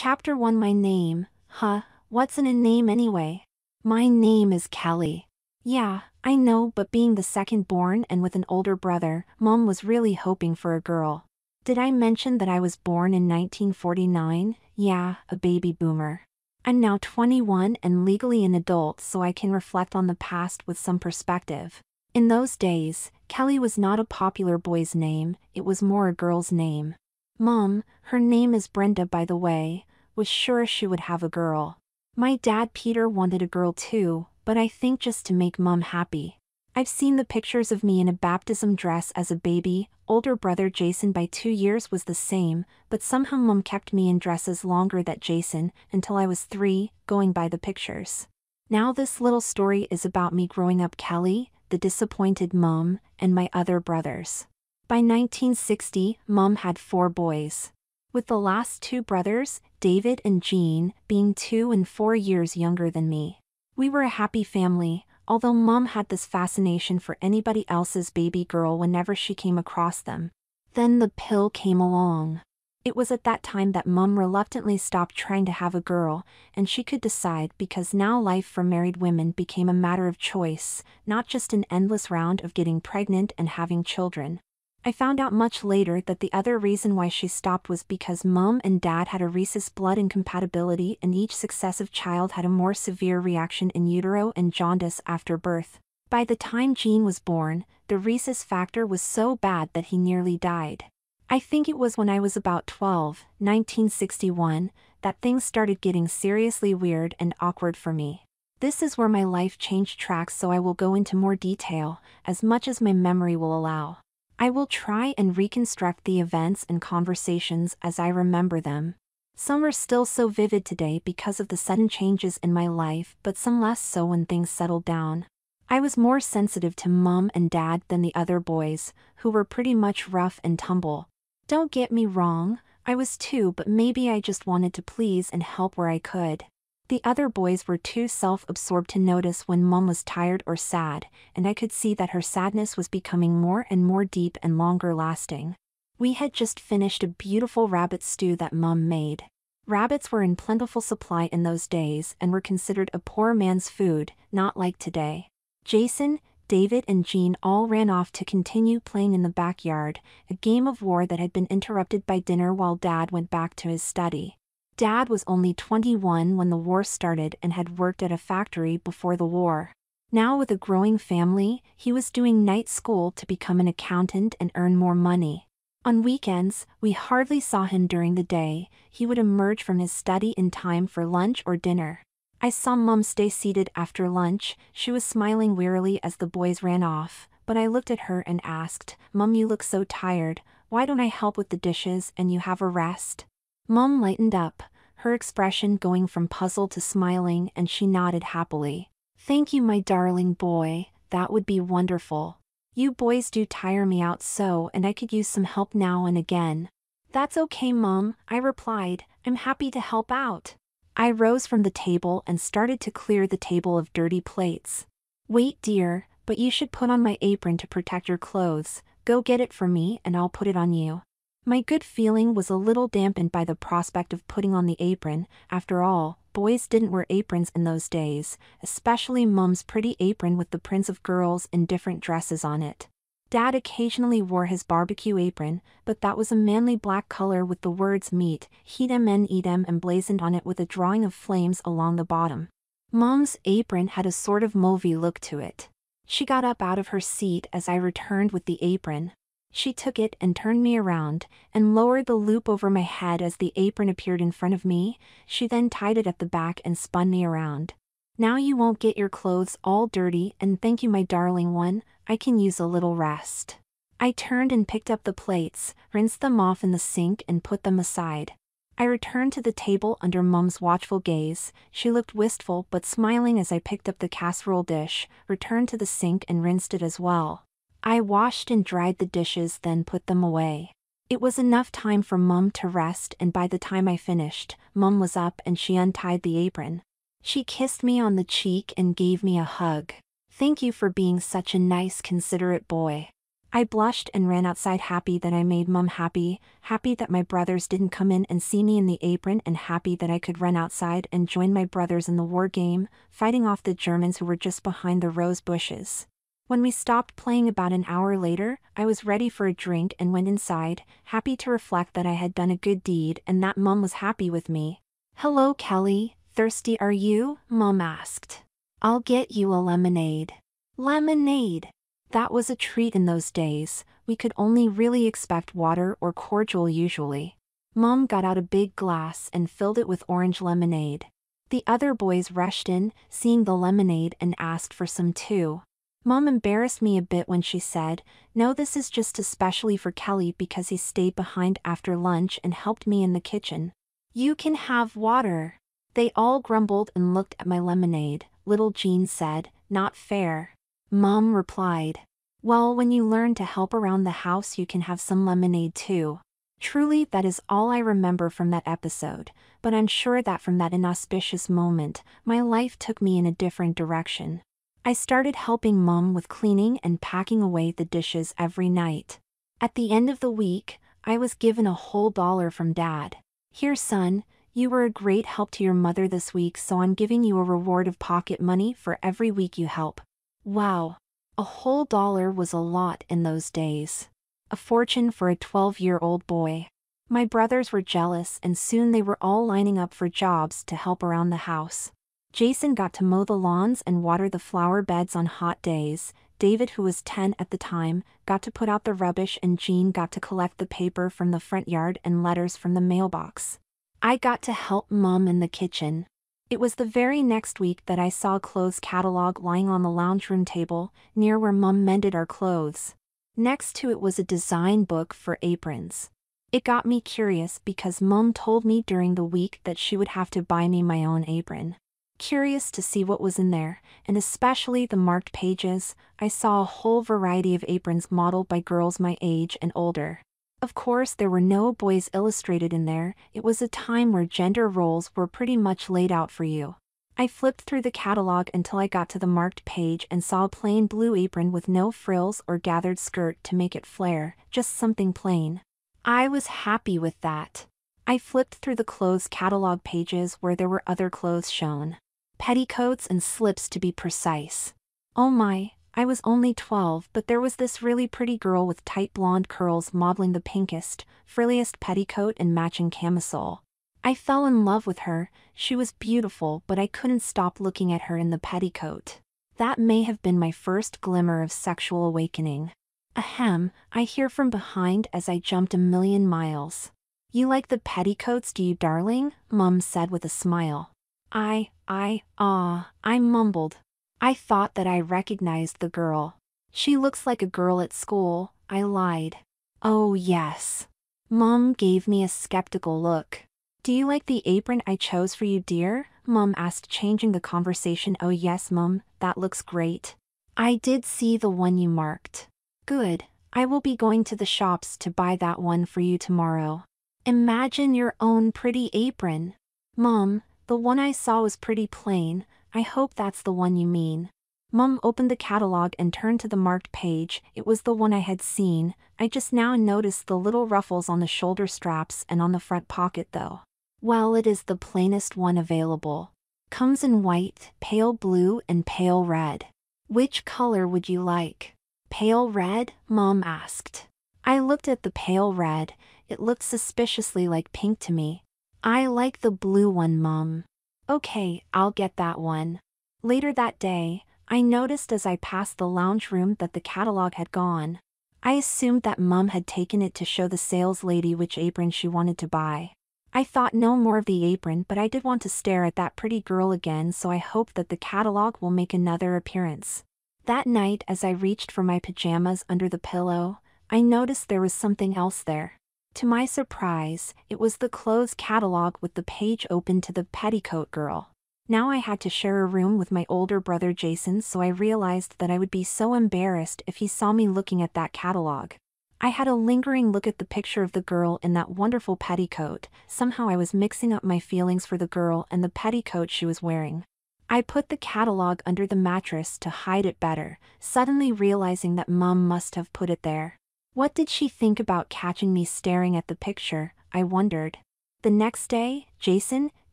Chapter 1 My name, huh, what's in a name anyway? My name is Kelly. Yeah, I know, but being the second born and with an older brother, mom was really hoping for a girl. Did I mention that I was born in 1949? Yeah, a baby boomer. I'm now 21 and legally an adult so I can reflect on the past with some perspective. In those days, Kelly was not a popular boy's name, it was more a girl's name. Mom, her name is Brenda by the way, was sure she would have a girl. My dad Peter wanted a girl too, but I think just to make mom happy. I've seen the pictures of me in a baptism dress as a baby, older brother Jason by two years was the same, but somehow mom kept me in dresses longer than Jason, until I was three, going by the pictures. Now this little story is about me growing up Kelly, the disappointed mom, and my other brothers. By 1960, mom had four boys. With the last two brothers, David and Jean, being two and four years younger than me. We were a happy family, although mom had this fascination for anybody else's baby girl whenever she came across them. Then the pill came along. It was at that time that mom reluctantly stopped trying to have a girl, and she could decide because now life for married women became a matter of choice, not just an endless round of getting pregnant and having children. I found out much later that the other reason why she stopped was because mom and dad had a rhesus blood incompatibility and each successive child had a more severe reaction in utero and jaundice after birth. By the time Jean was born, the rhesus factor was so bad that he nearly died. I think it was when I was about 12, 1961, that things started getting seriously weird and awkward for me. This is where my life changed tracks so I will go into more detail, as much as my memory will allow. I will try and reconstruct the events and conversations as I remember them. Some are still so vivid today because of the sudden changes in my life, but some less so when things settled down. I was more sensitive to mom and dad than the other boys, who were pretty much rough and tumble. Don't get me wrong, I was too, but maybe I just wanted to please and help where I could. The other boys were too self-absorbed to notice when Mom was tired or sad, and I could see that her sadness was becoming more and more deep and longer lasting. We had just finished a beautiful rabbit stew that Mom made. Rabbits were in plentiful supply in those days and were considered a poor man's food, not like today. Jason, David and Jean all ran off to continue playing in the backyard, a game of war that had been interrupted by dinner while Dad went back to his study. Dad was only 21 when the war started and had worked at a factory before the war. Now with a growing family, he was doing night school to become an accountant and earn more money. On weekends, we hardly saw him during the day, he would emerge from his study in time for lunch or dinner. I saw Mum stay seated after lunch, she was smiling wearily as the boys ran off, but I looked at her and asked, Mum you look so tired, why don't I help with the dishes and you have a rest? Mom lightened up, her expression going from puzzled to smiling and she nodded happily. Thank you my darling boy, that would be wonderful. You boys do tire me out so and I could use some help now and again. That's okay mom, I replied, I'm happy to help out. I rose from the table and started to clear the table of dirty plates. Wait dear, but you should put on my apron to protect your clothes, go get it for me and I'll put it on you. My good feeling was a little dampened by the prospect of putting on the apron, after all, boys didn't wear aprons in those days, especially Mum's pretty apron with the prints of girls in different dresses on it. Dad occasionally wore his barbecue apron, but that was a manly black color with the words meat, heat 'em and eat 'em emblazoned on it with a drawing of flames along the bottom. Mom's apron had a sort of movie look to it. She got up out of her seat as I returned with the apron, she took it and turned me around, and lowered the loop over my head as the apron appeared in front of me, she then tied it at the back and spun me around. Now you won't get your clothes all dirty and thank you my darling one, I can use a little rest. I turned and picked up the plates, rinsed them off in the sink and put them aside. I returned to the table under Mum's watchful gaze, she looked wistful but smiling as I picked up the casserole dish, returned to the sink and rinsed it as well. I washed and dried the dishes then put them away. It was enough time for Mum to rest and by the time I finished, Mum was up and she untied the apron. She kissed me on the cheek and gave me a hug. Thank you for being such a nice considerate boy. I blushed and ran outside happy that I made mum happy, happy that my brothers didn't come in and see me in the apron and happy that I could run outside and join my brothers in the war game, fighting off the Germans who were just behind the rose bushes. When we stopped playing about an hour later, I was ready for a drink and went inside, happy to reflect that I had done a good deed and that mum was happy with me. Hello Kelly, thirsty are you? mum asked. I'll get you a lemonade. Lemonade! That was a treat in those days, we could only really expect water or cordial usually. Mom got out a big glass and filled it with orange lemonade. The other boys rushed in, seeing the lemonade and asked for some too. Mom embarrassed me a bit when she said, No this is just especially for Kelly because he stayed behind after lunch and helped me in the kitchen. You can have water. They all grumbled and looked at my lemonade, little Jean said, not fair. Mom replied. Well, when you learn to help around the house, you can have some lemonade too. Truly, that is all I remember from that episode, but I'm sure that from that inauspicious moment, my life took me in a different direction. I started helping Mom with cleaning and packing away the dishes every night. At the end of the week, I was given a whole dollar from Dad. Here, son, you were a great help to your mother this week, so I'm giving you a reward of pocket money for every week you help. Wow. A whole dollar was a lot in those days. A fortune for a 12 year old boy. My brothers were jealous and soon they were all lining up for jobs to help around the house. Jason got to mow the lawns and water the flower beds on hot days. David, who was 10 at the time, got to put out the rubbish and Jean got to collect the paper from the front yard and letters from the mailbox. I got to help Mom in the kitchen. It was the very next week that I saw a clothes catalog lying on the lounge room table, near where Mum mended our clothes. Next to it was a design book for aprons. It got me curious because Mum told me during the week that she would have to buy me my own apron. Curious to see what was in there, and especially the marked pages, I saw a whole variety of aprons modeled by girls my age and older. Of course, there were no boys illustrated in there, it was a time where gender roles were pretty much laid out for you. I flipped through the catalog until I got to the marked page and saw a plain blue apron with no frills or gathered skirt to make it flare, just something plain. I was happy with that. I flipped through the clothes catalog pages where there were other clothes shown. Petticoats and slips to be precise. Oh my, I was only 12 but there was this really pretty girl with tight blonde curls modeling the pinkest, frilliest petticoat and matching camisole. I fell in love with her, she was beautiful but I couldn't stop looking at her in the petticoat. That may have been my first glimmer of sexual awakening. Ahem, I hear from behind as I jumped a million miles. You like the petticoats do you darling? Mum said with a smile. I, I, ah, I mumbled, I thought that I recognized the girl. She looks like a girl at school, I lied. Oh yes. Mom gave me a skeptical look. Do you like the apron I chose for you dear? Mom asked changing the conversation oh yes mom, that looks great. I did see the one you marked. Good, I will be going to the shops to buy that one for you tomorrow. Imagine your own pretty apron. Mom, the one I saw was pretty plain, I hope that's the one you mean. Mum opened the catalog and turned to the marked page, it was the one I had seen, I just now noticed the little ruffles on the shoulder straps and on the front pocket though. Well it is the plainest one available. Comes in white, pale blue and pale red. Which color would you like? Pale red? Mom asked. I looked at the pale red, it looked suspiciously like pink to me. I like the blue one Mum. Okay, I'll get that one. Later that day, I noticed as I passed the lounge room that the catalog had gone. I assumed that Mum had taken it to show the sales lady which apron she wanted to buy. I thought no more of the apron but I did want to stare at that pretty girl again so I hope that the catalog will make another appearance. That night as I reached for my pajamas under the pillow, I noticed there was something else there. To my surprise, it was the clothes catalog with the page open to the petticoat girl. Now I had to share a room with my older brother Jason so I realized that I would be so embarrassed if he saw me looking at that catalog. I had a lingering look at the picture of the girl in that wonderful petticoat, somehow I was mixing up my feelings for the girl and the petticoat she was wearing. I put the catalog under the mattress to hide it better, suddenly realizing that Mum must have put it there. What did she think about catching me staring at the picture, I wondered. The next day, Jason,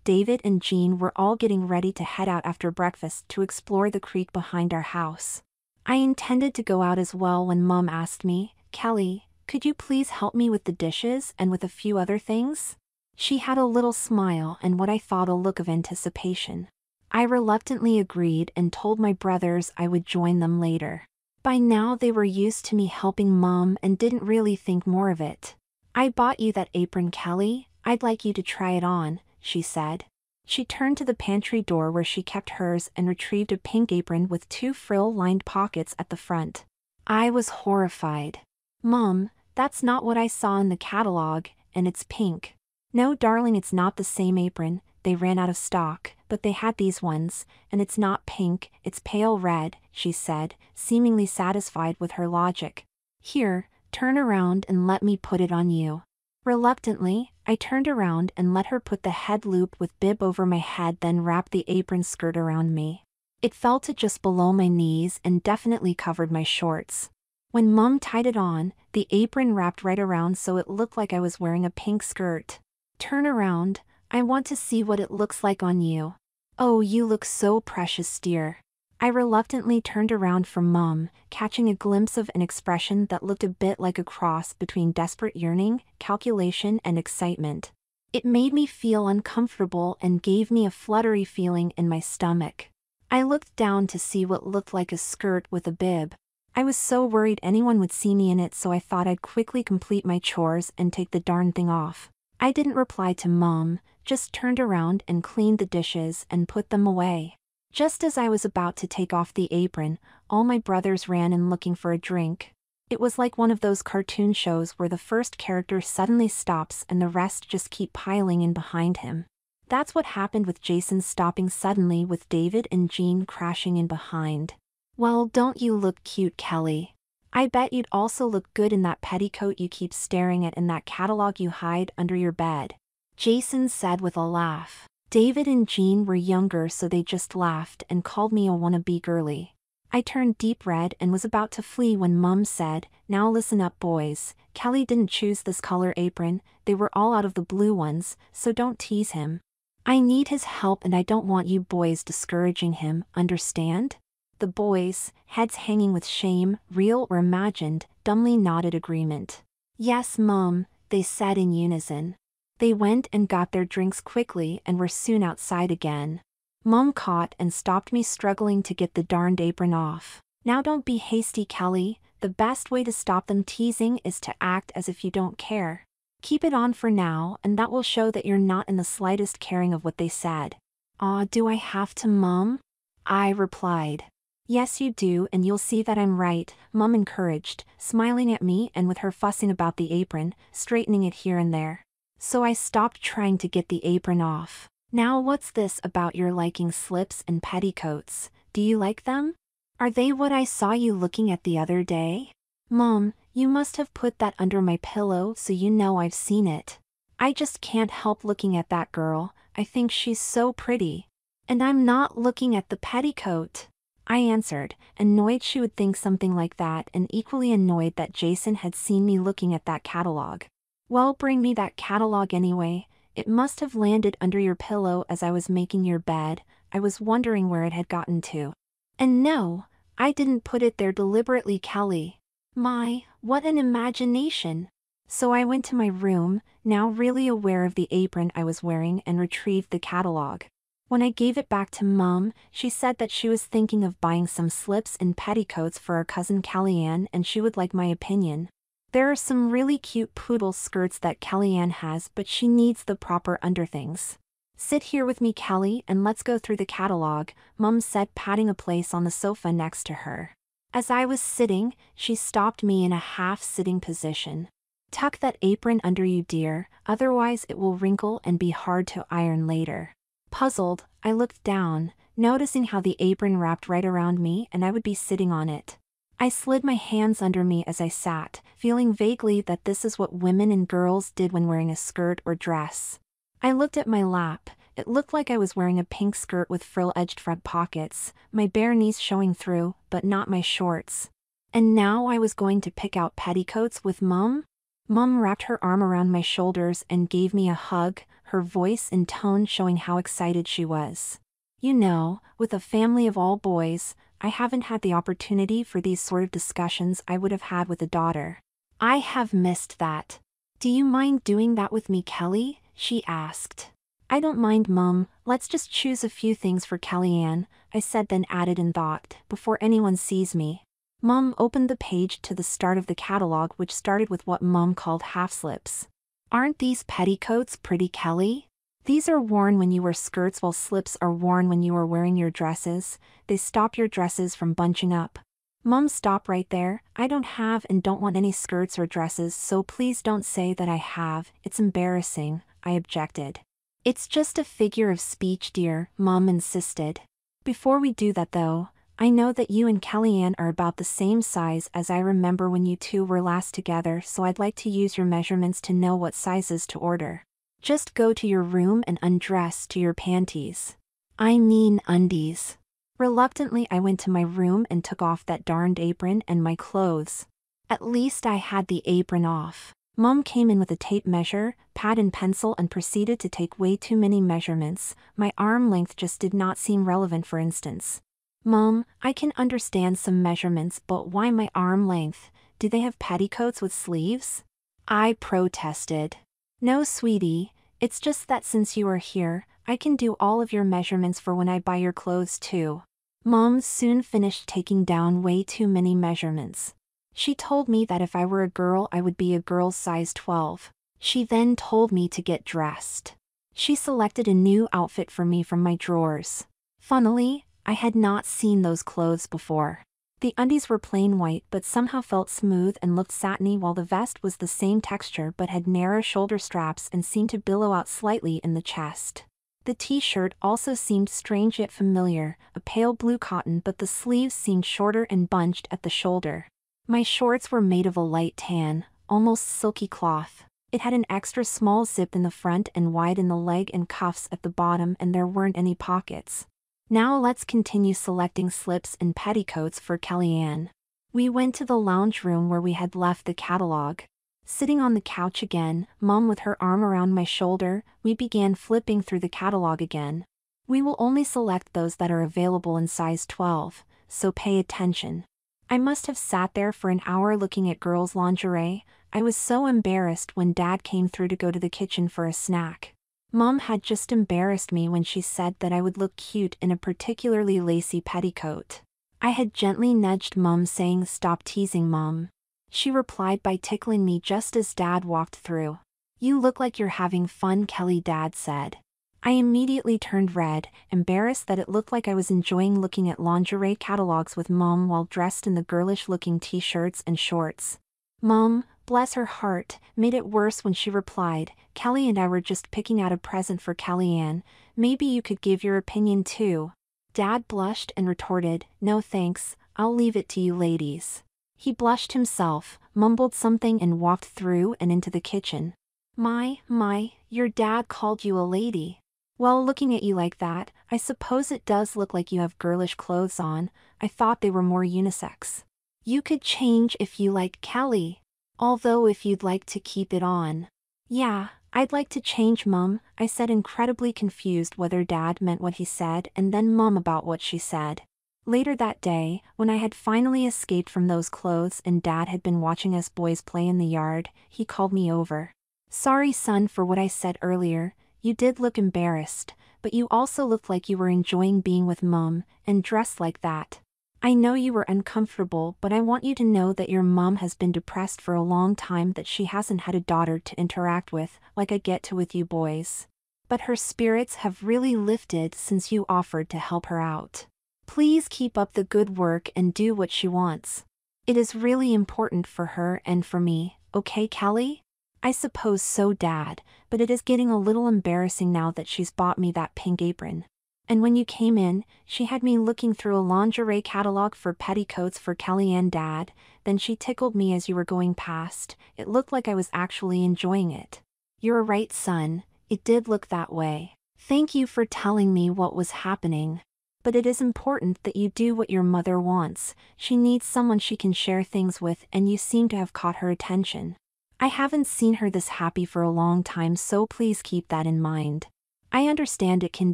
David and Jean were all getting ready to head out after breakfast to explore the creek behind our house. I intended to go out as well when Mum asked me, Kelly, could you please help me with the dishes and with a few other things? She had a little smile and what I thought a look of anticipation. I reluctantly agreed and told my brothers I would join them later. By now they were used to me helping mom and didn't really think more of it. I bought you that apron Kelly, I'd like you to try it on, she said. She turned to the pantry door where she kept hers and retrieved a pink apron with two frill-lined pockets at the front. I was horrified. Mom, that's not what I saw in the catalog, and it's pink. No darling it's not the same apron, they ran out of stock, but they had these ones, and it's not pink, it's pale red, she said, seemingly satisfied with her logic. Here, turn around and let me put it on you. Reluctantly, I turned around and let her put the head loop with bib over my head then wrap the apron skirt around me. It fell to just below my knees and definitely covered my shorts. When mum tied it on, the apron wrapped right around so it looked like I was wearing a pink skirt. Turn around, I want to see what it looks like on you. Oh, you look so precious, dear. I reluctantly turned around from Mum, catching a glimpse of an expression that looked a bit like a cross between desperate yearning, calculation, and excitement. It made me feel uncomfortable and gave me a fluttery feeling in my stomach. I looked down to see what looked like a skirt with a bib. I was so worried anyone would see me in it so I thought I'd quickly complete my chores and take the darn thing off. I didn't reply to Mom, just turned around and cleaned the dishes and put them away. Just as I was about to take off the apron, all my brothers ran in looking for a drink. It was like one of those cartoon shows where the first character suddenly stops and the rest just keep piling in behind him. That's what happened with Jason stopping suddenly with David and Jean crashing in behind. Well, don't you look cute, Kelly? I bet you'd also look good in that petticoat you keep staring at in that catalog you hide under your bed. Jason said with a laugh. David and Jean were younger so they just laughed and called me a wannabe girly. I turned deep red and was about to flee when Mum said, Now listen up boys, Kelly didn't choose this color apron, they were all out of the blue ones, so don't tease him. I need his help and I don't want you boys discouraging him, understand? The boys, heads hanging with shame, real or imagined, dumbly nodded agreement. Yes, Mum, they said in unison. They went and got their drinks quickly and were soon outside again. Mum caught and stopped me struggling to get the darned apron off. Now don't be hasty, Kelly. The best way to stop them teasing is to act as if you don't care. Keep it on for now, and that will show that you're not in the slightest caring of what they said. Aw, do I have to, Mum? I replied. Yes, you do, and you'll see that I'm right, Mum encouraged, smiling at me and with her fussing about the apron, straightening it here and there. So I stopped trying to get the apron off. Now what's this about your liking slips and petticoats? Do you like them? Are they what I saw you looking at the other day? Mom, you must have put that under my pillow so you know I've seen it. I just can't help looking at that girl, I think she's so pretty. And I'm not looking at the petticoat. I answered, annoyed she would think something like that and equally annoyed that Jason had seen me looking at that catalog. Well, bring me that catalog anyway. It must have landed under your pillow as I was making your bed. I was wondering where it had gotten to. And no, I didn't put it there deliberately, Kelly. My, what an imagination. So I went to my room, now really aware of the apron I was wearing and retrieved the catalog. When I gave it back to Mum, she said that she was thinking of buying some slips and petticoats for our cousin Kellyanne and she would like my opinion. There are some really cute poodle skirts that Kellyanne has but she needs the proper underthings. Sit here with me Kelly and let's go through the catalog, Mum said patting a place on the sofa next to her. As I was sitting, she stopped me in a half-sitting position. Tuck that apron under you dear, otherwise it will wrinkle and be hard to iron later. Puzzled, I looked down, noticing how the apron wrapped right around me and I would be sitting on it. I slid my hands under me as I sat, feeling vaguely that this is what women and girls did when wearing a skirt or dress. I looked at my lap, It looked like I was wearing a pink skirt with frill-edged front pockets, my bare knees showing through, but not my shorts. And now I was going to pick out petticoats with Mum? Mum wrapped her arm around my shoulders and gave me a hug, her voice and tone showing how excited she was. You know, with a family of all boys, I haven't had the opportunity for these sort of discussions I would have had with a daughter. I have missed that. Do you mind doing that with me, Kelly? she asked. I don't mind, Mum, let's just choose a few things for Kellyanne, I said then added in thought, before anyone sees me. Mum opened the page to the start of the catalog which started with what Mum called half slips. Aren't these petticoats pretty, Kelly? These are worn when you wear skirts while slips are worn when you are wearing your dresses, they stop your dresses from bunching up. Mum stop right there, I don't have and don't want any skirts or dresses so please don't say that I have, it's embarrassing, I objected. It's just a figure of speech dear, Mom insisted. Before we do that though, I know that you and Kellyanne are about the same size as I remember when you two were last together so I'd like to use your measurements to know what sizes to order. Just go to your room and undress to your panties. I mean undies. Reluctantly I went to my room and took off that darned apron and my clothes. At least I had the apron off. Mom came in with a tape measure, pad and pencil and proceeded to take way too many measurements, my arm length just did not seem relevant for instance. Mom, I can understand some measurements but why my arm length, do they have petticoats with sleeves? I protested. No sweetie, it's just that since you are here, I can do all of your measurements for when I buy your clothes too. Mom soon finished taking down way too many measurements. She told me that if I were a girl I would be a girl size 12. She then told me to get dressed. She selected a new outfit for me from my drawers. Funnily, I had not seen those clothes before. The undies were plain white but somehow felt smooth and looked satiny while the vest was the same texture but had narrow shoulder straps and seemed to billow out slightly in the chest. The t-shirt also seemed strange yet familiar, a pale blue cotton but the sleeves seemed shorter and bunched at the shoulder. My shorts were made of a light tan, almost silky cloth. It had an extra small zip in the front and wide in the leg and cuffs at the bottom and there weren't any pockets. Now let's continue selecting slips and petticoats for Kellyanne. We went to the lounge room where we had left the catalog. Sitting on the couch again, Mom with her arm around my shoulder, we began flipping through the catalog again. We will only select those that are available in size 12, so pay attention. I must have sat there for an hour looking at girls' lingerie, I was so embarrassed when Dad came through to go to the kitchen for a snack. Mom had just embarrassed me when she said that I would look cute in a particularly lacy petticoat. I had gently nudged Mom saying stop teasing Mom. She replied by tickling me just as Dad walked through. You look like you're having fun Kelly Dad said. I immediately turned red, embarrassed that it looked like I was enjoying looking at lingerie catalogs with Mom while dressed in the girlish-looking t-shirts and shorts. Mom, bless her heart, made it worse when she replied, Kelly and I were just picking out a present for Kellyanne, maybe you could give your opinion too. Dad blushed and retorted, no thanks, I'll leave it to you ladies. He blushed himself, mumbled something and walked through and into the kitchen. My, my, your dad called you a lady. Well, looking at you like that, I suppose it does look like you have girlish clothes on, I thought they were more unisex. You could change if you like Kelly. Although if you'd like to keep it on. Yeah, I'd like to change mum, I said incredibly confused whether dad meant what he said and then mum about what she said. Later that day, when I had finally escaped from those clothes and dad had been watching us boys play in the yard, he called me over. Sorry son for what I said earlier, you did look embarrassed, but you also looked like you were enjoying being with mom, and dressed like that. I know you were uncomfortable but I want you to know that your mom has been depressed for a long time that she hasn't had a daughter to interact with, like I get to with you boys. But her spirits have really lifted since you offered to help her out. Please keep up the good work and do what she wants. It is really important for her and for me, okay Kelly? I suppose so dad, but it is getting a little embarrassing now that she's bought me that pink apron. And when you came in, she had me looking through a lingerie catalog for petticoats for Kellyanne dad, then she tickled me as you were going past, it looked like I was actually enjoying it. You're right son, it did look that way. Thank you for telling me what was happening. But it is important that you do what your mother wants. She needs someone she can share things with, and you seem to have caught her attention. I haven't seen her this happy for a long time, so please keep that in mind. I understand it can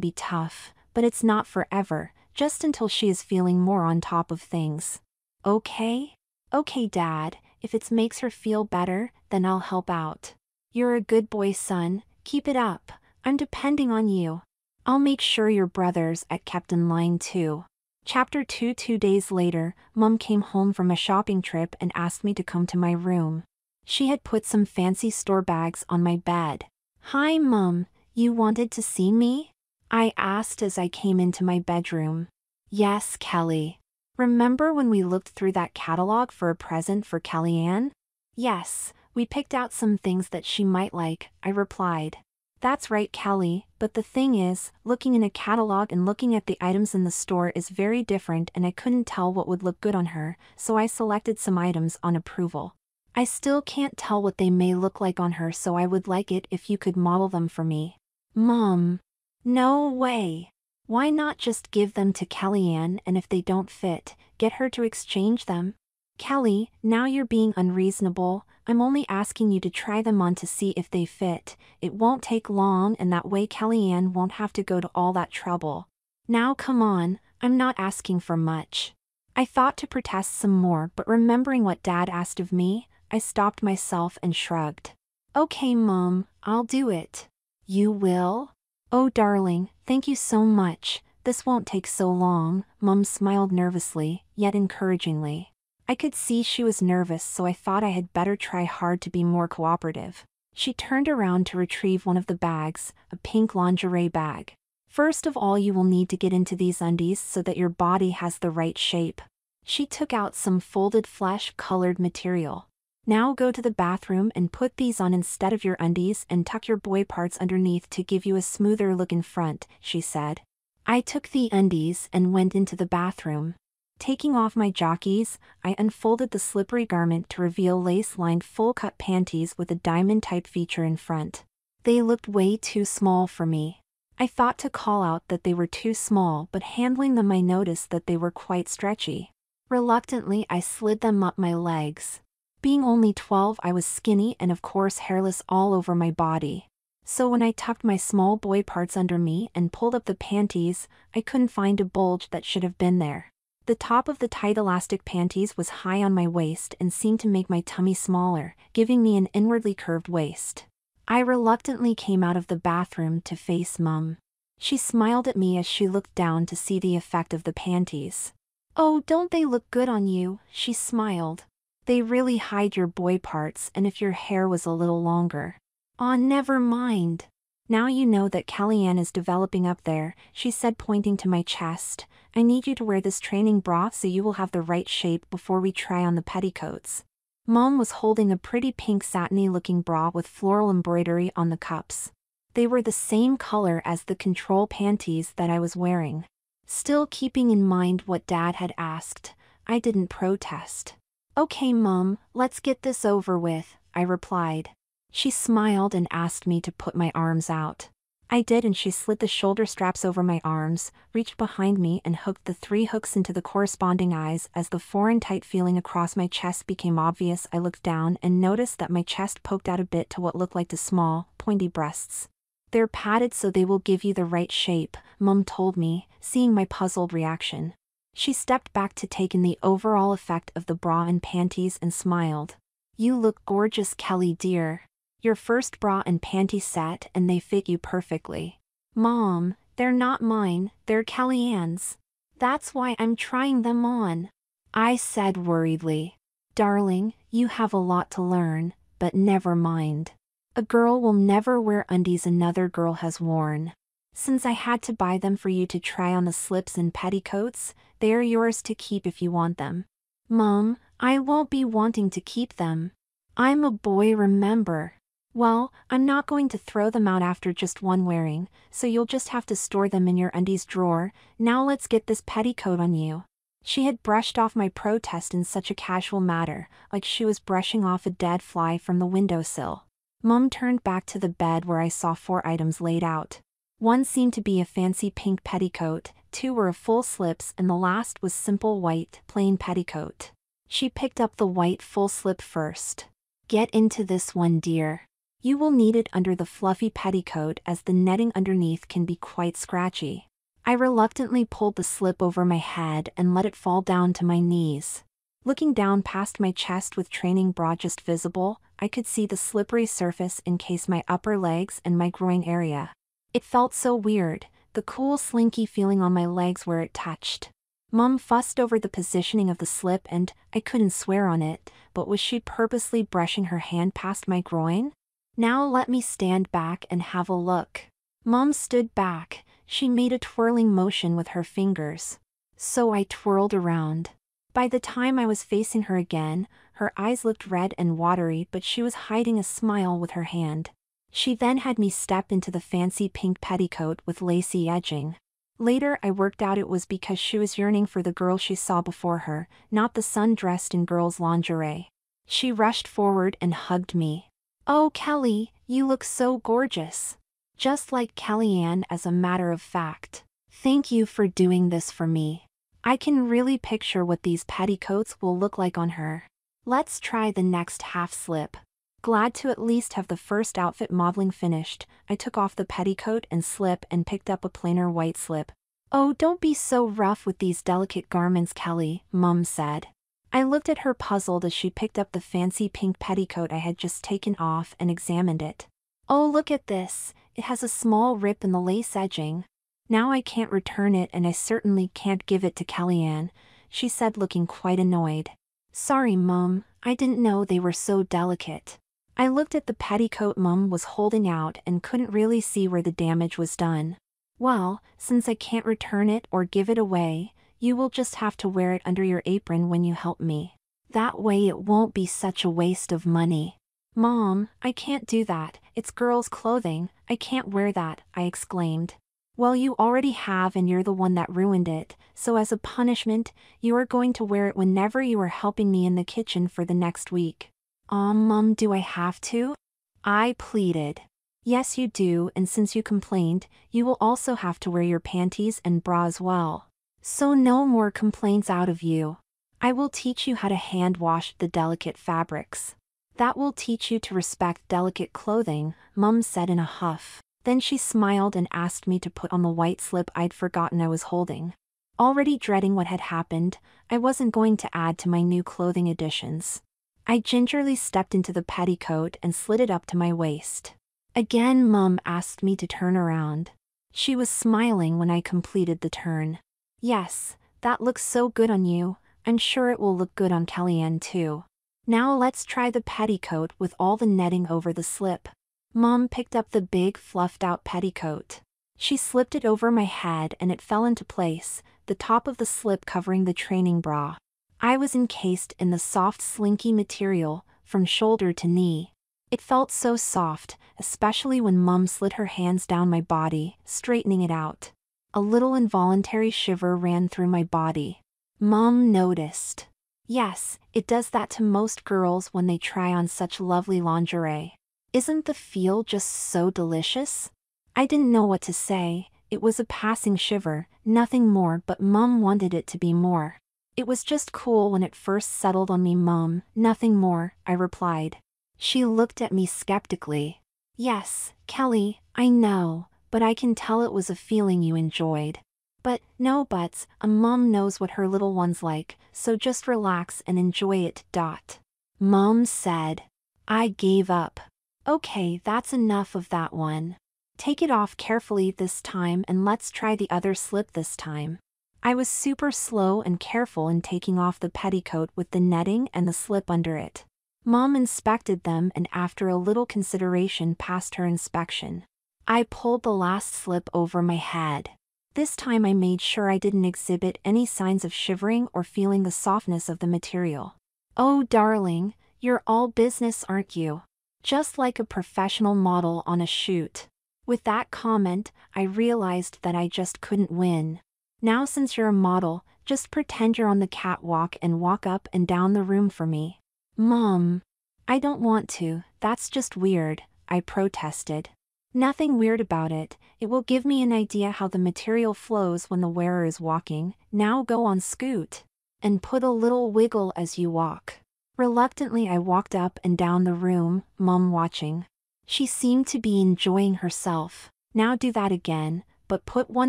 be tough, but it's not forever, just until she is feeling more on top of things. Okay? Okay, Dad, if it makes her feel better, then I'll help out. You're a good boy, son, keep it up. I'm depending on you. I'll make sure your brothers at kept in line too. Chapter 2 Two days later, Mum came home from a shopping trip and asked me to come to my room. She had put some fancy store bags on my bed. Hi, Mum, you wanted to see me? I asked as I came into my bedroom. Yes, Kelly. Remember when we looked through that catalog for a present for Kellyanne? Yes, we picked out some things that she might like, I replied. That's right, Kelly, but the thing is, looking in a catalog and looking at the items in the store is very different and I couldn't tell what would look good on her, so I selected some items on approval. I still can't tell what they may look like on her so I would like it if you could model them for me. Mom. No way. Why not just give them to Kellyanne and if they don't fit, get her to exchange them? Kelly, now you're being unreasonable, I'm only asking you to try them on to see if they fit. It won't take long and that way Kellyanne won't have to go to all that trouble. Now come on, I'm not asking for much. I thought to protest some more but remembering what Dad asked of me, I stopped myself and shrugged. Okay Mom, I'll do it. You will? Oh darling, thank you so much, this won't take so long, Mum smiled nervously, yet encouragingly. I could see she was nervous so I thought I had better try hard to be more cooperative. She turned around to retrieve one of the bags, a pink lingerie bag. First of all you will need to get into these undies so that your body has the right shape. She took out some folded flesh-colored material. Now go to the bathroom and put these on instead of your undies and tuck your boy parts underneath to give you a smoother look in front, she said. I took the undies and went into the bathroom. Taking off my jockeys, I unfolded the slippery garment to reveal lace-lined full-cut panties with a diamond-type feature in front. They looked way too small for me. I thought to call out that they were too small but handling them I noticed that they were quite stretchy. Reluctantly I slid them up my legs. Being only 12 I was skinny and of course hairless all over my body. So when I tucked my small boy parts under me and pulled up the panties, I couldn't find a bulge that should have been there. The top of the tight elastic panties was high on my waist and seemed to make my tummy smaller, giving me an inwardly curved waist. I reluctantly came out of the bathroom to face Mum. She smiled at me as she looked down to see the effect of the panties. Oh, don't they look good on you? She smiled. They really hide your boy parts and if your hair was a little longer. Aw, never mind. Now you know that Kellyanne is developing up there, she said pointing to my chest. I need you to wear this training bra so you will have the right shape before we try on the petticoats. Mom was holding a pretty pink satiny looking bra with floral embroidery on the cups. They were the same color as the control panties that I was wearing. Still keeping in mind what Dad had asked, I didn't protest. Okay, Mom, let's get this over with, I replied. She smiled and asked me to put my arms out. I did and she slid the shoulder straps over my arms, reached behind me and hooked the three hooks into the corresponding eyes as the foreign tight feeling across my chest became obvious I looked down and noticed that my chest poked out a bit to what looked like the small, pointy breasts. They're padded so they will give you the right shape, Mum told me, seeing my puzzled reaction. She stepped back to take in the overall effect of the bra and panties and smiled. You look gorgeous Kelly dear, your first bra and panty set and they fit you perfectly. Mom, they're not mine, they're Kellyanne's. That's why I'm trying them on. I said worriedly. Darling, you have a lot to learn, but never mind. A girl will never wear undies another girl has worn. Since I had to buy them for you to try on the slips and petticoats, they are yours to keep if you want them. Mom, I won't be wanting to keep them. I'm a boy remember. Well, I'm not going to throw them out after just one wearing, so you'll just have to store them in your undies drawer. Now let's get this petticoat on you. She had brushed off my protest in such a casual manner, like she was brushing off a dead fly from the windowsill. Mum turned back to the bed where I saw four items laid out. One seemed to be a fancy pink petticoat, two were of full slips and the last was simple white, plain petticoat. She picked up the white full slip first. Get into this one dear. You will need it under the fluffy petticoat as the netting underneath can be quite scratchy. I reluctantly pulled the slip over my head and let it fall down to my knees. Looking down past my chest with training bra just visible, I could see the slippery surface encase my upper legs and my groin area. It felt so weird, the cool slinky feeling on my legs where it touched. Mum fussed over the positioning of the slip and I couldn't swear on it, but was she purposely brushing her hand past my groin? Now let me stand back and have a look. Mum stood back, she made a twirling motion with her fingers. So I twirled around. By the time I was facing her again, her eyes looked red and watery but she was hiding a smile with her hand. She then had me step into the fancy pink petticoat with lacy edging. Later I worked out it was because she was yearning for the girl she saw before her, not the son dressed in girl's lingerie. She rushed forward and hugged me. Oh Kelly, you look so gorgeous. Just like Kellyanne as a matter of fact. Thank you for doing this for me. I can really picture what these petticoats will look like on her. Let's try the next half slip. Glad to at least have the first outfit modeling finished, I took off the petticoat and slip and picked up a plainer white slip. Oh don't be so rough with these delicate garments Kelly, Mum said. I looked at her puzzled as she picked up the fancy pink petticoat I had just taken off and examined it. Oh look at this, it has a small rip in the lace edging. Now I can't return it and I certainly can't give it to Kellyanne, she said looking quite annoyed. Sorry mum, I didn't know they were so delicate. I looked at the petticoat mum was holding out and couldn't really see where the damage was done. Well, since I can't return it or give it away, you will just have to wear it under your apron when you help me. That way it won't be such a waste of money. Mom, I can't do that, it's girls' clothing, I can't wear that, I exclaimed. Well you already have and you're the one that ruined it, so as a punishment, you are going to wear it whenever you are helping me in the kitchen for the next week. Aw mum do I have to? I pleaded. Yes you do and since you complained, you will also have to wear your panties and bra as well. So no more complaints out of you. I will teach you how to hand wash the delicate fabrics. That will teach you to respect delicate clothing, Mum said in a huff. Then she smiled and asked me to put on the white slip I'd forgotten I was holding. Already dreading what had happened, I wasn't going to add to my new clothing additions. I gingerly stepped into the petticoat and slid it up to my waist. Again Mum asked me to turn around. She was smiling when I completed the turn. Yes, that looks so good on you, I'm sure it will look good on Kellyanne too. Now let's try the petticoat with all the netting over the slip. Mom picked up the big fluffed out petticoat. She slipped it over my head and it fell into place, the top of the slip covering the training bra. I was encased in the soft slinky material, from shoulder to knee. It felt so soft, especially when Mum slid her hands down my body, straightening it out. A little involuntary shiver ran through my body. Mom noticed. Yes, it does that to most girls when they try on such lovely lingerie. Isn't the feel just so delicious? I didn't know what to say, it was a passing shiver, nothing more but Mum wanted it to be more. It was just cool when it first settled on me Mum, nothing more, I replied. She looked at me skeptically. Yes, Kelly, I know, but I can tell it was a feeling you enjoyed. But, no buts, a mom knows what her little one's like, so just relax and enjoy it. Dot. Mom said. I gave up. Okay, that's enough of that one. Take it off carefully this time and let's try the other slip this time. I was super slow and careful in taking off the petticoat with the netting and the slip under it. Mom inspected them and after a little consideration passed her inspection. I pulled the last slip over my head. This time I made sure I didn't exhibit any signs of shivering or feeling the softness of the material. Oh darling, you're all business aren't you? Just like a professional model on a shoot. With that comment, I realized that I just couldn't win. Now since you're a model, just pretend you're on the catwalk and walk up and down the room for me. Mom. I don't want to, that's just weird, I protested. Nothing weird about it, it will give me an idea how the material flows when the wearer is walking. Now go on scoot. And put a little wiggle as you walk. Reluctantly I walked up and down the room, mum watching. She seemed to be enjoying herself. Now do that again, but put one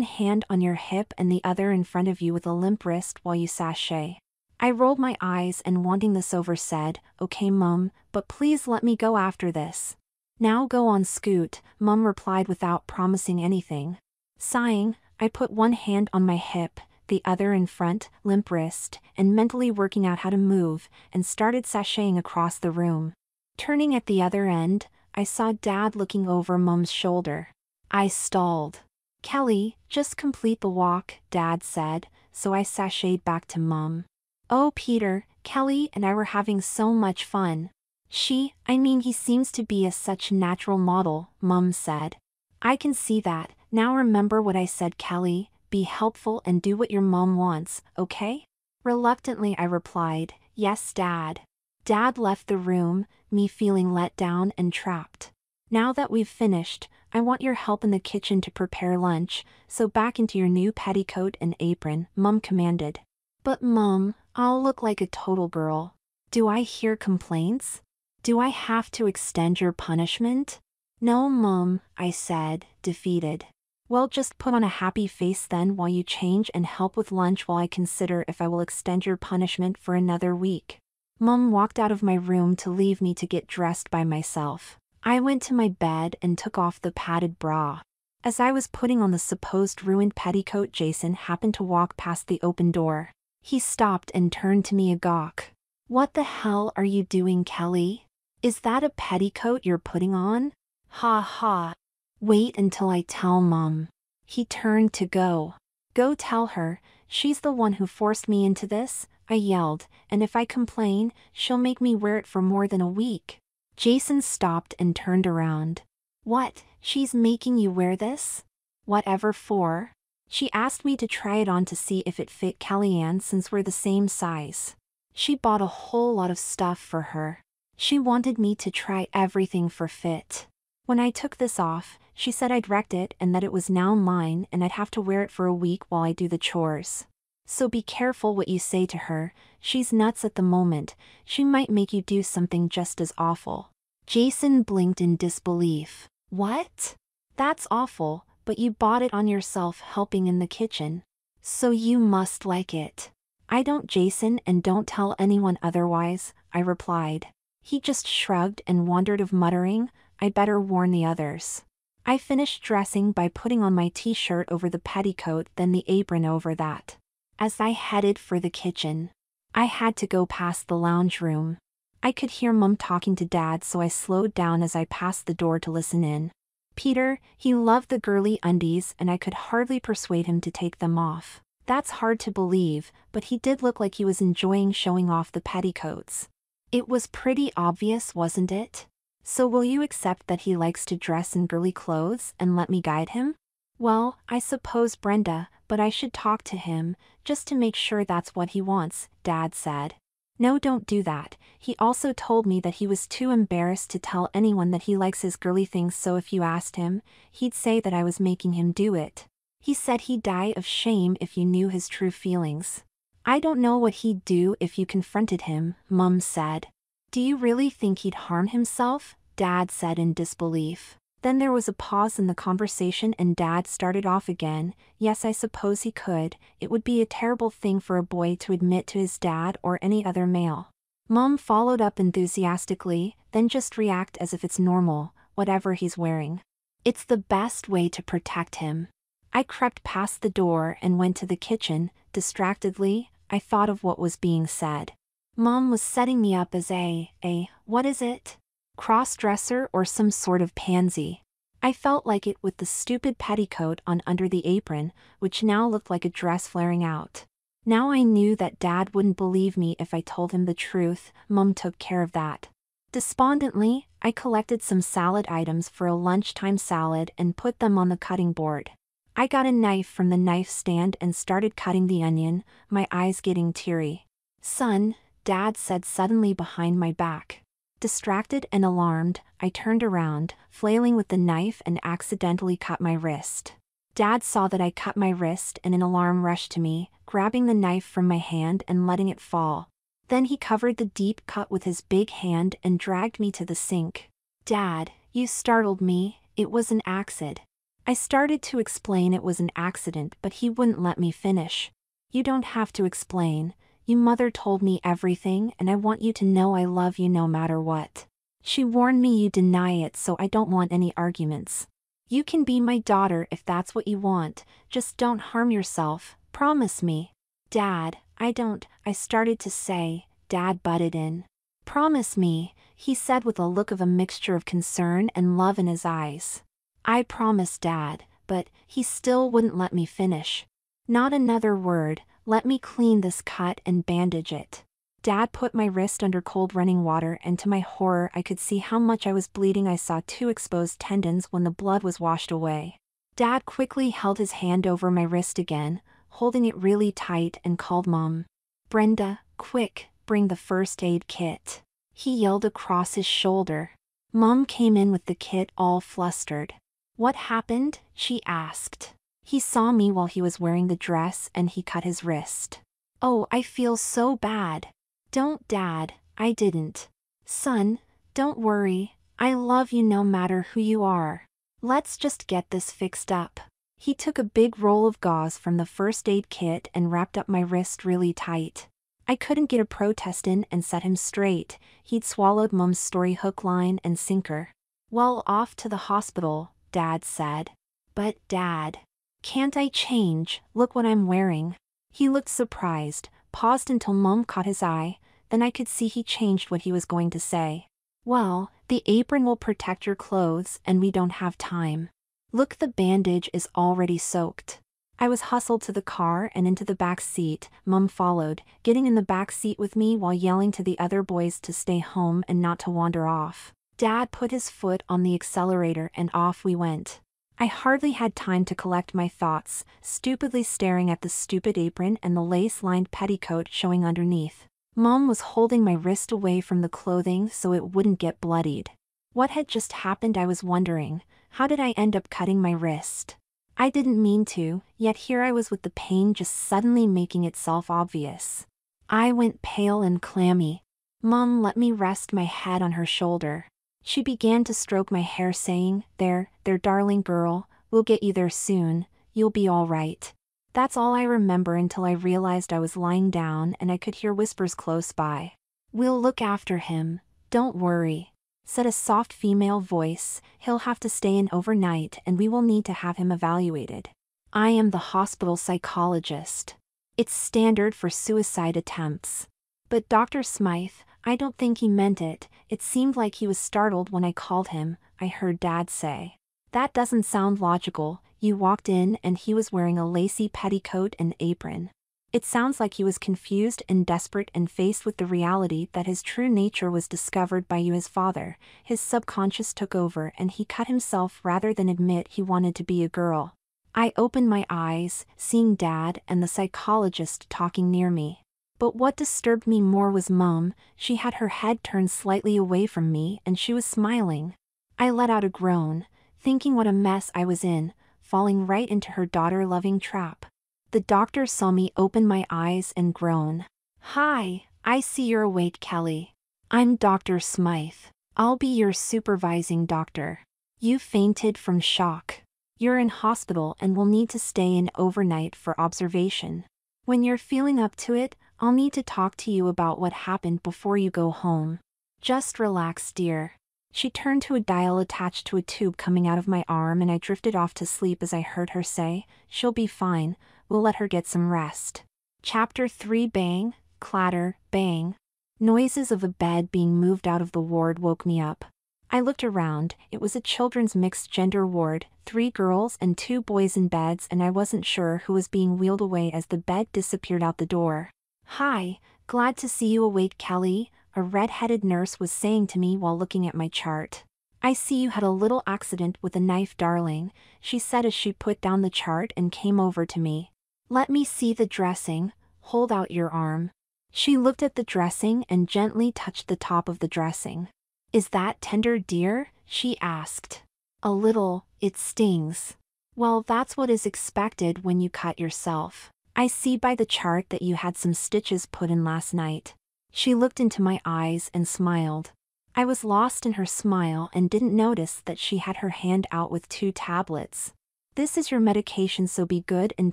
hand on your hip and the other in front of you with a limp wrist while you sashay. I rolled my eyes and wanting this over said, okay mum, but please let me go after this. Now go on scoot, mum replied without promising anything. Sighing, I put one hand on my hip, the other in front, limp wrist, and mentally working out how to move, and started sashaying across the room. Turning at the other end, I saw Dad looking over Mum's shoulder. I stalled. Kelly, just complete the walk, Dad said, so I sashayed back to Mum. Oh Peter, Kelly and I were having so much fun. She, I mean he seems to be a such natural model, Mum said. I can see that, now remember what I said Kelly, be helpful and do what your mom wants, okay? Reluctantly I replied, yes dad. Dad left the room, me feeling let down and trapped. Now that we've finished, I want your help in the kitchen to prepare lunch, so back into your new petticoat and apron, Mum commanded. But Mum, I'll look like a total girl. Do I hear complaints? Do I have to extend your punishment? No, Mum, I said, defeated. Well, just put on a happy face then while you change and help with lunch while I consider if I will extend your punishment for another week. Mum walked out of my room to leave me to get dressed by myself. I went to my bed and took off the padded bra. As I was putting on the supposed ruined petticoat, Jason happened to walk past the open door. He stopped and turned to me agawk. What the hell are you doing, Kelly? Is that a petticoat you're putting on? Ha ha, Wait until I tell Mom. He turned to go. Go tell her, she's the one who forced me into this, I yelled, and if I complain, she'll make me wear it for more than a week. Jason stopped and turned around. What, she's making you wear this? Whatever for? She asked me to try it on to see if it fit Kellyanne since we're the same size. She bought a whole lot of stuff for her. She wanted me to try everything for fit. When I took this off, she said I'd wrecked it and that it was now mine and I'd have to wear it for a week while I do the chores. So be careful what you say to her, she's nuts at the moment, she might make you do something just as awful. Jason blinked in disbelief. What? That's awful, but you bought it on yourself helping in the kitchen. So you must like it. I don't Jason and don't tell anyone otherwise, I replied. He just shrugged and wandered of muttering, I'd better warn the others. I finished dressing by putting on my t-shirt over the petticoat then the apron over that. As I headed for the kitchen, I had to go past the lounge room. I could hear Mum talking to Dad so I slowed down as I passed the door to listen in. Peter, he loved the girly undies and I could hardly persuade him to take them off. That's hard to believe, but he did look like he was enjoying showing off the petticoats. It was pretty obvious, wasn't it? So will you accept that he likes to dress in girly clothes and let me guide him? Well, I suppose Brenda, but I should talk to him, just to make sure that's what he wants, Dad said. No don't do that, he also told me that he was too embarrassed to tell anyone that he likes his girly things so if you asked him, he'd say that I was making him do it. He said he'd die of shame if you knew his true feelings. I don't know what he'd do if you confronted him, Mum said. Do you really think he'd harm himself? Dad said in disbelief. Then there was a pause in the conversation and Dad started off again. Yes, I suppose he could. It would be a terrible thing for a boy to admit to his dad or any other male. Mom followed up enthusiastically, then just react as if it's normal, whatever he's wearing. It's the best way to protect him. I crept past the door and went to the kitchen, distractedly, I thought of what was being said. Mom was setting me up as a, a, what is it? Cross-dresser or some sort of pansy. I felt like it with the stupid petticoat on under the apron, which now looked like a dress flaring out. Now I knew that Dad wouldn't believe me if I told him the truth, Mum took care of that. Despondently, I collected some salad items for a lunchtime salad and put them on the cutting board. I got a knife from the knife stand and started cutting the onion, my eyes getting teary. Son, Dad said suddenly behind my back. Distracted and alarmed, I turned around, flailing with the knife and accidentally cut my wrist. Dad saw that I cut my wrist and in alarm rushed to me, grabbing the knife from my hand and letting it fall. Then he covered the deep cut with his big hand and dragged me to the sink. Dad, you startled me, it was an accident. I started to explain it was an accident but he wouldn't let me finish. You don't have to explain, you mother told me everything and I want you to know I love you no matter what. She warned me you deny it so I don't want any arguments. You can be my daughter if that's what you want, just don't harm yourself, promise me. Dad, I don't, I started to say, Dad butted in. Promise me, he said with a look of a mixture of concern and love in his eyes. I promised Dad, but he still wouldn't let me finish. Not another word, let me clean this cut and bandage it. Dad put my wrist under cold running water and to my horror I could see how much I was bleeding I saw two exposed tendons when the blood was washed away. Dad quickly held his hand over my wrist again, holding it really tight and called Mom. Brenda, quick, bring the first aid kit. He yelled across his shoulder. Mom came in with the kit all flustered. What happened? she asked. He saw me while he was wearing the dress and he cut his wrist. Oh, I feel so bad. Don't, Dad, I didn't. Son, don't worry, I love you no matter who you are. Let's just get this fixed up. He took a big roll of gauze from the first aid kit and wrapped up my wrist really tight. I couldn't get a protest in and set him straight, he'd swallowed Mum's story hook, line, and sinker. Well, off to the hospital, Dad said. But, Dad, can't I change, look what I'm wearing. He looked surprised, paused until Mum caught his eye, then I could see he changed what he was going to say. Well, the apron will protect your clothes and we don't have time. Look the bandage is already soaked. I was hustled to the car and into the back seat, Mum followed, getting in the back seat with me while yelling to the other boys to stay home and not to wander off. Dad put his foot on the accelerator and off we went. I hardly had time to collect my thoughts, stupidly staring at the stupid apron and the lace-lined petticoat showing underneath. Mom was holding my wrist away from the clothing so it wouldn't get bloodied. What had just happened I was wondering, how did I end up cutting my wrist? I didn't mean to, yet here I was with the pain just suddenly making itself obvious. I went pale and clammy. Mom let me rest my head on her shoulder. She began to stroke my hair saying, There, there darling girl, we'll get you there soon, you'll be all right. That's all I remember until I realized I was lying down and I could hear whispers close by. We'll look after him, don't worry. Said a soft female voice, he'll have to stay in overnight and we will need to have him evaluated. I am the hospital psychologist. It's standard for suicide attempts. But Dr. Smythe, I don't think he meant it, it seemed like he was startled when I called him, I heard Dad say. That doesn't sound logical, you walked in and he was wearing a lacy petticoat and apron. It sounds like he was confused and desperate and faced with the reality that his true nature was discovered by you his father, his subconscious took over and he cut himself rather than admit he wanted to be a girl. I opened my eyes, seeing Dad and the psychologist talking near me. But what disturbed me more was Mum, she had her head turned slightly away from me and she was smiling. I let out a groan, thinking what a mess I was in, falling right into her daughter-loving trap. The doctor saw me open my eyes and groan. Hi, I see you're awake Kelly. I'm Dr. Smythe. I'll be your supervising doctor. You fainted from shock. You're in hospital and will need to stay in overnight for observation. When you're feeling up to it, I'll need to talk to you about what happened before you go home. Just relax, dear. She turned to a dial attached to a tube coming out of my arm and I drifted off to sleep as I heard her say, She'll be fine, we'll let her get some rest. Chapter 3 Bang, clatter, bang. Noises of a bed being moved out of the ward woke me up. I looked around, it was a children's mixed gender ward, three girls and two boys in beds and I wasn't sure who was being wheeled away as the bed disappeared out the door. Hi, glad to see you awake Kelly, a red-headed nurse was saying to me while looking at my chart. I see you had a little accident with a knife darling, she said as she put down the chart and came over to me. Let me see the dressing, hold out your arm. She looked at the dressing and gently touched the top of the dressing. Is that tender dear? she asked. A little, it stings. Well, that's what is expected when you cut yourself. I see by the chart that you had some stitches put in last night. She looked into my eyes and smiled. I was lost in her smile and didn't notice that she had her hand out with two tablets. This is your medication so be good and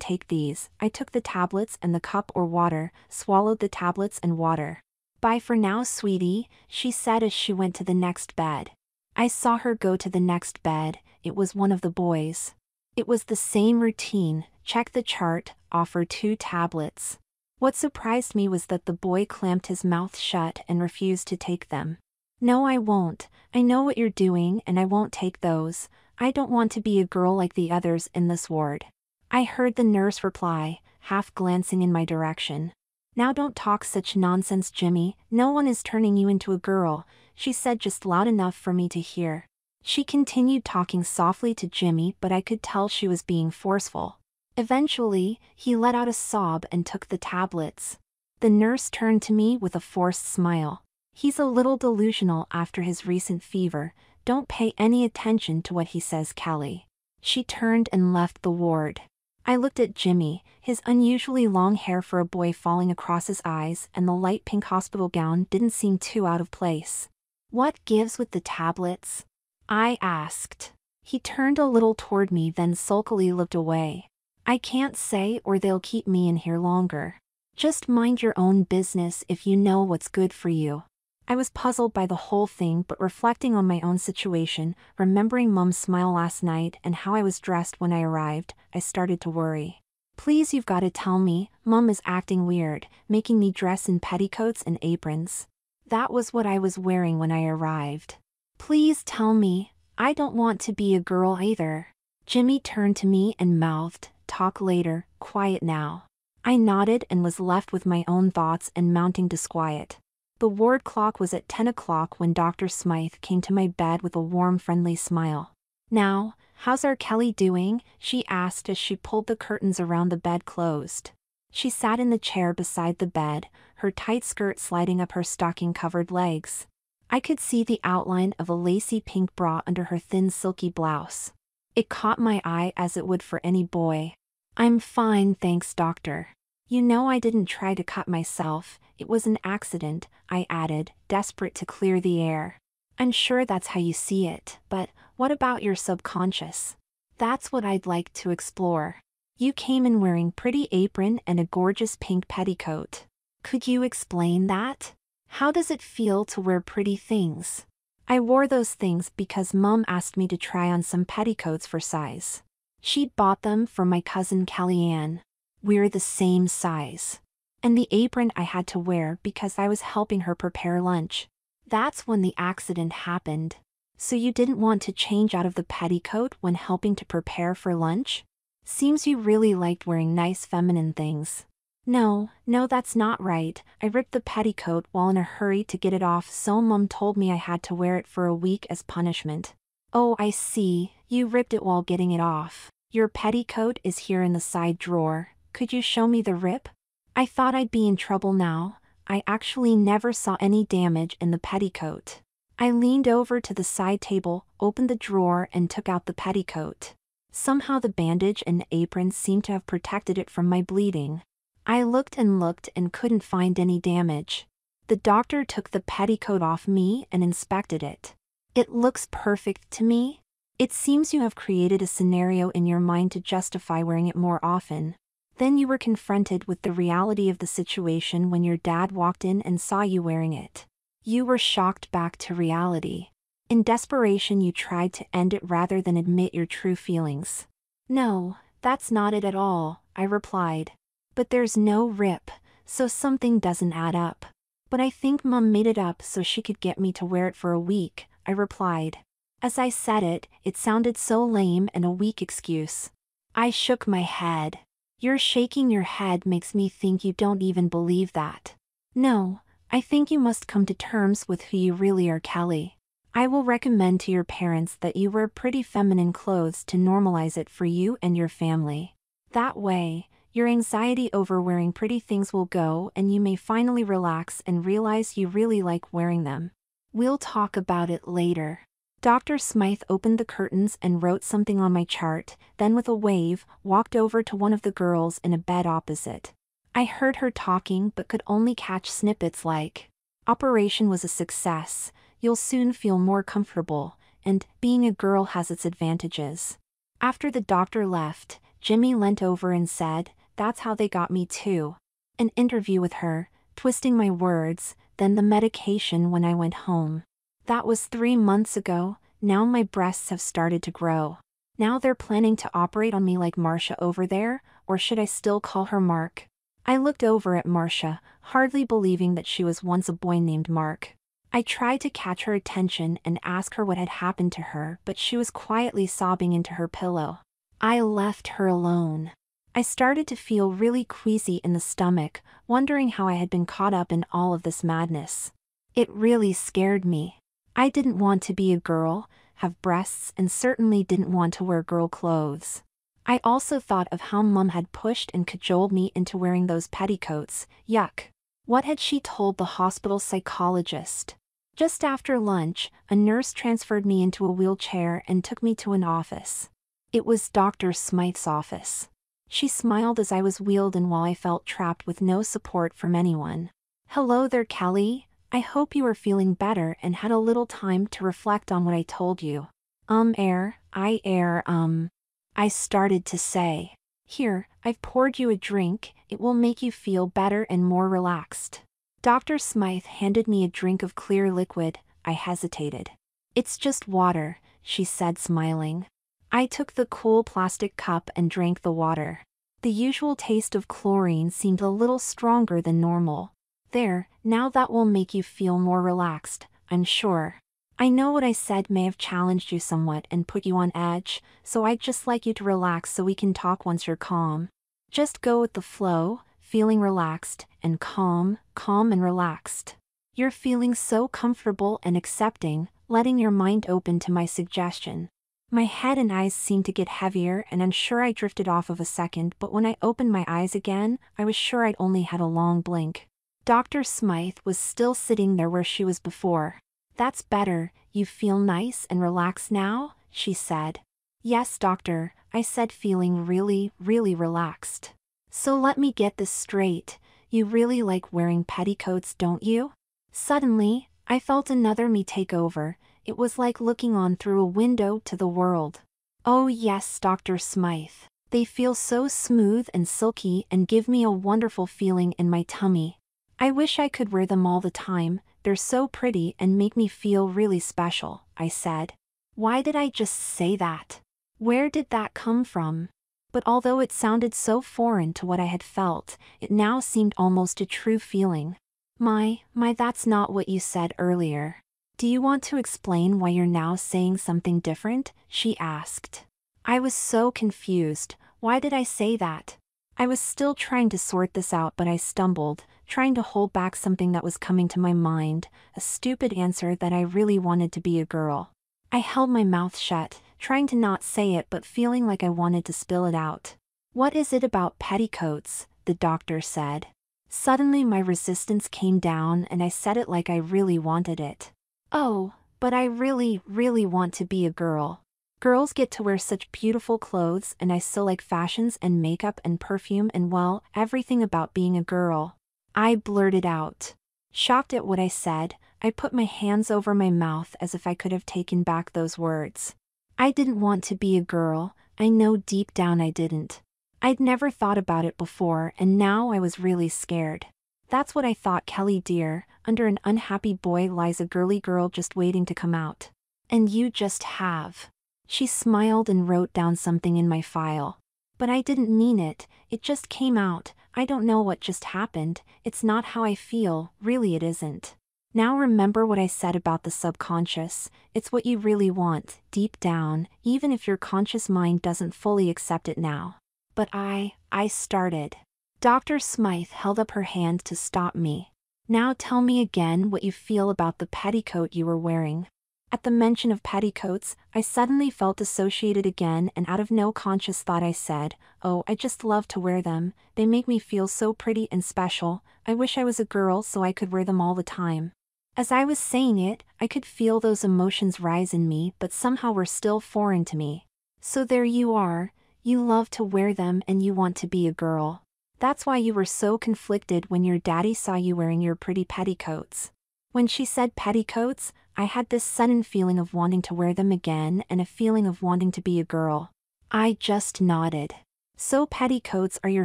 take these. I took the tablets and the cup or water, swallowed the tablets and water. Bye for now sweetie, she said as she went to the next bed. I saw her go to the next bed, it was one of the boys. It was the same routine, check the chart, offer two tablets. What surprised me was that the boy clamped his mouth shut and refused to take them. No, I won't. I know what you're doing and I won't take those. I don't want to be a girl like the others in this ward. I heard the nurse reply, half glancing in my direction. Now don't talk such nonsense, Jimmy. No one is turning you into a girl, she said just loud enough for me to hear. She continued talking softly to Jimmy, but I could tell she was being forceful. Eventually, he let out a sob and took the tablets. The nurse turned to me with a forced smile. He's a little delusional after his recent fever, don't pay any attention to what he says Kelly. She turned and left the ward. I looked at Jimmy, his unusually long hair for a boy falling across his eyes and the light pink hospital gown didn't seem too out of place. What gives with the tablets? I asked. He turned a little toward me then sulkily looked away. I can't say or they'll keep me in here longer. Just mind your own business if you know what's good for you. I was puzzled by the whole thing but reflecting on my own situation, remembering Mum's smile last night and how I was dressed when I arrived, I started to worry. Please you've got to tell me, Mum is acting weird, making me dress in petticoats and aprons. That was what I was wearing when I arrived. Please tell me, I don't want to be a girl either. Jimmy turned to me and mouthed, talk later, quiet now. I nodded and was left with my own thoughts and mounting disquiet. The ward clock was at 10 o'clock when Dr. Smythe came to my bed with a warm friendly smile. Now, how's our Kelly doing? she asked as she pulled the curtains around the bed closed. She sat in the chair beside the bed, her tight skirt sliding up her stocking-covered legs. I could see the outline of a lacy pink bra under her thin silky blouse. It caught my eye as it would for any boy. I'm fine thanks doctor. You know I didn't try to cut myself, it was an accident, I added, desperate to clear the air. I'm sure that's how you see it, but what about your subconscious? That's what I'd like to explore. You came in wearing pretty apron and a gorgeous pink petticoat. Could you explain that? How does it feel to wear pretty things? I wore those things because Mum asked me to try on some petticoats for size. She'd bought them for my cousin Kellyanne. We're the same size. And the apron I had to wear because I was helping her prepare lunch. That's when the accident happened. So you didn't want to change out of the petticoat when helping to prepare for lunch? Seems you really liked wearing nice feminine things. No, no that's not right, I ripped the petticoat while in a hurry to get it off so mum told me I had to wear it for a week as punishment. Oh I see, you ripped it while getting it off. Your petticoat is here in the side drawer, could you show me the rip? I thought I'd be in trouble now, I actually never saw any damage in the petticoat. I leaned over to the side table, opened the drawer and took out the petticoat. Somehow the bandage and apron seemed to have protected it from my bleeding. I looked and looked and couldn't find any damage. The doctor took the petticoat off me and inspected it. It looks perfect to me. It seems you have created a scenario in your mind to justify wearing it more often. Then you were confronted with the reality of the situation when your dad walked in and saw you wearing it. You were shocked back to reality. In desperation, you tried to end it rather than admit your true feelings. No, that's not it at all, I replied. But there's no rip, so something doesn't add up. But I think Mum made it up so she could get me to wear it for a week, I replied. As I said it, it sounded so lame and a weak excuse. I shook my head. Your shaking your head makes me think you don't even believe that. No, I think you must come to terms with who you really are, Kelly. I will recommend to your parents that you wear pretty feminine clothes to normalize it for you and your family. That way, your anxiety over wearing pretty things will go and you may finally relax and realize you really like wearing them. We'll talk about it later. Dr. Smythe opened the curtains and wrote something on my chart, then with a wave, walked over to one of the girls in a bed opposite. I heard her talking but could only catch snippets like, Operation was a success, you'll soon feel more comfortable, and being a girl has its advantages. After the doctor left, Jimmy leant over and said, That's how they got me too. An interview with her, twisting my words, then the medication when I went home. That was three months ago, now my breasts have started to grow. Now they're planning to operate on me like Marcia over there, or should I still call her Mark? I looked over at Marcia, hardly believing that she was once a boy named Mark. I tried to catch her attention and ask her what had happened to her, but she was quietly sobbing into her pillow. I left her alone. I started to feel really queasy in the stomach, wondering how I had been caught up in all of this madness. It really scared me. I didn't want to be a girl, have breasts, and certainly didn't want to wear girl clothes. I also thought of how Mum had pushed and cajoled me into wearing those petticoats, yuck. What had she told the hospital psychologist? Just after lunch, a nurse transferred me into a wheelchair and took me to an office. It was Dr. Smythe's office. She smiled as I was wheeled in while I felt trapped with no support from anyone. Hello there, Kelly, I hope you are feeling better and had a little time to reflect on what I told you. Um, air, I air, um. I started to say. Here, I've poured you a drink, it will make you feel better and more relaxed. Dr. Smythe handed me a drink of clear liquid, I hesitated. It's just water, she said smiling. I took the cool plastic cup and drank the water. The usual taste of chlorine seemed a little stronger than normal. There, now that will make you feel more relaxed, I'm sure. I know what I said may have challenged you somewhat and put you on edge, so I'd just like you to relax so we can talk once you're calm. Just go with the flow, feeling relaxed and calm, calm and relaxed. You're feeling so comfortable and accepting, letting your mind open to my suggestion. My head and eyes seemed to get heavier and I'm sure I drifted off of a second but when I opened my eyes again, I was sure I'd only had a long blink. Dr. Smythe was still sitting there where she was before. That's better, you feel nice and relaxed now? she said. Yes, doctor, I said feeling really, really relaxed. So let me get this straight, you really like wearing petticoats don't you? Suddenly, I felt another me take over, it was like looking on through a window to the world. Oh yes, Dr. Smythe. They feel so smooth and silky and give me a wonderful feeling in my tummy. I wish I could wear them all the time, they're so pretty and make me feel really special, I said. Why did I just say that? Where did that come from? But although it sounded so foreign to what I had felt, it now seemed almost a true feeling. My, my that's not what you said earlier. Do you want to explain why you're now saying something different? She asked. I was so confused, why did I say that? I was still trying to sort this out but I stumbled, trying to hold back something that was coming to my mind, a stupid answer that I really wanted to be a girl. I held my mouth shut, trying to not say it but feeling like I wanted to spill it out. What is it about petticoats? the doctor said. Suddenly my resistance came down and I said it like I really wanted it. Oh, but I really, really want to be a girl. Girls get to wear such beautiful clothes and I still like fashions and makeup and perfume and well, everything about being a girl. I blurted out. Shocked at what I said, I put my hands over my mouth as if I could have taken back those words. I didn't want to be a girl, I know deep down I didn't. I'd never thought about it before and now I was really scared. That's what I thought Kelly dear, under an unhappy boy lies a girly girl just waiting to come out. And you just have. She smiled and wrote down something in my file. But I didn't mean it, it just came out, I don't know what just happened, it's not how I feel, really it isn't. Now remember what I said about the subconscious, it's what you really want, deep down, even if your conscious mind doesn't fully accept it now. But I, I started. Dr. Smythe held up her hand to stop me. Now tell me again what you feel about the petticoat you were wearing. At the mention of petticoats, I suddenly felt associated again and out of no conscious thought I said, Oh, I just love to wear them, they make me feel so pretty and special, I wish I was a girl so I could wear them all the time. As I was saying it, I could feel those emotions rise in me but somehow were still foreign to me. So there you are, you love to wear them and you want to be a girl. That's why you were so conflicted when your daddy saw you wearing your pretty petticoats. When she said petticoats, I had this sudden feeling of wanting to wear them again and a feeling of wanting to be a girl. I just nodded. So petticoats are your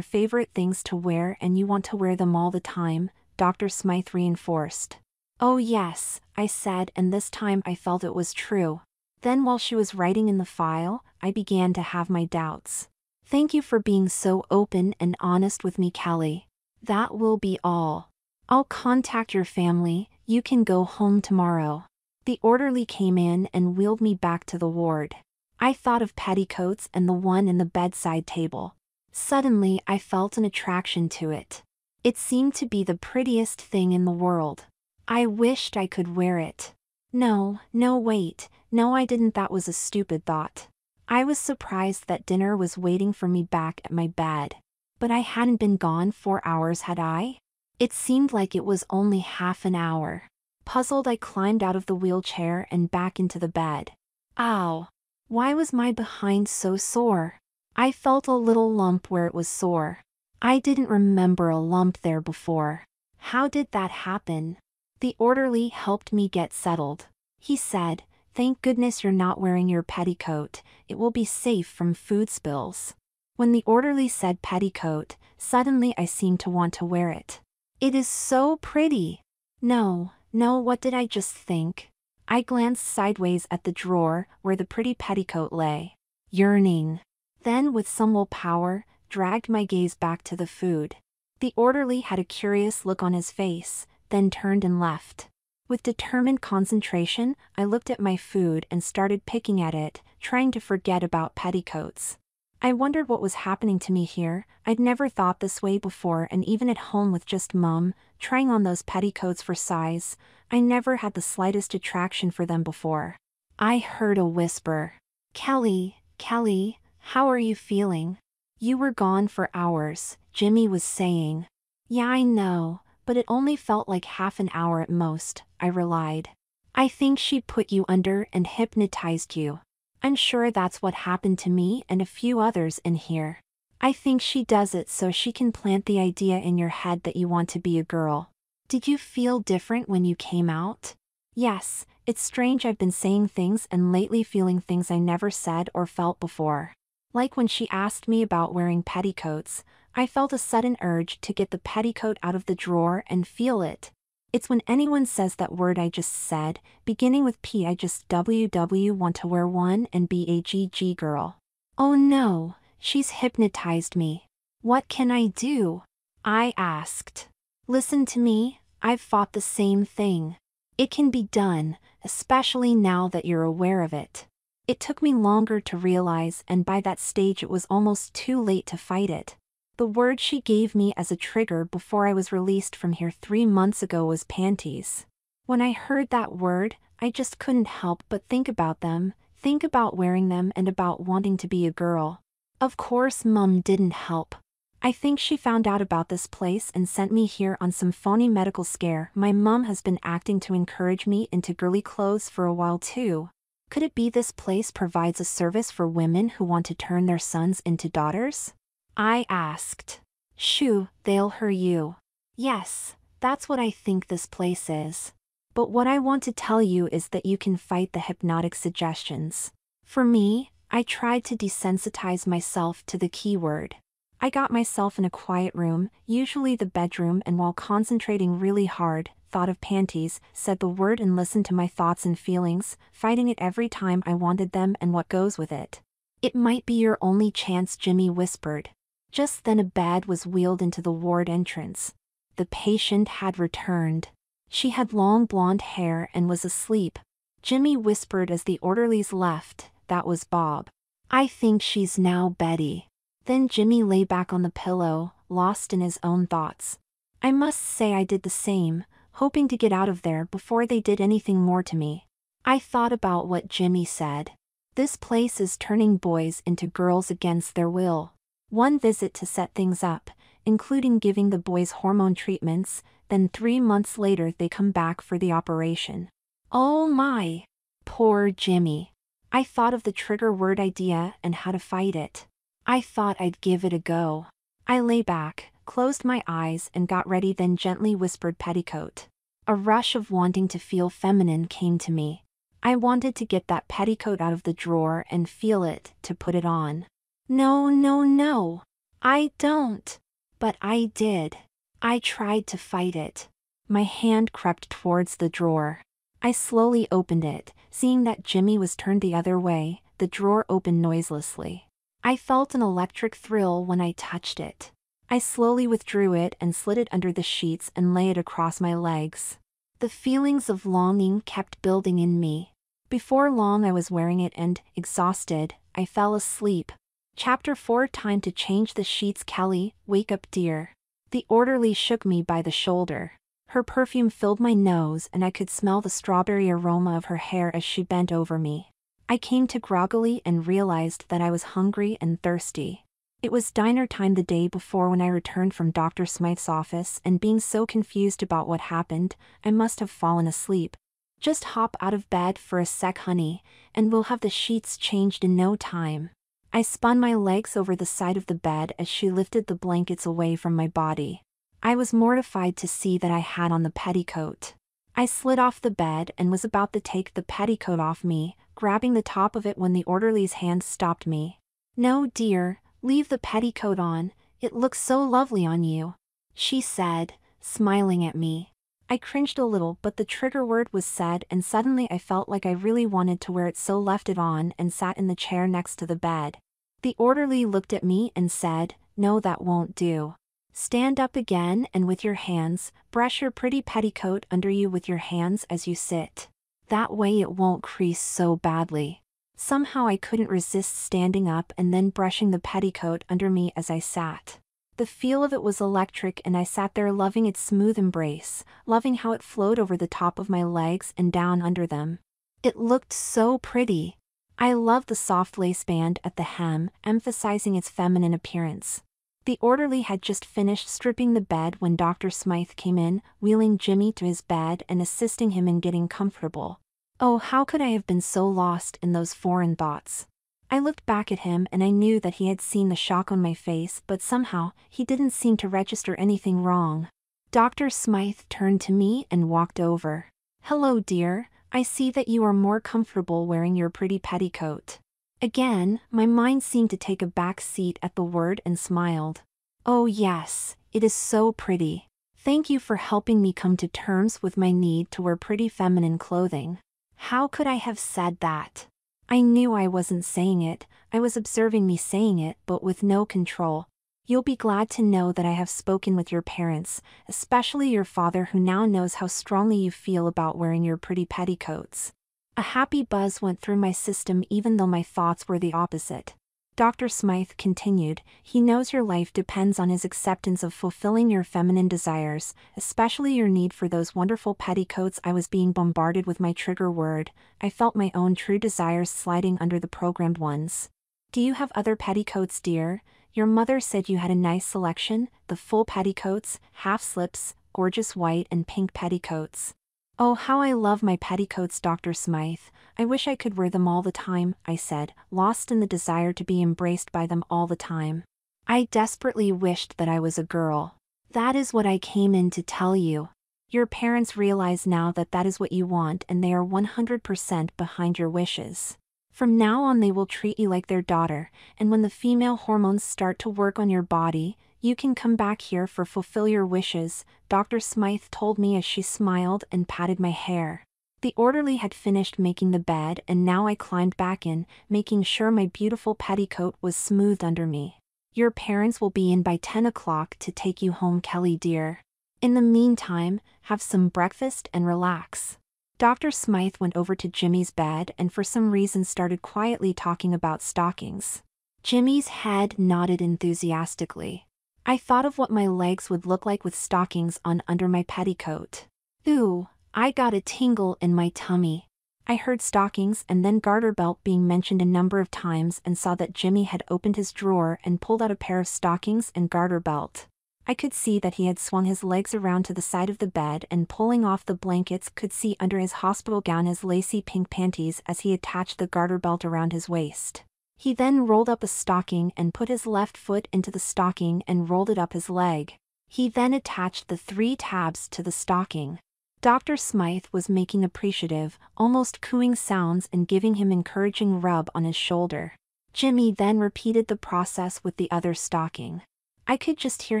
favorite things to wear and you want to wear them all the time, Dr. Smythe reinforced. Oh yes, I said and this time I felt it was true. Then while she was writing in the file, I began to have my doubts. Thank you for being so open and honest with me, Kelly. That will be all. I'll contact your family, you can go home tomorrow. The orderly came in and wheeled me back to the ward. I thought of petticoats and the one in the bedside table. Suddenly I felt an attraction to it. It seemed to be the prettiest thing in the world. I wished I could wear it. No, no wait, no I didn't that was a stupid thought. I was surprised that dinner was waiting for me back at my bed. But I hadn't been gone four hours had I? It seemed like it was only half an hour. Puzzled I climbed out of the wheelchair and back into the bed. Ow! Why was my behind so sore? I felt a little lump where it was sore. I didn't remember a lump there before. How did that happen? The orderly helped me get settled. He said, Thank goodness you're not wearing your petticoat, it will be safe from food spills. When the orderly said petticoat, suddenly I seemed to want to wear it. It is so pretty. No, no, what did I just think? I glanced sideways at the drawer where the pretty petticoat lay, yearning. Then, with some willpower, dragged my gaze back to the food. The orderly had a curious look on his face, then turned and left. With determined concentration, I looked at my food and started picking at it, trying to forget about petticoats. I wondered what was happening to me here, I'd never thought this way before and even at home with just mum, trying on those petticoats for size, I never had the slightest attraction for them before. I heard a whisper. Kelly, Kelly, how are you feeling? You were gone for hours, Jimmy was saying. Yeah I know, but it only felt like half an hour at most, I relied. I think she put you under and hypnotized you. I'm sure that's what happened to me and a few others in here. I think she does it so she can plant the idea in your head that you want to be a girl. Did you feel different when you came out? Yes, it's strange I've been saying things and lately feeling things I never said or felt before. Like when she asked me about wearing petticoats, I felt a sudden urge to get the petticoat out of the drawer and feel it. It's when anyone says that word I just said, beginning with P I just WW want to wear one and be a GG girl. Oh no, she's hypnotized me. What can I do? I asked. Listen to me, I've fought the same thing. It can be done, especially now that you're aware of it. It took me longer to realize and by that stage it was almost too late to fight it. The word she gave me as a trigger before I was released from here three months ago was panties. When I heard that word, I just couldn't help but think about them, think about wearing them and about wanting to be a girl. Of course mum didn't help. I think she found out about this place and sent me here on some phony medical scare. My mum has been acting to encourage me into girly clothes for a while too. Could it be this place provides a service for women who want to turn their sons into daughters? I asked. Shoo, they'll hurt you. Yes, that's what I think this place is. But what I want to tell you is that you can fight the hypnotic suggestions. For me, I tried to desensitize myself to the keyword. I got myself in a quiet room, usually the bedroom, and while concentrating really hard, thought of panties, said the word and listened to my thoughts and feelings, fighting it every time I wanted them and what goes with it. It might be your only chance, Jimmy whispered. Just then a bed was wheeled into the ward entrance. The patient had returned. She had long blonde hair and was asleep. Jimmy whispered as the orderlies left, that was Bob. I think she's now Betty. Then Jimmy lay back on the pillow, lost in his own thoughts. I must say I did the same, hoping to get out of there before they did anything more to me. I thought about what Jimmy said. This place is turning boys into girls against their will. One visit to set things up, including giving the boys hormone treatments, then three months later they come back for the operation. Oh my! Poor Jimmy. I thought of the trigger word idea and how to fight it. I thought I'd give it a go. I lay back, closed my eyes and got ready then gently whispered petticoat. A rush of wanting to feel feminine came to me. I wanted to get that petticoat out of the drawer and feel it, to put it on. No, no, no. I don't. But I did. I tried to fight it. My hand crept towards the drawer. I slowly opened it, seeing that Jimmy was turned the other way, the drawer opened noiselessly. I felt an electric thrill when I touched it. I slowly withdrew it and slid it under the sheets and lay it across my legs. The feelings of longing kept building in me. Before long I was wearing it and, exhausted, I fell asleep. Chapter 4 Time to change the sheets Kelly, wake up dear. The orderly shook me by the shoulder. Her perfume filled my nose and I could smell the strawberry aroma of her hair as she bent over me. I came to groggily and realized that I was hungry and thirsty. It was diner time the day before when I returned from Dr. Smythe's office and being so confused about what happened, I must have fallen asleep. Just hop out of bed for a sec honey, and we'll have the sheets changed in no time. I spun my legs over the side of the bed as she lifted the blankets away from my body. I was mortified to see that I had on the petticoat. I slid off the bed and was about to take the petticoat off me, grabbing the top of it when the orderly's hand stopped me. No, dear, leave the petticoat on, it looks so lovely on you. She said, smiling at me. I cringed a little but the trigger word was said and suddenly I felt like I really wanted to wear it so left it on and sat in the chair next to the bed. The orderly looked at me and said, no that won't do. Stand up again and with your hands, brush your pretty petticoat under you with your hands as you sit. That way it won't crease so badly. Somehow I couldn't resist standing up and then brushing the petticoat under me as I sat. The feel of it was electric and I sat there loving its smooth embrace, loving how it flowed over the top of my legs and down under them. It looked so pretty. I loved the soft lace band at the hem, emphasizing its feminine appearance. The orderly had just finished stripping the bed when Dr. Smythe came in, wheeling Jimmy to his bed and assisting him in getting comfortable. Oh, how could I have been so lost in those foreign thoughts? I looked back at him and I knew that he had seen the shock on my face, but somehow, he didn't seem to register anything wrong. Dr. Smythe turned to me and walked over. Hello, dear, I see that you are more comfortable wearing your pretty petticoat. Again, my mind seemed to take a back seat at the word and smiled. Oh yes, it is so pretty. Thank you for helping me come to terms with my need to wear pretty feminine clothing. How could I have said that? I knew I wasn't saying it, I was observing me saying it but with no control. You'll be glad to know that I have spoken with your parents, especially your father who now knows how strongly you feel about wearing your pretty petticoats. A happy buzz went through my system even though my thoughts were the opposite. Dr. Smythe continued, he knows your life depends on his acceptance of fulfilling your feminine desires, especially your need for those wonderful petticoats I was being bombarded with my trigger word, I felt my own true desires sliding under the programmed ones. Do you have other petticoats dear? Your mother said you had a nice selection, the full petticoats, half slips, gorgeous white and pink petticoats. Oh, how I love my petticoats, Dr. Smythe. I wish I could wear them all the time, I said, lost in the desire to be embraced by them all the time. I desperately wished that I was a girl. That is what I came in to tell you. Your parents realize now that that is what you want and they are 100% behind your wishes. From now on they will treat you like their daughter, and when the female hormones start to work on your body, you can come back here for fulfill your wishes, Dr. Smythe told me as she smiled and patted my hair. The orderly had finished making the bed and now I climbed back in, making sure my beautiful petticoat was smoothed under me. Your parents will be in by 10 o'clock to take you home Kelly dear. In the meantime, have some breakfast and relax. Dr. Smythe went over to Jimmy's bed and for some reason started quietly talking about stockings. Jimmy's head nodded enthusiastically. I thought of what my legs would look like with stockings on under my petticoat. Ooh, I got a tingle in my tummy. I heard stockings and then garter belt being mentioned a number of times and saw that Jimmy had opened his drawer and pulled out a pair of stockings and garter belt. I could see that he had swung his legs around to the side of the bed and pulling off the blankets could see under his hospital gown his lacy pink panties as he attached the garter belt around his waist. He then rolled up a stocking and put his left foot into the stocking and rolled it up his leg. He then attached the three tabs to the stocking. Dr. Smythe was making appreciative, almost cooing sounds and giving him encouraging rub on his shoulder. Jimmy then repeated the process with the other stocking. I could just hear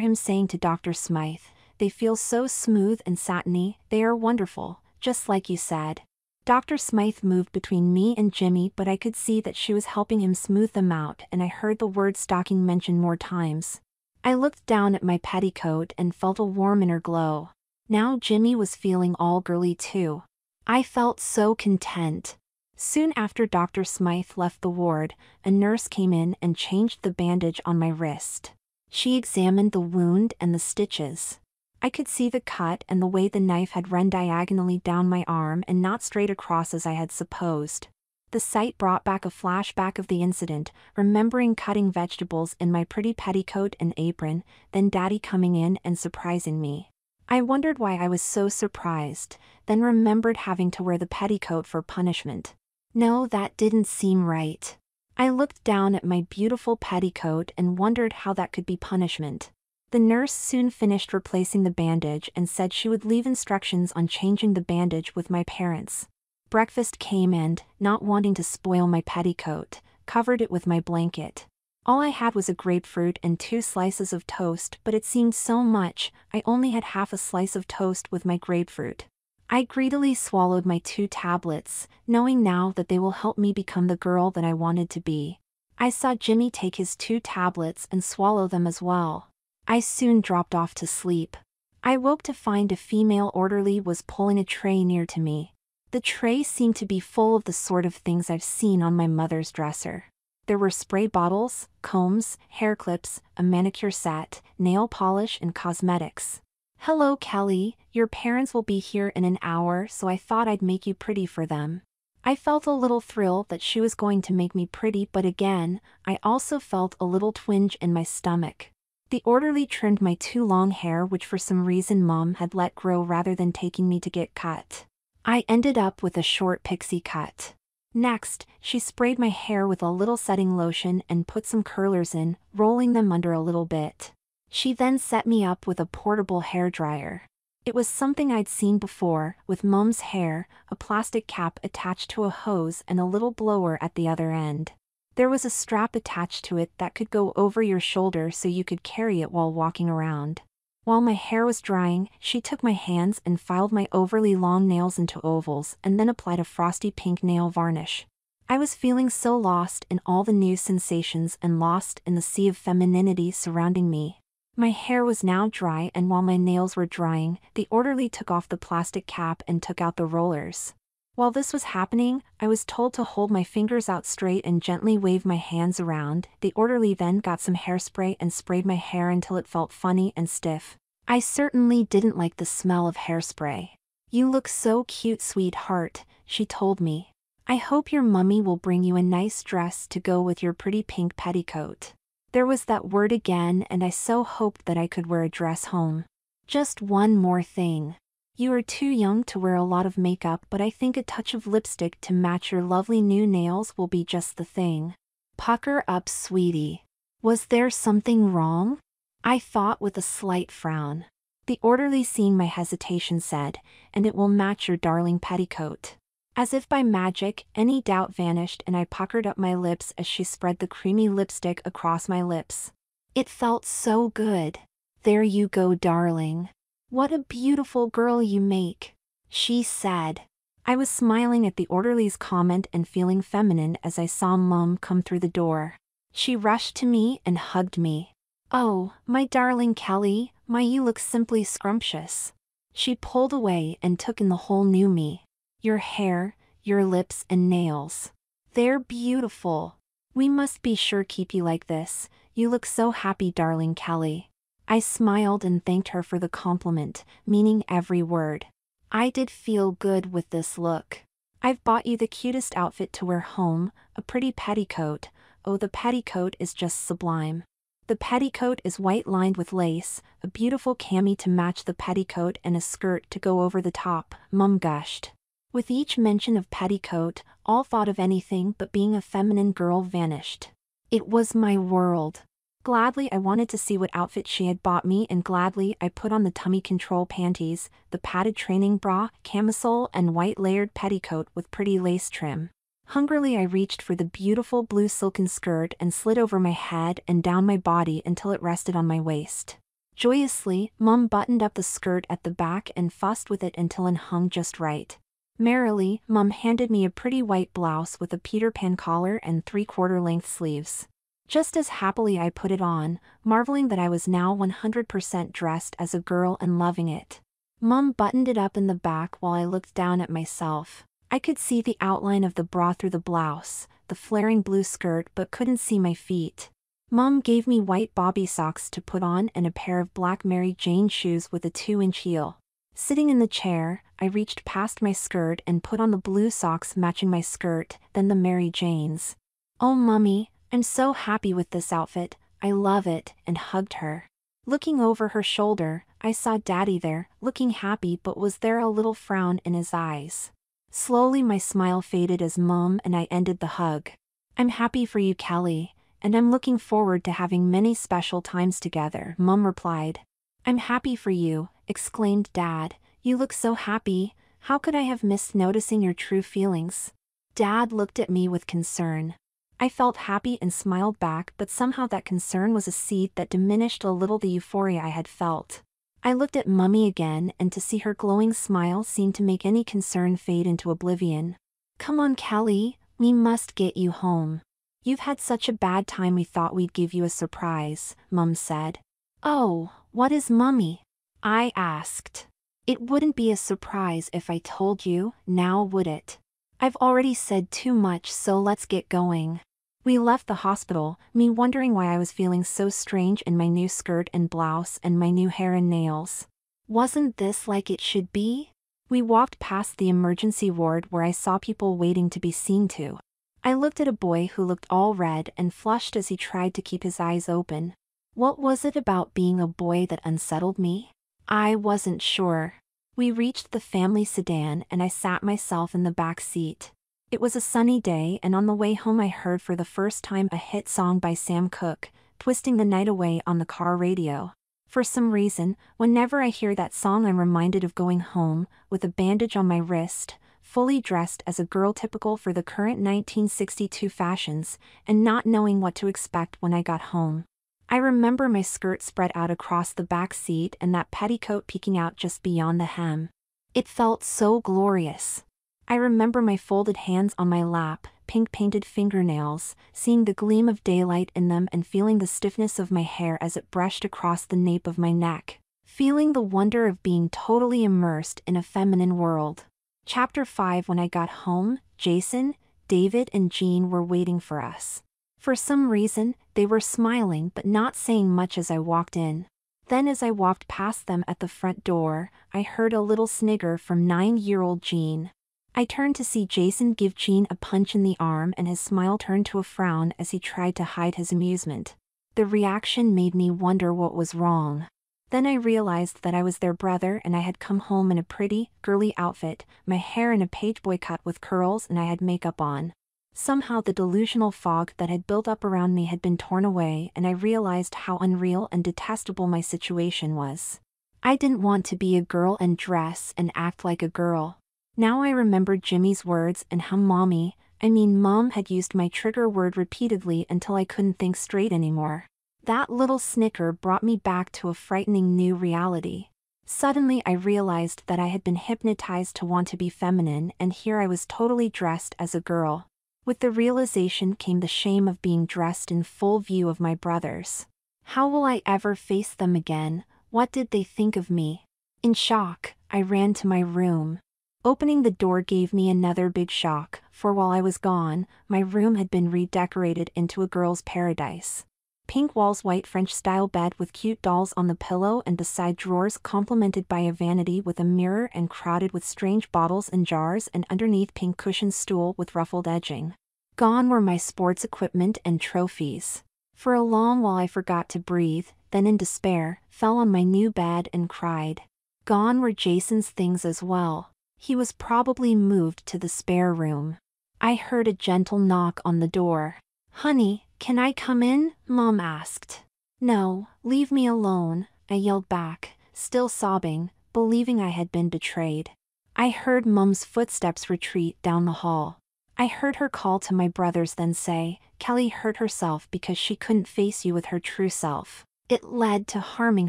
him saying to Dr. Smythe, they feel so smooth and satiny, they are wonderful, just like you said. Dr. Smythe moved between me and Jimmy but I could see that she was helping him smooth them out and I heard the word stocking mentioned more times. I looked down at my petticoat and felt a warm inner glow. Now Jimmy was feeling all girly too. I felt so content. Soon after Dr. Smythe left the ward, a nurse came in and changed the bandage on my wrist. She examined the wound and the stitches. I could see the cut and the way the knife had run diagonally down my arm and not straight across as I had supposed. The sight brought back a flashback of the incident, remembering cutting vegetables in my pretty petticoat and apron, then Daddy coming in and surprising me. I wondered why I was so surprised, then remembered having to wear the petticoat for punishment. No, that didn't seem right. I looked down at my beautiful petticoat and wondered how that could be punishment. The nurse soon finished replacing the bandage and said she would leave instructions on changing the bandage with my parents. Breakfast came and, not wanting to spoil my petticoat, covered it with my blanket. All I had was a grapefruit and two slices of toast but it seemed so much, I only had half a slice of toast with my grapefruit. I greedily swallowed my two tablets, knowing now that they will help me become the girl that I wanted to be. I saw Jimmy take his two tablets and swallow them as well. I soon dropped off to sleep. I woke to find a female orderly was pulling a tray near to me. The tray seemed to be full of the sort of things I've seen on my mother's dresser. There were spray bottles, combs, hair clips, a manicure set, nail polish and cosmetics. Hello Kelly, your parents will be here in an hour so I thought I'd make you pretty for them. I felt a little thrill that she was going to make me pretty but again, I also felt a little twinge in my stomach. The orderly trimmed my too long hair which for some reason mom had let grow rather than taking me to get cut. I ended up with a short pixie cut. Next, she sprayed my hair with a little setting lotion and put some curlers in, rolling them under a little bit. She then set me up with a portable hair dryer. It was something I'd seen before, with mom's hair, a plastic cap attached to a hose and a little blower at the other end. There was a strap attached to it that could go over your shoulder so you could carry it while walking around. While my hair was drying, she took my hands and filed my overly long nails into ovals and then applied a frosty pink nail varnish. I was feeling so lost in all the new sensations and lost in the sea of femininity surrounding me. My hair was now dry and while my nails were drying, the orderly took off the plastic cap and took out the rollers. While this was happening, I was told to hold my fingers out straight and gently wave my hands around. The orderly then got some hairspray and sprayed my hair until it felt funny and stiff. I certainly didn't like the smell of hairspray. You look so cute, sweetheart, she told me. I hope your mummy will bring you a nice dress to go with your pretty pink petticoat. There was that word again, and I so hoped that I could wear a dress home. Just one more thing. You are too young to wear a lot of makeup but I think a touch of lipstick to match your lovely new nails will be just the thing. Pucker up sweetie. Was there something wrong? I thought with a slight frown. The orderly seeing my hesitation said, and it will match your darling petticoat. As if by magic, any doubt vanished and I puckered up my lips as she spread the creamy lipstick across my lips. It felt so good. There you go darling. What a beautiful girl you make, she said. I was smiling at the orderly's comment and feeling feminine as I saw Mum come through the door. She rushed to me and hugged me. Oh, my darling Kelly, my you look simply scrumptious. She pulled away and took in the whole new me. Your hair, your lips and nails. They're beautiful. We must be sure keep you like this. You look so happy darling Kelly. I smiled and thanked her for the compliment, meaning every word. I did feel good with this look. I've bought you the cutest outfit to wear home, a pretty petticoat. Oh, the petticoat is just sublime. The petticoat is white lined with lace, a beautiful cami to match the petticoat and a skirt to go over the top, Mum gushed. With each mention of petticoat, all thought of anything but being a feminine girl vanished. It was my world. Gladly I wanted to see what outfit she had bought me and gladly I put on the tummy control panties, the padded training bra, camisole and white layered petticoat with pretty lace trim. Hungrily I reached for the beautiful blue silken skirt and slid over my head and down my body until it rested on my waist. Joyously, Mum buttoned up the skirt at the back and fussed with it until it hung just right. Merrily, Mum handed me a pretty white blouse with a Peter Pan collar and three-quarter length sleeves. Just as happily I put it on, marveling that I was now 100% dressed as a girl and loving it. Mum buttoned it up in the back while I looked down at myself. I could see the outline of the bra through the blouse, the flaring blue skirt but couldn't see my feet. Mum gave me white bobby socks to put on and a pair of black Mary Jane shoes with a 2-inch heel. Sitting in the chair, I reached past my skirt and put on the blue socks matching my skirt, then the Mary Janes. Oh mummy, I'm so happy with this outfit, I love it, and hugged her. Looking over her shoulder, I saw Daddy there, looking happy but was there a little frown in his eyes. Slowly my smile faded as Mum and I ended the hug. I'm happy for you Kelly, and I'm looking forward to having many special times together, Mum replied. I'm happy for you, exclaimed Dad, you look so happy, how could I have missed noticing your true feelings? Dad looked at me with concern. I felt happy and smiled back but somehow that concern was a seed that diminished a little the euphoria I had felt. I looked at Mummy again and to see her glowing smile seemed to make any concern fade into oblivion. Come on Callie, we must get you home. You've had such a bad time we thought we'd give you a surprise, Mum said. Oh, what is Mummy? I asked. It wouldn't be a surprise if I told you, now would it? I've already said too much so let's get going. We left the hospital, me wondering why I was feeling so strange in my new skirt and blouse and my new hair and nails. Wasn't this like it should be? We walked past the emergency ward where I saw people waiting to be seen to. I looked at a boy who looked all red and flushed as he tried to keep his eyes open. What was it about being a boy that unsettled me? I wasn't sure. We reached the family sedan and I sat myself in the back seat. It was a sunny day and on the way home I heard for the first time a hit song by Sam Cooke, Twisting the Night Away on the car radio. For some reason, whenever I hear that song I'm reminded of going home, with a bandage on my wrist, fully dressed as a girl typical for the current 1962 fashions, and not knowing what to expect when I got home. I remember my skirt spread out across the back seat and that petticoat peeking out just beyond the hem. It felt so glorious. I remember my folded hands on my lap, pink painted fingernails, seeing the gleam of daylight in them and feeling the stiffness of my hair as it brushed across the nape of my neck, feeling the wonder of being totally immersed in a feminine world. Chapter 5 When I got home, Jason, David, and Jean were waiting for us. For some reason, they were smiling but not saying much as I walked in. Then as I walked past them at the front door, I heard a little snigger from nine-year-old Jean. I turned to see Jason give Jean a punch in the arm and his smile turned to a frown as he tried to hide his amusement. The reaction made me wonder what was wrong. Then I realized that I was their brother and I had come home in a pretty, girly outfit, my hair in a pageboy cut with curls and I had makeup on. Somehow the delusional fog that had built up around me had been torn away and I realized how unreal and detestable my situation was. I didn't want to be a girl and dress and act like a girl. Now I remembered Jimmy's words and how mommy, I mean mom had used my trigger word repeatedly until I couldn't think straight anymore. That little snicker brought me back to a frightening new reality. Suddenly I realized that I had been hypnotized to want to be feminine and here I was totally dressed as a girl. With the realization came the shame of being dressed in full view of my brothers. How will I ever face them again? What did they think of me? In shock, I ran to my room. Opening the door gave me another big shock, for while I was gone, my room had been redecorated into a girl's paradise. Pink walls white French-style bed with cute dolls on the pillow and the side drawers complemented by a vanity with a mirror and crowded with strange bottles and jars and underneath pink cushioned stool with ruffled edging. Gone were my sports equipment and trophies. For a long while I forgot to breathe, then in despair, fell on my new bed and cried. Gone were Jason's things as well. He was probably moved to the spare room. I heard a gentle knock on the door. Honey, can I come in? Mom asked. No, leave me alone, I yelled back, still sobbing, believing I had been betrayed. I heard Mum's footsteps retreat down the hall. I heard her call to my brothers then say, Kelly hurt herself because she couldn't face you with her true self. It led to harming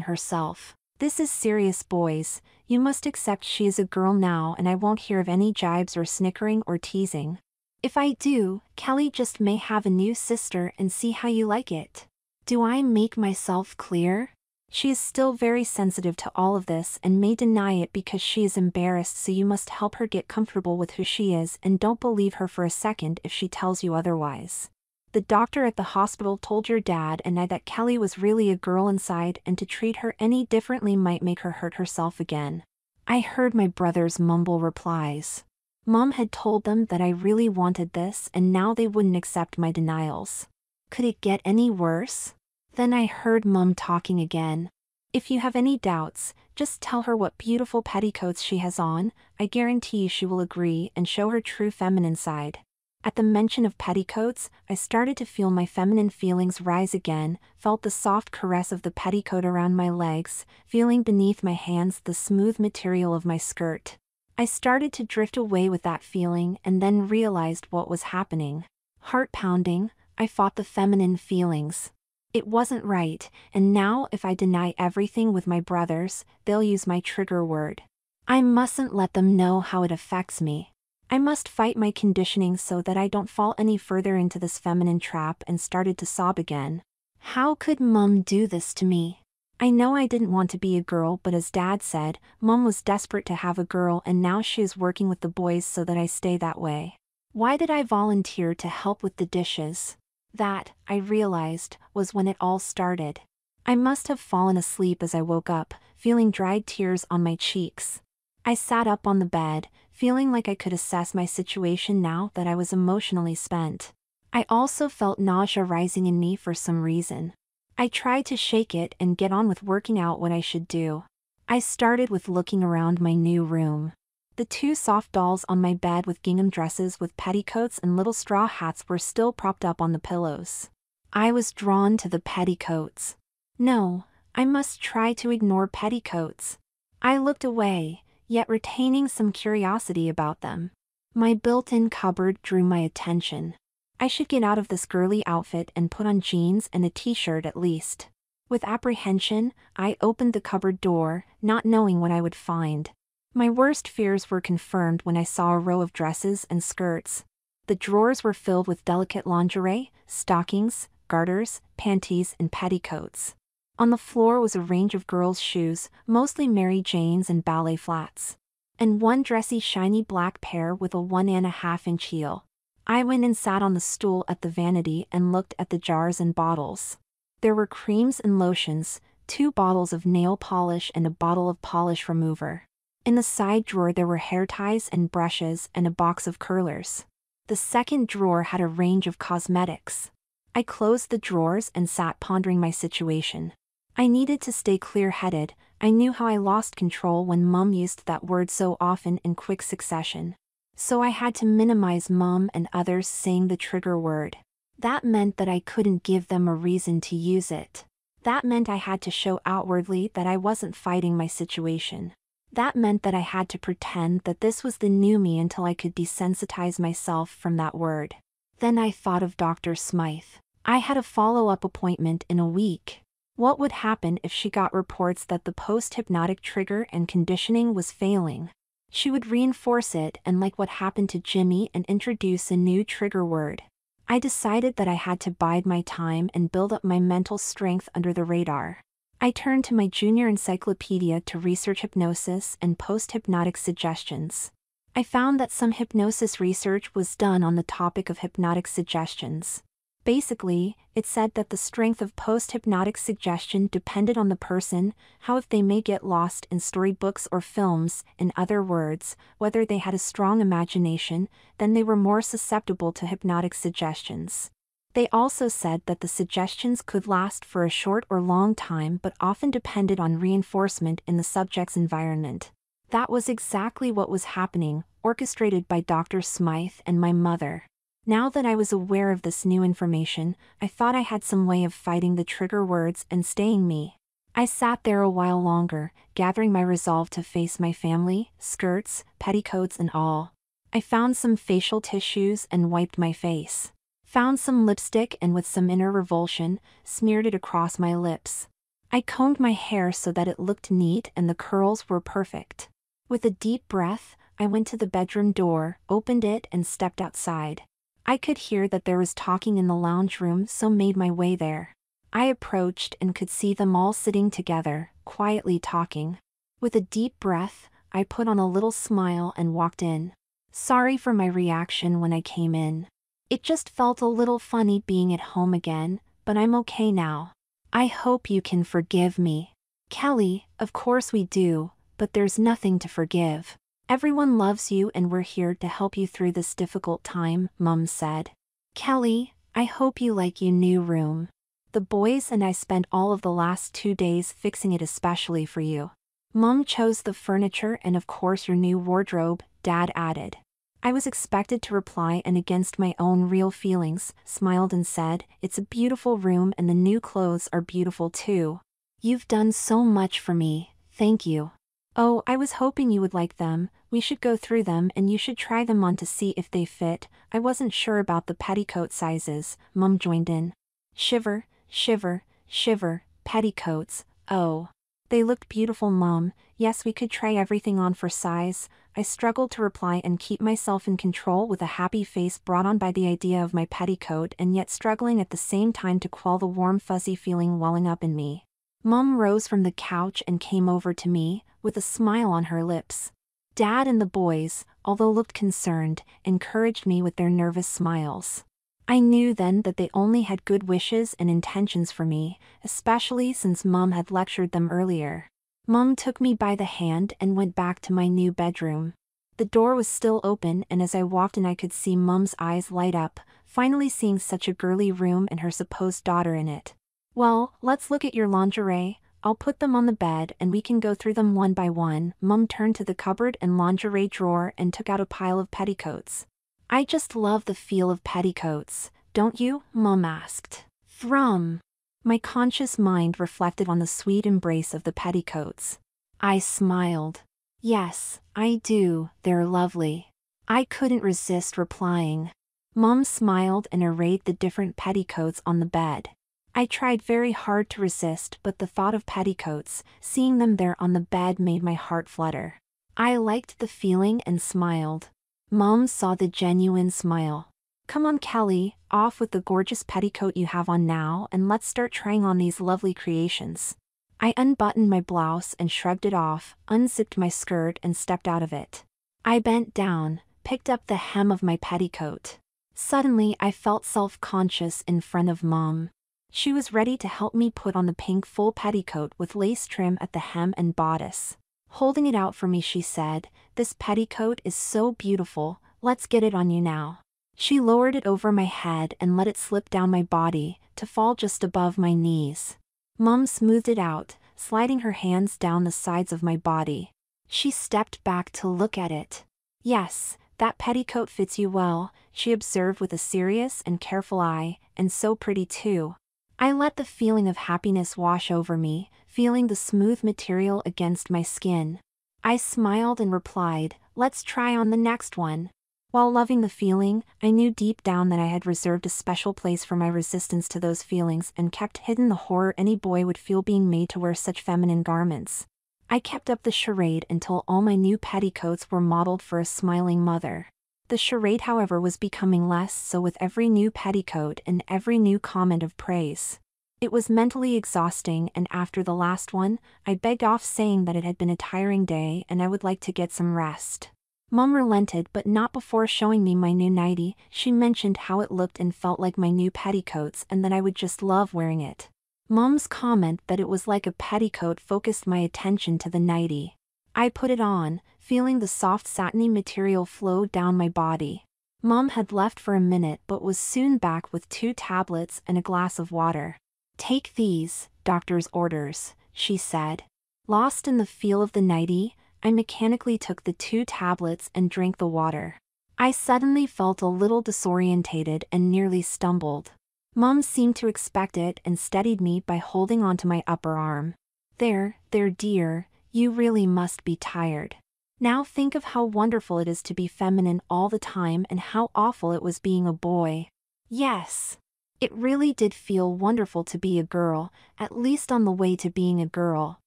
herself. This is serious boys, you must accept she is a girl now and I won't hear of any jibes or snickering or teasing. If I do, Kelly just may have a new sister and see how you like it. Do I make myself clear? She is still very sensitive to all of this and may deny it because she is embarrassed so you must help her get comfortable with who she is and don't believe her for a second if she tells you otherwise. The doctor at the hospital told your dad and I that Kelly was really a girl inside and to treat her any differently might make her hurt herself again. I heard my brothers mumble replies. Mom had told them that I really wanted this and now they wouldn't accept my denials. Could it get any worse? Then I heard Mom talking again. If you have any doubts, just tell her what beautiful petticoats she has on, I guarantee she will agree and show her true feminine side. At the mention of petticoats, I started to feel my feminine feelings rise again, felt the soft caress of the petticoat around my legs, feeling beneath my hands the smooth material of my skirt. I started to drift away with that feeling and then realized what was happening. Heart pounding, I fought the feminine feelings. It wasn't right, and now if I deny everything with my brothers, they'll use my trigger word. I mustn't let them know how it affects me. I must fight my conditioning so that I don't fall any further into this feminine trap and started to sob again. How could mum do this to me? I know I didn't want to be a girl but as dad said, mum was desperate to have a girl and now she is working with the boys so that I stay that way. Why did I volunteer to help with the dishes? That, I realized, was when it all started. I must have fallen asleep as I woke up, feeling dried tears on my cheeks. I sat up on the bed, feeling like I could assess my situation now that I was emotionally spent. I also felt nausea rising in me for some reason. I tried to shake it and get on with working out what I should do. I started with looking around my new room. The two soft dolls on my bed with gingham dresses with petticoats and little straw hats were still propped up on the pillows. I was drawn to the petticoats. No, I must try to ignore petticoats. I looked away, yet retaining some curiosity about them. My built-in cupboard drew my attention. I should get out of this girly outfit and put on jeans and a t-shirt at least. With apprehension, I opened the cupboard door, not knowing what I would find. My worst fears were confirmed when I saw a row of dresses and skirts. The drawers were filled with delicate lingerie, stockings, garters, panties, and petticoats. On the floor was a range of girls' shoes, mostly Mary Jane's and ballet flats. And one dressy shiny black pair with a one and a half inch heel. I went and sat on the stool at the vanity and looked at the jars and bottles. There were creams and lotions, two bottles of nail polish and a bottle of polish remover. In the side drawer there were hair ties and brushes and a box of curlers. The second drawer had a range of cosmetics. I closed the drawers and sat pondering my situation. I needed to stay clear-headed, I knew how I lost control when mum used that word so often in quick succession. So I had to minimize mum and others saying the trigger word. That meant that I couldn't give them a reason to use it. That meant I had to show outwardly that I wasn't fighting my situation. That meant that I had to pretend that this was the new me until I could desensitize myself from that word. Then I thought of Dr. Smythe. I had a follow-up appointment in a week. What would happen if she got reports that the post-hypnotic trigger and conditioning was failing? She would reinforce it and like what happened to Jimmy and introduce a new trigger word. I decided that I had to bide my time and build up my mental strength under the radar. I turned to my junior encyclopedia to research hypnosis and post-hypnotic suggestions. I found that some hypnosis research was done on the topic of hypnotic suggestions. Basically, it said that the strength of post-hypnotic suggestion depended on the person, how if they may get lost in storybooks or films, in other words, whether they had a strong imagination, then they were more susceptible to hypnotic suggestions. They also said that the suggestions could last for a short or long time but often depended on reinforcement in the subject's environment. That was exactly what was happening, orchestrated by Dr. Smythe and my mother. Now that I was aware of this new information, I thought I had some way of fighting the trigger words and staying me. I sat there a while longer, gathering my resolve to face my family, skirts, petticoats, and all. I found some facial tissues and wiped my face. Found some lipstick and with some inner revulsion, smeared it across my lips. I combed my hair so that it looked neat and the curls were perfect. With a deep breath, I went to the bedroom door, opened it, and stepped outside. I could hear that there was talking in the lounge room, so made my way there. I approached and could see them all sitting together, quietly talking. With a deep breath, I put on a little smile and walked in. Sorry for my reaction when I came in. It just felt a little funny being at home again, but I'm okay now. I hope you can forgive me. Kelly, of course we do, but there's nothing to forgive. Everyone loves you and we're here to help you through this difficult time, Mum said. Kelly, I hope you like your new room. The boys and I spent all of the last two days fixing it especially for you. Mum chose the furniture and of course your new wardrobe, Dad added. I was expected to reply and against my own real feelings, smiled and said, It's a beautiful room and the new clothes are beautiful too. You've done so much for me, thank you. Oh, I was hoping you would like them, we should go through them and you should try them on to see if they fit. I wasn't sure about the petticoat sizes, Mum joined in. Shiver, shiver, shiver, petticoats, oh. They looked beautiful, Mom. Yes, we could try everything on for size. I struggled to reply and keep myself in control with a happy face brought on by the idea of my petticoat and yet struggling at the same time to quell the warm fuzzy feeling welling up in me. Mom rose from the couch and came over to me, with a smile on her lips. Dad and the boys, although looked concerned, encouraged me with their nervous smiles. I knew then that they only had good wishes and intentions for me, especially since Mum had lectured them earlier. Mum took me by the hand and went back to my new bedroom. The door was still open and as I walked in I could see Mum's eyes light up, finally seeing such a girly room and her supposed daughter in it. Well, let's look at your lingerie, I'll put them on the bed and we can go through them one by one. Mum turned to the cupboard and lingerie drawer and took out a pile of petticoats. I just love the feel of petticoats, don't you? Mum asked. Thrum. My conscious mind reflected on the sweet embrace of the petticoats. I smiled. Yes, I do, they're lovely. I couldn't resist replying. Mum smiled and arrayed the different petticoats on the bed. I tried very hard to resist, but the thought of petticoats, seeing them there on the bed made my heart flutter. I liked the feeling and smiled. Mom saw the genuine smile. Come on Kelly, off with the gorgeous petticoat you have on now and let's start trying on these lovely creations. I unbuttoned my blouse and shrugged it off, unzipped my skirt and stepped out of it. I bent down, picked up the hem of my petticoat. Suddenly I felt self-conscious in front of Mom. She was ready to help me put on the pink full petticoat with lace trim at the hem and bodice. Holding it out for me she said, This petticoat is so beautiful, let's get it on you now. She lowered it over my head and let it slip down my body, to fall just above my knees. Mum smoothed it out, sliding her hands down the sides of my body. She stepped back to look at it. Yes, that petticoat fits you well, she observed with a serious and careful eye, and so pretty too. I let the feeling of happiness wash over me, feeling the smooth material against my skin. I smiled and replied, let's try on the next one. While loving the feeling, I knew deep down that I had reserved a special place for my resistance to those feelings and kept hidden the horror any boy would feel being made to wear such feminine garments. I kept up the charade until all my new petticoats were modeled for a smiling mother. The charade however was becoming less so with every new petticoat and every new comment of praise. It was mentally exhausting and after the last one, I begged off saying that it had been a tiring day and I would like to get some rest. Mum relented but not before showing me my new nightie, she mentioned how it looked and felt like my new petticoats and that I would just love wearing it. Mum's comment that it was like a petticoat focused my attention to the nightie. I put it on, feeling the soft satiny material flow down my body. Mom had left for a minute but was soon back with two tablets and a glass of water. Take these, doctor's orders, she said. Lost in the feel of the nightie, I mechanically took the two tablets and drank the water. I suddenly felt a little disorientated and nearly stumbled. Mum seemed to expect it and steadied me by holding onto my upper arm. There, there dear, you really must be tired. Now think of how wonderful it is to be feminine all the time and how awful it was being a boy. Yes. It really did feel wonderful to be a girl, at least on the way to being a girl.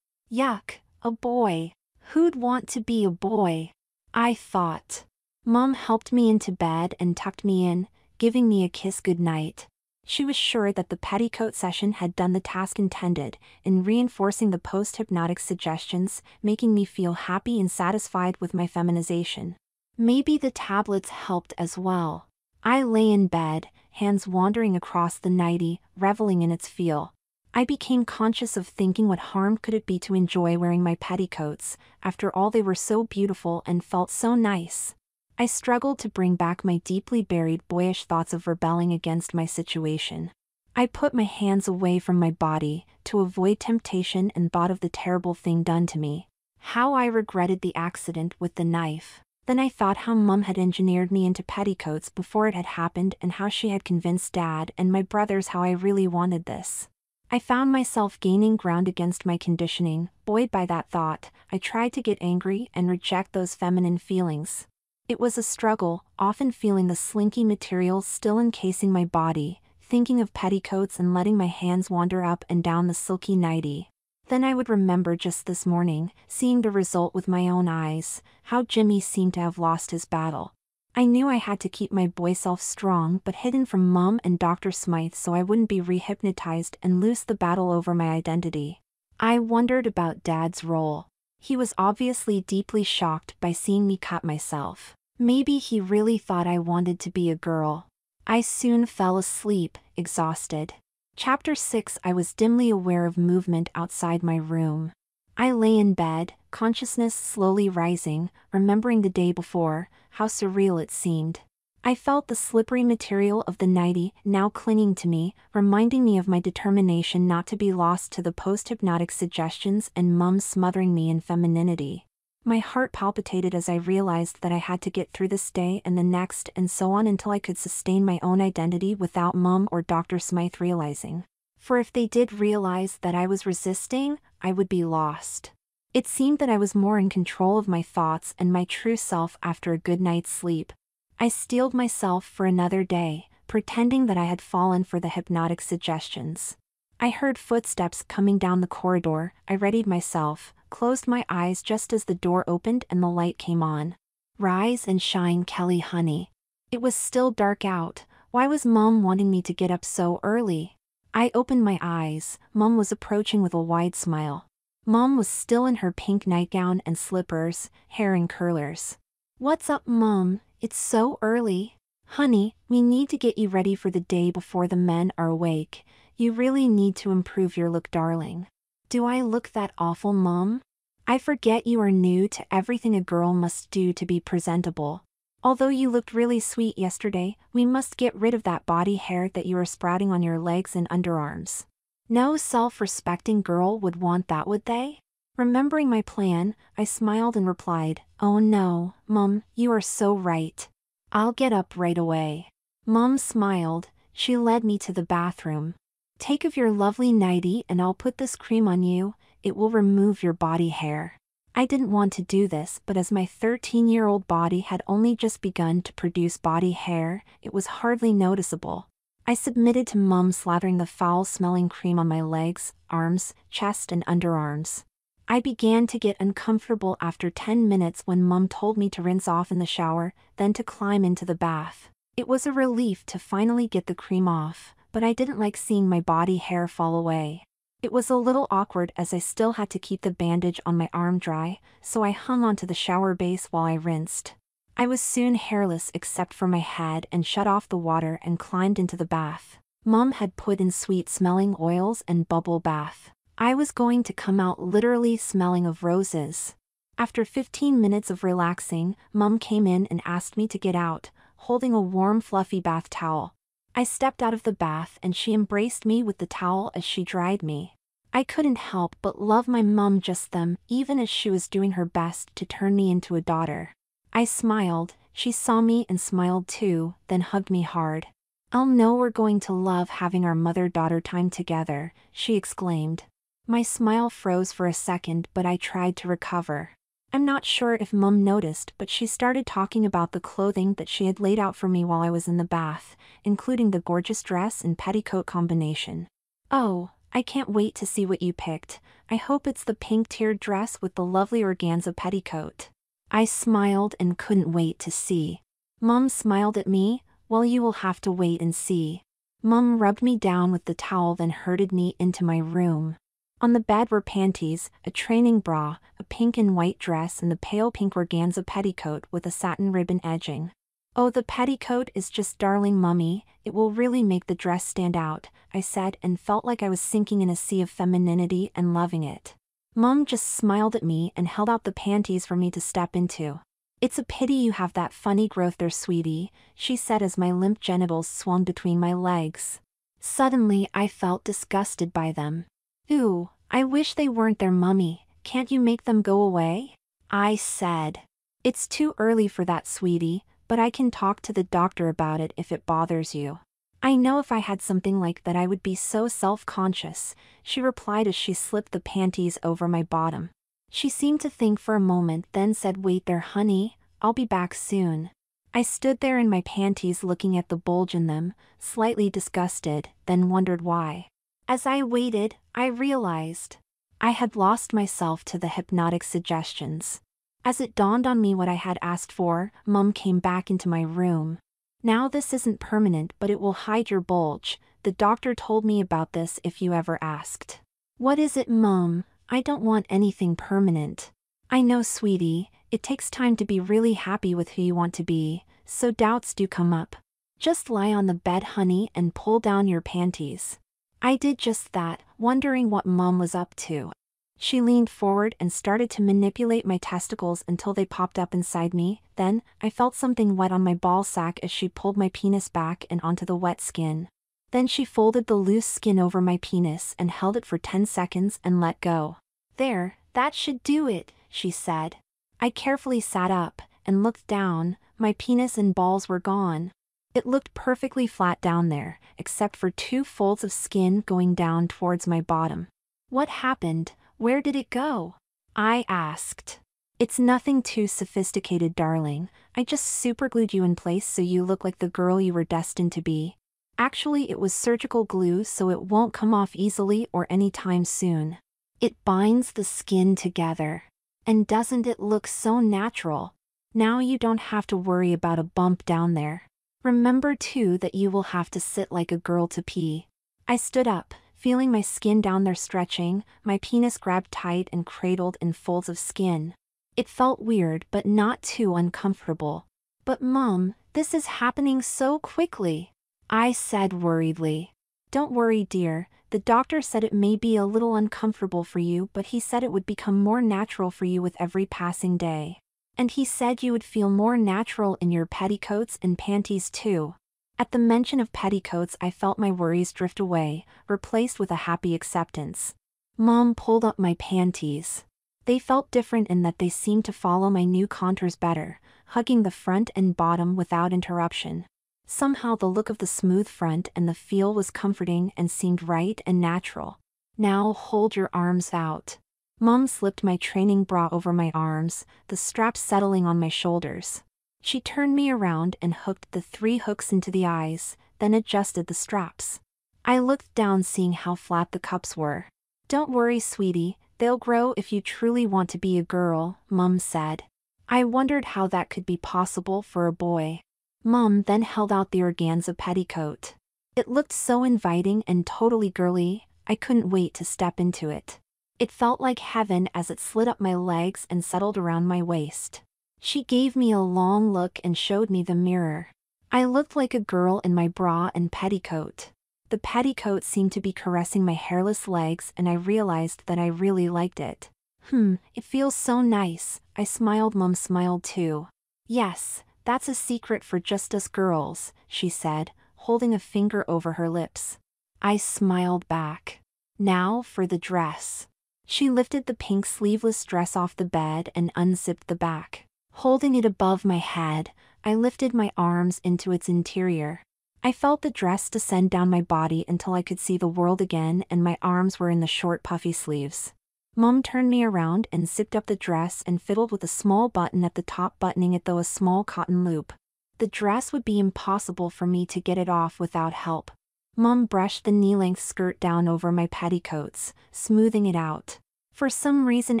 Yuck, a boy. Who'd want to be a boy? I thought. Mum helped me into bed and tucked me in, giving me a kiss goodnight. She was sure that the petticoat session had done the task intended, in reinforcing the post-hypnotic suggestions, making me feel happy and satisfied with my feminization. Maybe the tablets helped as well. I lay in bed, hands wandering across the nightie, reveling in its feel. I became conscious of thinking what harm could it be to enjoy wearing my petticoats, after all they were so beautiful and felt so nice. I struggled to bring back my deeply buried boyish thoughts of rebelling against my situation. I put my hands away from my body, to avoid temptation and thought of the terrible thing done to me. How I regretted the accident with the knife. Then I thought how Mum had engineered me into petticoats before it had happened and how she had convinced Dad and my brothers how I really wanted this. I found myself gaining ground against my conditioning, buoyed by that thought, I tried to get angry and reject those feminine feelings. It was a struggle, often feeling the slinky material still encasing my body, thinking of petticoats and letting my hands wander up and down the silky nightie. Then I would remember just this morning, seeing the result with my own eyes, how Jimmy seemed to have lost his battle. I knew I had to keep my boy self strong but hidden from Mum and Dr. Smythe so I wouldn't be rehypnotized and lose the battle over my identity. I wondered about Dad's role. He was obviously deeply shocked by seeing me cut myself. Maybe he really thought I wanted to be a girl. I soon fell asleep, exhausted. Chapter 6 I was dimly aware of movement outside my room. I lay in bed, consciousness slowly rising, remembering the day before, how surreal it seemed. I felt the slippery material of the nightie now clinging to me, reminding me of my determination not to be lost to the post-hypnotic suggestions and mum smothering me in femininity. My heart palpitated as I realized that I had to get through this day and the next and so on until I could sustain my own identity without mum or Dr. Smythe realizing. For if they did realize that I was resisting, I would be lost. It seemed that I was more in control of my thoughts and my true self after a good night's sleep, I steeled myself for another day, pretending that I had fallen for the hypnotic suggestions. I heard footsteps coming down the corridor, I readied myself, closed my eyes just as the door opened and the light came on. Rise and shine Kelly honey. It was still dark out, why was mom wanting me to get up so early? I opened my eyes, mom was approaching with a wide smile. Mom was still in her pink nightgown and slippers, hair in curlers. What's up mom, it's so early. Honey, we need to get you ready for the day before the men are awake. You really need to improve your look, darling. Do I look that awful, Mom? I forget you are new to everything a girl must do to be presentable. Although you looked really sweet yesterday, we must get rid of that body hair that you are sprouting on your legs and underarms. No self-respecting girl would want that would they? Remembering my plan, I smiled and replied, Oh no, Mum, you are so right. I'll get up right away. Mum smiled, she led me to the bathroom. Take of your lovely nightie and I'll put this cream on you, it will remove your body hair. I didn't want to do this but as my 13-year-old body had only just begun to produce body hair, it was hardly noticeable. I submitted to Mum slathering the foul-smelling cream on my legs, arms, chest and underarms. I began to get uncomfortable after 10 minutes when mum told me to rinse off in the shower, then to climb into the bath. It was a relief to finally get the cream off, but I didn't like seeing my body hair fall away. It was a little awkward as I still had to keep the bandage on my arm dry, so I hung onto the shower base while I rinsed. I was soon hairless except for my head and shut off the water and climbed into the bath. Mum had put in sweet smelling oils and bubble bath. I was going to come out literally smelling of roses. After 15 minutes of relaxing, Mum came in and asked me to get out, holding a warm fluffy bath towel. I stepped out of the bath and she embraced me with the towel as she dried me. I couldn't help but love my mum just then, even as she was doing her best to turn me into a daughter. I smiled, she saw me and smiled too, then hugged me hard. I'll know we're going to love having our mother-daughter time together, she exclaimed. My smile froze for a second but I tried to recover. I'm not sure if mum noticed but she started talking about the clothing that she had laid out for me while I was in the bath, including the gorgeous dress and petticoat combination. Oh, I can't wait to see what you picked. I hope it's the pink tiered dress with the lovely organza petticoat. I smiled and couldn't wait to see. Mum smiled at me, well you will have to wait and see. Mum rubbed me down with the towel then herded me into my room. On the bed were panties, a training bra, a pink and white dress and the pale pink organza petticoat with a satin ribbon edging. Oh the petticoat is just darling mummy, it will really make the dress stand out, I said and felt like I was sinking in a sea of femininity and loving it. Mum just smiled at me and held out the panties for me to step into. It's a pity you have that funny growth there sweetie, she said as my limp genitals swung between my legs. Suddenly I felt disgusted by them. Ooh, I wish they weren't there mummy, can't you make them go away? I said. It's too early for that sweetie, but I can talk to the doctor about it if it bothers you. I know if I had something like that I would be so self-conscious, she replied as she slipped the panties over my bottom. She seemed to think for a moment then said wait there honey, I'll be back soon. I stood there in my panties looking at the bulge in them, slightly disgusted, then wondered why. As I waited, I realized. I had lost myself to the hypnotic suggestions. As it dawned on me what I had asked for, Mum came back into my room. Now this isn't permanent but it will hide your bulge, the doctor told me about this if you ever asked. What is it Mum? I don't want anything permanent. I know sweetie, it takes time to be really happy with who you want to be, so doubts do come up. Just lie on the bed honey and pull down your panties. I did just that, wondering what mom was up to. She leaned forward and started to manipulate my testicles until they popped up inside me, then, I felt something wet on my ball sack as she pulled my penis back and onto the wet skin. Then she folded the loose skin over my penis and held it for 10 seconds and let go. There, that should do it, she said. I carefully sat up and looked down, my penis and balls were gone. It looked perfectly flat down there, except for two folds of skin going down towards my bottom. What happened? Where did it go? I asked. It's nothing too sophisticated, darling. I just superglued you in place so you look like the girl you were destined to be. Actually, it was surgical glue so it won't come off easily or anytime soon. It binds the skin together. And doesn't it look so natural? Now you don't have to worry about a bump down there. Remember too that you will have to sit like a girl to pee. I stood up, feeling my skin down there stretching, my penis grabbed tight and cradled in folds of skin. It felt weird but not too uncomfortable. But mom, this is happening so quickly. I said worriedly. Don't worry dear, the doctor said it may be a little uncomfortable for you but he said it would become more natural for you with every passing day. And he said you would feel more natural in your petticoats and panties too. At the mention of petticoats I felt my worries drift away, replaced with a happy acceptance. Mom pulled up my panties. They felt different in that they seemed to follow my new contours better, hugging the front and bottom without interruption. Somehow the look of the smooth front and the feel was comforting and seemed right and natural. Now hold your arms out. Mom slipped my training bra over my arms, the straps settling on my shoulders. She turned me around and hooked the three hooks into the eyes, then adjusted the straps. I looked down seeing how flat the cups were. Don't worry, sweetie, they'll grow if you truly want to be a girl, Mum said. I wondered how that could be possible for a boy. Mum then held out the organza petticoat. It looked so inviting and totally girly, I couldn't wait to step into it. It felt like heaven as it slid up my legs and settled around my waist. She gave me a long look and showed me the mirror. I looked like a girl in my bra and petticoat. The petticoat seemed to be caressing my hairless legs and I realized that I really liked it. Hmm, it feels so nice, I smiled mum smiled too. Yes, That's a secret for just us girls, she said, holding a finger over her lips. I smiled back. Now for the dress. She lifted the pink sleeveless dress off the bed and unzipped the back. Holding it above my head, I lifted my arms into its interior. I felt the dress descend down my body until I could see the world again and my arms were in the short puffy sleeves. Mum turned me around and zipped up the dress and fiddled with a small button at the top buttoning it though a small cotton loop. The dress would be impossible for me to get it off without help. Mum brushed the knee-length skirt down over my petticoats, smoothing it out. For some reason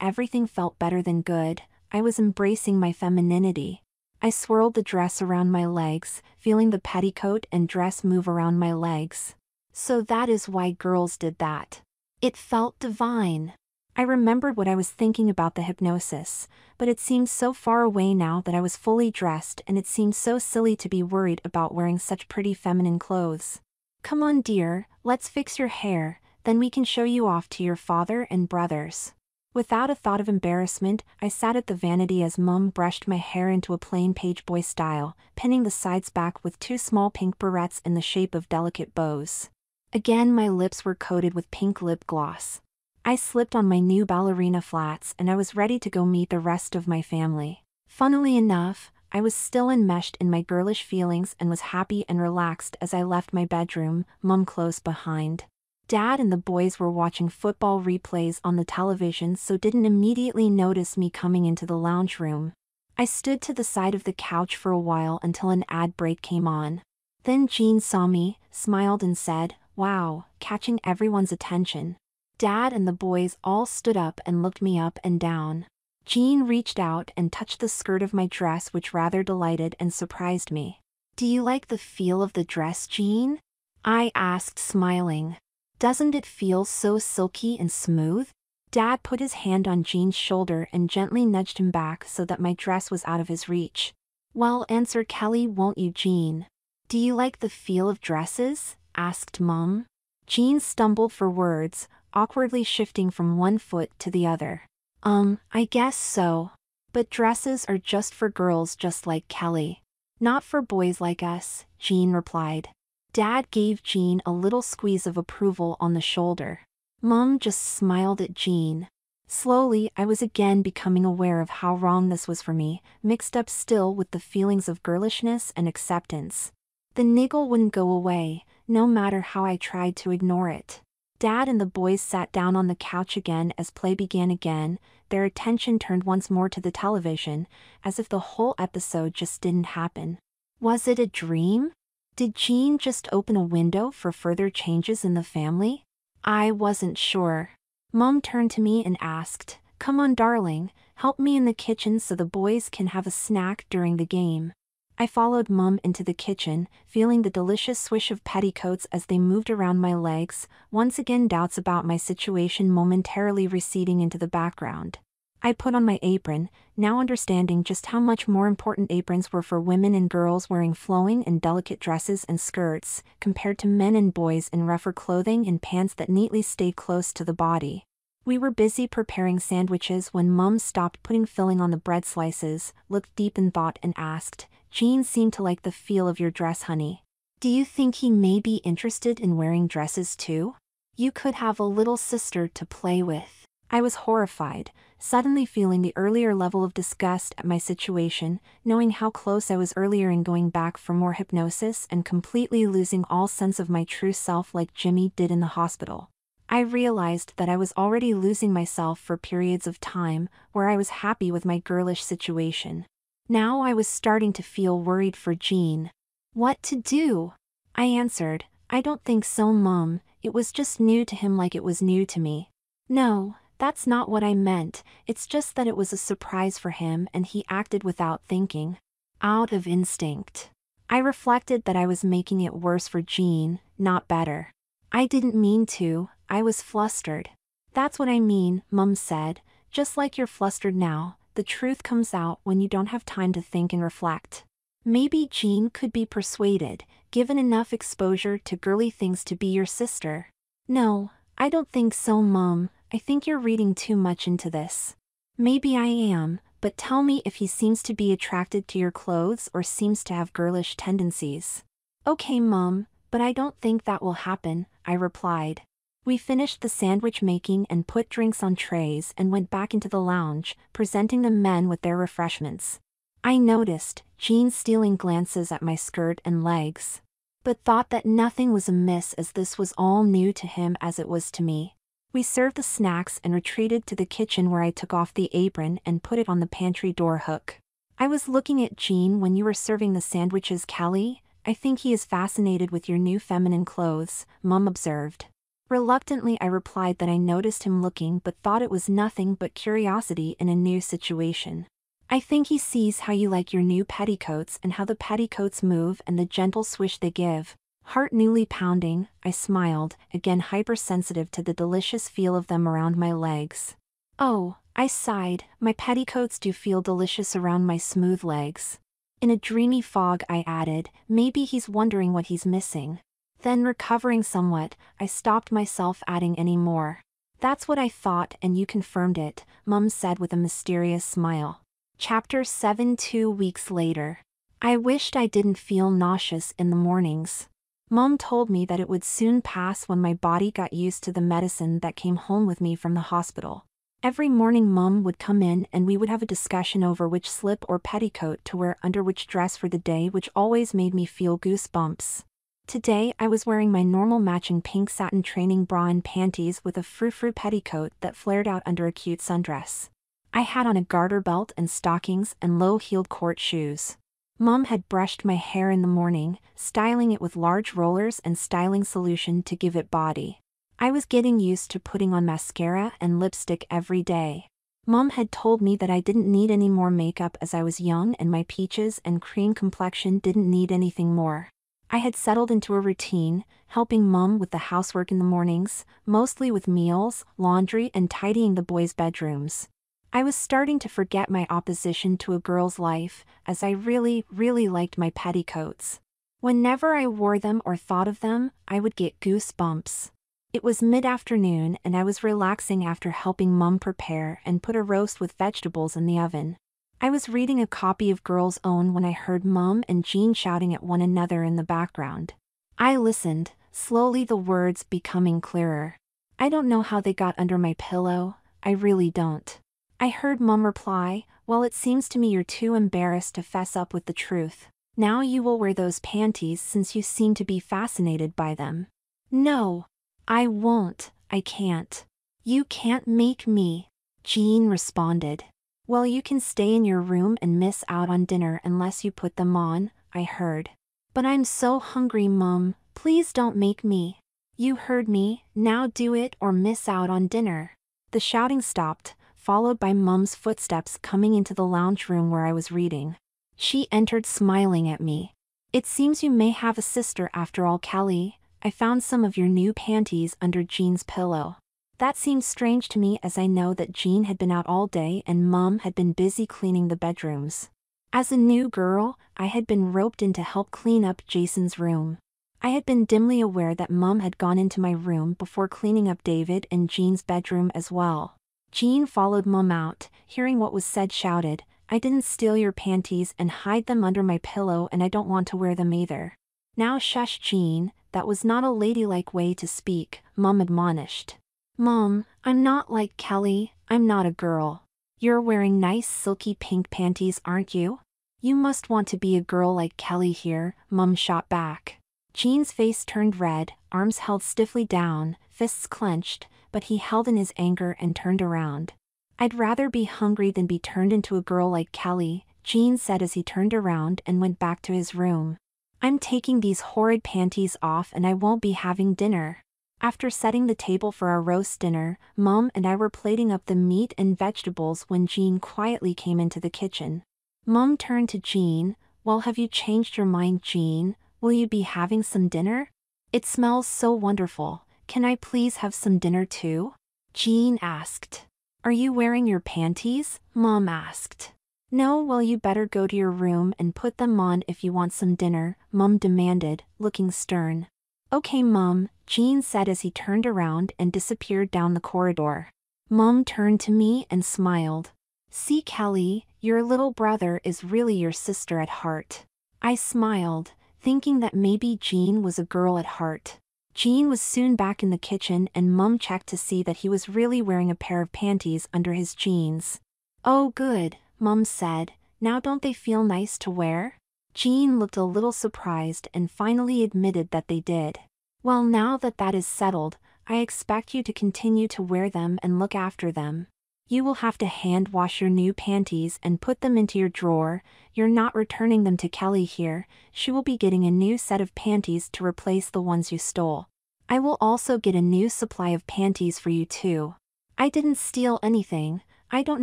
everything felt better than good, I was embracing my femininity. I swirled the dress around my legs, feeling the petticoat and dress move around my legs. So that is why girls did that. It felt divine. I remembered what I was thinking about the hypnosis, but it seemed so far away now that I was fully dressed and it seemed so silly to be worried about wearing such pretty feminine clothes. Come on dear, let's fix your hair, then we can show you off to your father and brothers. Without a thought of embarrassment, I sat at the vanity as Mum brushed my hair into a plain page boy style, pinning the sides back with two small pink barrettes in the shape of delicate bows. Again my lips were coated with pink lip gloss. I slipped on my new ballerina flats and I was ready to go meet the rest of my family. Funnily enough, I was still enmeshed in my girlish feelings and was happy and relaxed as I left my bedroom, mum close behind. Dad and the boys were watching football replays on the television so didn't immediately notice me coming into the lounge room. I stood to the side of the couch for a while until an ad break came on. Then Jean saw me, smiled and said, Wow, catching everyone's attention. Dad and the boys all stood up and looked me up and down. Jean reached out and touched the skirt of my dress which rather delighted and surprised me. Do you like the feel of the dress, Jean? I asked smiling. Doesn't it feel so silky and smooth? Dad put his hand on Jean's shoulder and gently nudged him back so that my dress was out of his reach. Well, answer Kelly, won't you, Jean? Do you like the feel of dresses? asked Mum. Jean stumbled for words, awkwardly shifting from one foot to the other. Um, I guess so. But dresses are just for girls just like Kelly. Not for boys like us, Jean replied. Dad gave Jean a little squeeze of approval on the shoulder. Mum just smiled at Jean. Slowly, I was again becoming aware of how wrong this was for me, mixed up still with the feelings of girlishness and acceptance. The niggle wouldn't go away, no matter how I tried to ignore it. Dad and the boys sat down on the couch again as play began again, their attention turned once more to the television, as if the whole episode just didn't happen. Was it a dream? Did Jean just open a window for further changes in the family? I wasn't sure. Mom turned to me and asked, Come on, darling, help me in the kitchen so the boys can have a snack during the game. I followed Mum into the kitchen, feeling the delicious swish of petticoats as they moved around my legs, once again doubts about my situation momentarily receding into the background. I put on my apron, now understanding just how much more important aprons were for women and girls wearing flowing and delicate dresses and skirts, compared to men and boys in rougher clothing and pants that neatly stayed close to the body. We were busy preparing sandwiches when Mum stopped putting filling on the bread slices, looked deep in thought and asked, Jean seemed to like the feel of your dress, honey. Do you think he may be interested in wearing dresses too? You could have a little sister to play with. I was horrified, suddenly feeling the earlier level of disgust at my situation, knowing how close I was earlier in going back for more hypnosis and completely losing all sense of my true self like Jimmy did in the hospital. I realized that I was already losing myself for periods of time where I was happy with my girlish situation. Now I was starting to feel worried for Jean. What to do? I answered, I don't think so, Mum, it was just new to him like it was new to me. No, that's not what I meant, it's just that it was a surprise for him and he acted without thinking. Out of instinct. I reflected that I was making it worse for Jean, not better. I didn't mean to, I was flustered. That's what I mean, Mum said, just like you're flustered now, the truth comes out when you don't have time to think and reflect. Maybe Jean could be persuaded, given enough exposure to girly things to be your sister. No, I don't think so, Mum. I think you're reading too much into this. Maybe I am, but tell me if he seems to be attracted to your clothes or seems to have girlish tendencies. Okay, Mum, but I don't think that will happen, I replied. We finished the sandwich making and put drinks on trays and went back into the lounge, presenting the men with their refreshments. I noticed Jean stealing glances at my skirt and legs, but thought that nothing was amiss as this was all new to him as it was to me. We served the snacks and retreated to the kitchen where I took off the apron and put it on the pantry door hook. I was looking at Jean when you were serving the sandwiches, Callie. I think he is fascinated with your new feminine clothes, Mum observed. Reluctantly, I replied that I noticed him looking but thought it was nothing but curiosity in a new situation. I think he sees how you like your new petticoats and how the petticoats move and the gentle swish they give. Heart newly pounding, I smiled, again hypersensitive to the delicious feel of them around my legs. Oh, I sighed, my petticoats do feel delicious around my smooth legs. In a dreamy fog, I added, maybe he's wondering what he's missing. Then recovering somewhat, I stopped myself adding any more. That's what I thought and you confirmed it, Mum said with a mysterious smile. Chapter 7 Two weeks later. I wished I didn't feel nauseous in the mornings. Mom told me that it would soon pass when my body got used to the medicine that came home with me from the hospital. Every morning Mum would come in and we would have a discussion over which slip or petticoat to wear under which dress for the day which always made me feel goosebumps. Today I was wearing my normal matching pink satin training bra and panties with a frou-frou petticoat that flared out under a cute sundress. I had on a garter belt and stockings and low-heeled court shoes. Mom had brushed my hair in the morning, styling it with large rollers and styling solution to give it body. I was getting used to putting on mascara and lipstick every day. Mom had told me that I didn't need any more makeup as I was young and my peaches and cream complexion didn't need anything more. I had settled into a routine, helping mum with the housework in the mornings, mostly with meals, laundry, and tidying the boys' bedrooms. I was starting to forget my opposition to a girl's life, as I really, really liked my petticoats. Whenever I wore them or thought of them, I would get goosebumps. It was mid afternoon and I was relaxing after helping mum prepare and put a roast with vegetables in the oven. I was reading a copy of Girl's Own when I heard Mum and Jean shouting at one another in the background. I listened, slowly the words becoming clearer. I don't know how they got under my pillow, I really don't. I heard Mum reply, Well, it seems to me you're too embarrassed to fess up with the truth. Now you will wear those panties since you seem to be fascinated by them. No. I won't, I can't. You can't make me. Jean responded. Well, you can stay in your room and miss out on dinner unless you put them on, I heard. But I'm so hungry, Mum, please don't make me. You heard me, now do it or miss out on dinner. The shouting stopped, followed by Mum's footsteps coming into the lounge room where I was reading. She entered smiling at me. It seems you may have a sister after all, Callie. I found some of your new panties under Jean's pillow. That seemed strange to me as I know that Jean had been out all day and Mum had been busy cleaning the bedrooms. As a new girl, I had been roped in to help clean up Jason's room. I had been dimly aware that Mum had gone into my room before cleaning up David and Jean's bedroom as well. Jean followed Mum out, hearing what was said shouted, I didn't steal your panties and hide them under my pillow and I don't want to wear them either. Now shush Jean, that was not a ladylike way to speak, Mum admonished. Mom, I'm not like Kelly, I'm not a girl. You're wearing nice silky pink panties, aren't you? You must want to be a girl like Kelly here, Mum shot back. Jean's face turned red, arms held stiffly down, fists clenched, but he held in his anger and turned around. I'd rather be hungry than be turned into a girl like Kelly, Jean said as he turned around and went back to his room. I'm taking these horrid panties off and I won't be having dinner. After setting the table for our roast dinner, Mom and I were plating up the meat and vegetables when Jean quietly came into the kitchen. Mom turned to Jean, Well, have you changed your mind, Jean? Will you be having some dinner? It smells so wonderful. Can I please have some dinner too? Jean asked. Are you wearing your panties? Mom asked. No, well, you better go to your room and put them on if you want some dinner, Mum demanded, looking stern. Okay, Mum, Jean said as he turned around and disappeared down the corridor. Mum turned to me and smiled. See Kelly, your little brother is really your sister at heart. I smiled, thinking that maybe Jean was a girl at heart. Jean was soon back in the kitchen and Mum checked to see that he was really wearing a pair of panties under his jeans. Oh good, Mum said, now don't they feel nice to wear? Jean looked a little surprised and finally admitted that they did. Well now that that is settled, I expect you to continue to wear them and look after them. You will have to hand wash your new panties and put them into your drawer, you're not returning them to Kelly here, she will be getting a new set of panties to replace the ones you stole. I will also get a new supply of panties for you too. I didn't steal anything, I don't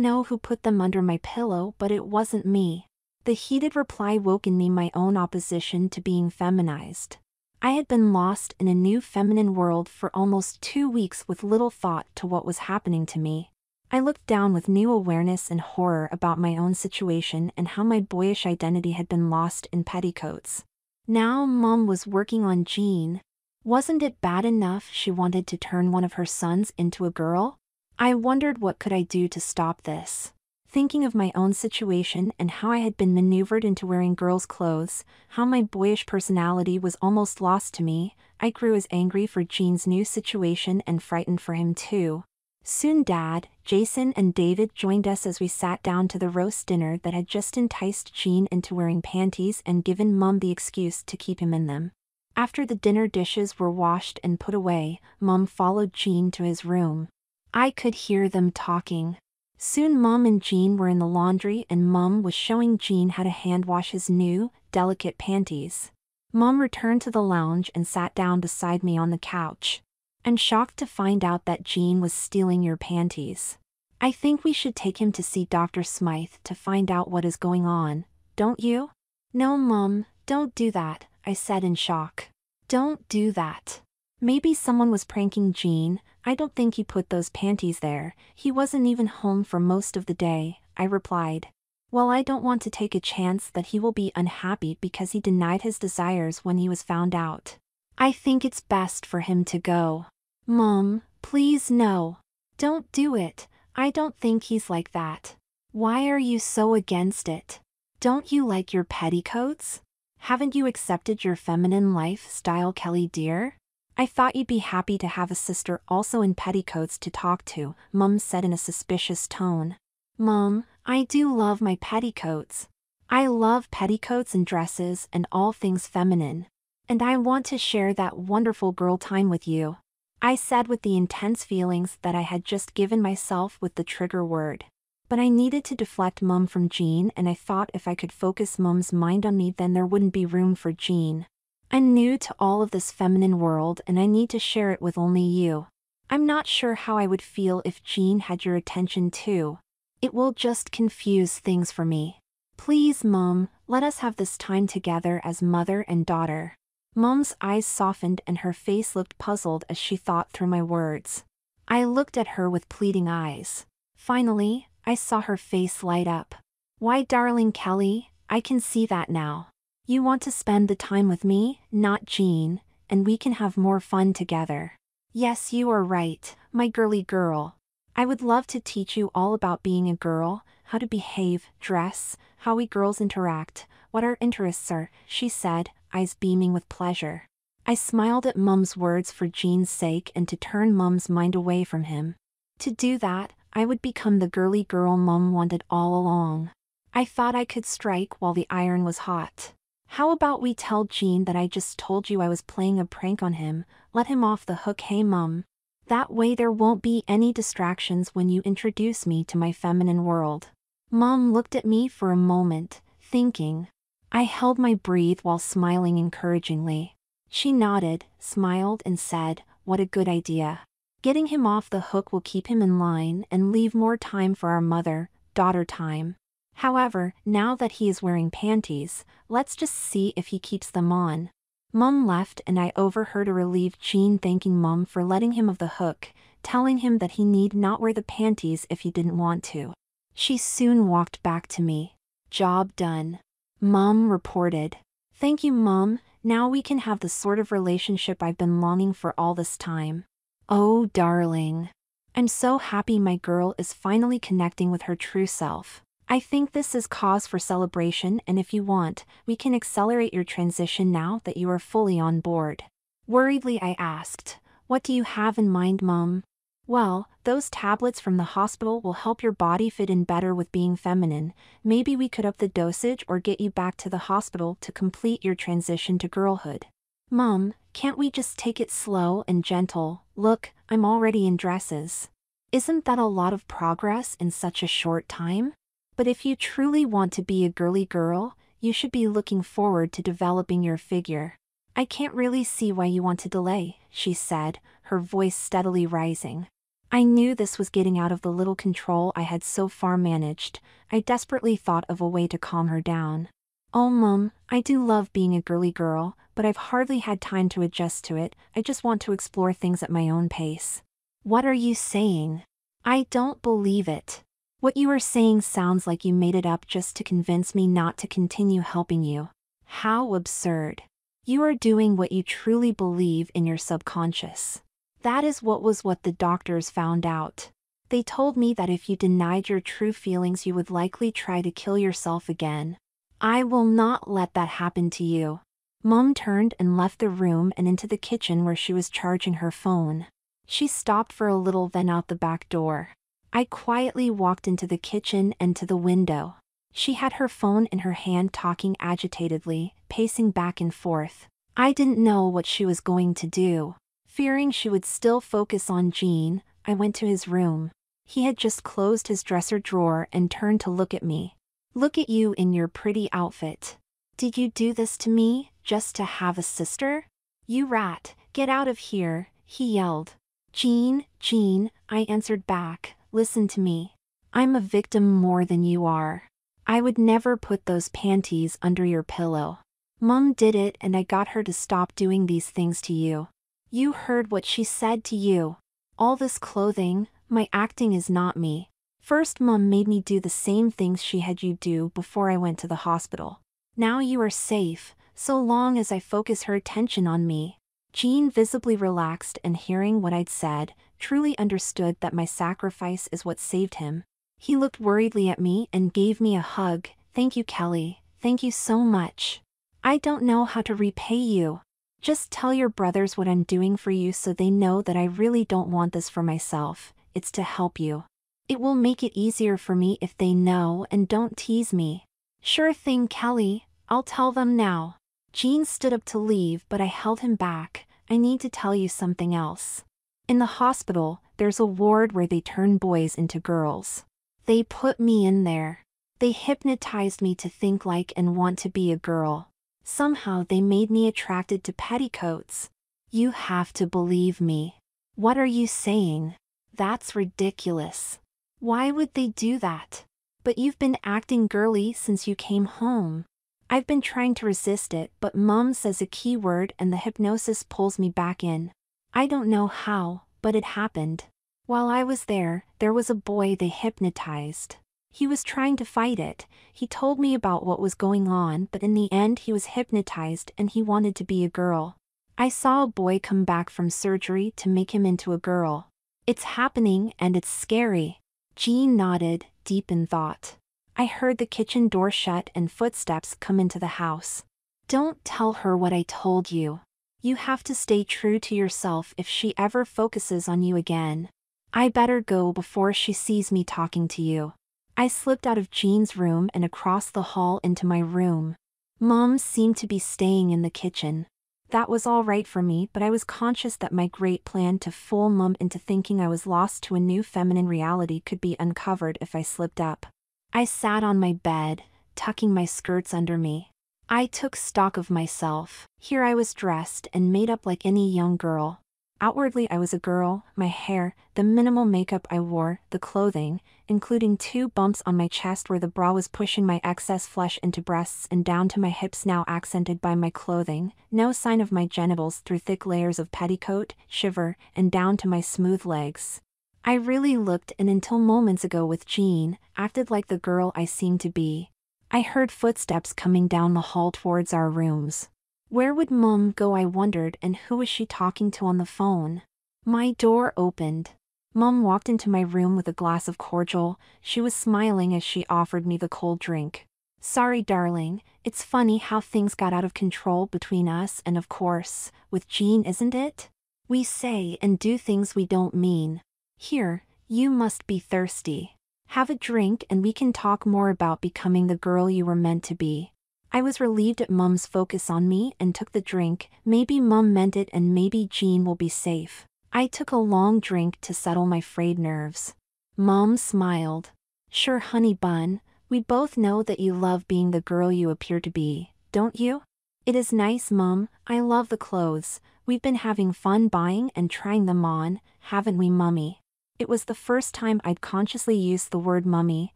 know who put them under my pillow but it wasn't me. The heated reply woke in me my own opposition to being feminized. I had been lost in a new feminine world for almost two weeks with little thought to what was happening to me. I looked down with new awareness and horror about my own situation and how my boyish identity had been lost in petticoats. Now mom was working on Jean. Wasn't it bad enough she wanted to turn one of her sons into a girl? I wondered what could I do to stop this. Thinking of my own situation and how I had been maneuvered into wearing girls' clothes, how my boyish personality was almost lost to me, I grew as angry for Jean's new situation and frightened for him too. Soon Dad, Jason and David joined us as we sat down to the roast dinner that had just enticed Jean into wearing panties and given Mum the excuse to keep him in them. After the dinner dishes were washed and put away, Mum followed Jean to his room. I could hear them talking. Soon Mum and Jean were in the laundry and Mum was showing Jean how to hand wash his new, delicate panties. Mum returned to the lounge and sat down beside me on the couch and shocked to find out that Jean was stealing your panties. I think we should take him to see Dr. Smythe to find out what is going on, don't you? No, Mum, don't do that, I said in shock. Don't do that. Maybe someone was pranking Jean, I don't think he put those panties there, he wasn't even home for most of the day, I replied. Well, I don't want to take a chance that he will be unhappy because he denied his desires when he was found out. I think it's best for him to go. Mom, please no. Don't do it, I don't think he's like that. Why are you so against it? Don't you like your petticoats? Haven't you accepted your feminine lifestyle, Kelly dear? I thought you'd be happy to have a sister also in petticoats to talk to, Mum said in a suspicious tone. Mum, I do love my petticoats. I love petticoats and dresses and all things feminine. And I want to share that wonderful girl time with you. I said with the intense feelings that I had just given myself with the trigger word. But I needed to deflect Mum from Jean and I thought if I could focus Mum's mind on me then there wouldn't be room for Jean. I'm new to all of this feminine world and I need to share it with only you. I'm not sure how I would feel if Jean had your attention too. It will just confuse things for me. Please Mom, let us have this time together as mother and daughter. Mom's eyes softened and her face looked puzzled as she thought through my words. I looked at her with pleading eyes. Finally, I saw her face light up. Why darling Kelly, I can see that now. You want to spend the time with me, not Jean, and we can have more fun together. Yes you are right, my girly girl. I would love to teach you all about being a girl, how to behave, dress, how we girls interact, what our interests are, she said, eyes beaming with pleasure. I smiled at Mum's words for Jean's sake and to turn Mum's mind away from him. To do that, I would become the girly girl Mum wanted all along. I thought I could strike while the iron was hot. How about we tell Jean that I just told you I was playing a prank on him, let him off the hook hey mum. That way there won't be any distractions when you introduce me to my feminine world. Mum looked at me for a moment, thinking, I held my breath while smiling encouragingly. She nodded, smiled and said, what a good idea. Getting him off the hook will keep him in line and leave more time for our mother-daughter time. However, now that he is wearing panties, let's just see if he keeps them on. Mum left and I overheard a relieved Jean thanking Mum for letting him of the hook, telling him that he need not wear the panties if he didn't want to. She soon walked back to me. Job done. Mom reported. Thank you, Mom, now we can have the sort of relationship I've been longing for all this time. Oh, darling. I'm so happy my girl is finally connecting with her true self. I think this is cause for celebration and if you want, we can accelerate your transition now that you are fully on board. Worriedly I asked, what do you have in mind mom? Well, those tablets from the hospital will help your body fit in better with being feminine. Maybe we could up the dosage or get you back to the hospital to complete your transition to girlhood. Mom, can't we just take it slow and gentle? Look, I'm already in dresses. Isn't that a lot of progress in such a short time? But if you truly want to be a girly girl, you should be looking forward to developing your figure. I can't really see why you want to delay, she said, her voice steadily rising. I knew this was getting out of the little control I had so far managed. I desperately thought of a way to calm her down. Oh, Mum, I do love being a girly girl, but I've hardly had time to adjust to it. I just want to explore things at my own pace. What are you saying? I don't believe it. What you are saying sounds like you made it up just to convince me not to continue helping you. How absurd. You are doing what you truly believe in your subconscious. That is what was what the doctors found out. They told me that if you denied your true feelings you would likely try to kill yourself again. I will not let that happen to you. Mom turned and left the room and into the kitchen where she was charging her phone. She stopped for a little then out the back door. I quietly walked into the kitchen and to the window. She had her phone in her hand talking agitatedly, pacing back and forth. I didn't know what she was going to do. Fearing she would still focus on Jean, I went to his room. He had just closed his dresser drawer and turned to look at me. Look at you in your pretty outfit. Did you do this to me, just to have a sister? You rat, get out of here, he yelled. Jean, Jean, I answered back, listen to me. I'm a victim more than you are. I would never put those panties under your pillow. Mum did it and I got her to stop doing these things to you. You heard what she said to you. All this clothing, my acting is not me. First mom made me do the same things she had you do before I went to the hospital. Now you are safe, so long as I focus her attention on me. Jean visibly relaxed and hearing what I'd said, truly understood that my sacrifice is what saved him. He looked worriedly at me and gave me a hug. Thank you, Kelly. Thank you so much. I don't know how to repay you. Just tell your brothers what I'm doing for you so they know that I really don't want this for myself, it's to help you. It will make it easier for me if they know and don't tease me. Sure thing, Kelly, I'll tell them now. Jean stood up to leave but I held him back, I need to tell you something else. In the hospital, there's a ward where they turn boys into girls. They put me in there. They hypnotized me to think like and want to be a girl. Somehow they made me attracted to petticoats. You have to believe me. What are you saying? That's ridiculous. Why would they do that? But you've been acting girly since you came home. I've been trying to resist it, but mom says a key word and the hypnosis pulls me back in. I don't know how, but it happened. While I was there, there was a boy they hypnotized. He was trying to fight it, he told me about what was going on but in the end he was hypnotized and he wanted to be a girl. I saw a boy come back from surgery to make him into a girl. It's happening and it's scary. Jean nodded, deep in thought. I heard the kitchen door shut and footsteps come into the house. Don't tell her what I told you. You have to stay true to yourself if she ever focuses on you again. I better go before she sees me talking to you. I slipped out of Jean's room and across the hall into my room. Mom seemed to be staying in the kitchen. That was all right for me, but I was conscious that my great plan to fool Mum into thinking I was lost to a new feminine reality could be uncovered if I slipped up. I sat on my bed, tucking my skirts under me. I took stock of myself. Here I was dressed and made up like any young girl. Outwardly I was a girl, my hair, the minimal makeup I wore, the clothing, including two bumps on my chest where the bra was pushing my excess flesh into breasts and down to my hips now accented by my clothing, no sign of my genitals through thick layers of petticoat, shiver, and down to my smooth legs. I really looked and until moments ago with Jean, acted like the girl I seemed to be. I heard footsteps coming down the hall towards our rooms. Where would Mum go I wondered and who was she talking to on the phone? My door opened. Mom walked into my room with a glass of cordial, she was smiling as she offered me the cold drink. Sorry darling, it's funny how things got out of control between us and of course, with Jean isn't it? We say and do things we don't mean. Here, you must be thirsty. Have a drink and we can talk more about becoming the girl you were meant to be. I was relieved at Mum's focus on me and took the drink, maybe Mum meant it and maybe Jean will be safe. I took a long drink to settle my frayed nerves. Mom smiled. Sure honey bun, we both know that you love being the girl you appear to be, don't you? It is nice mum, I love the clothes, we've been having fun buying and trying them on, haven't we mummy? It was the first time I'd consciously used the word mummy,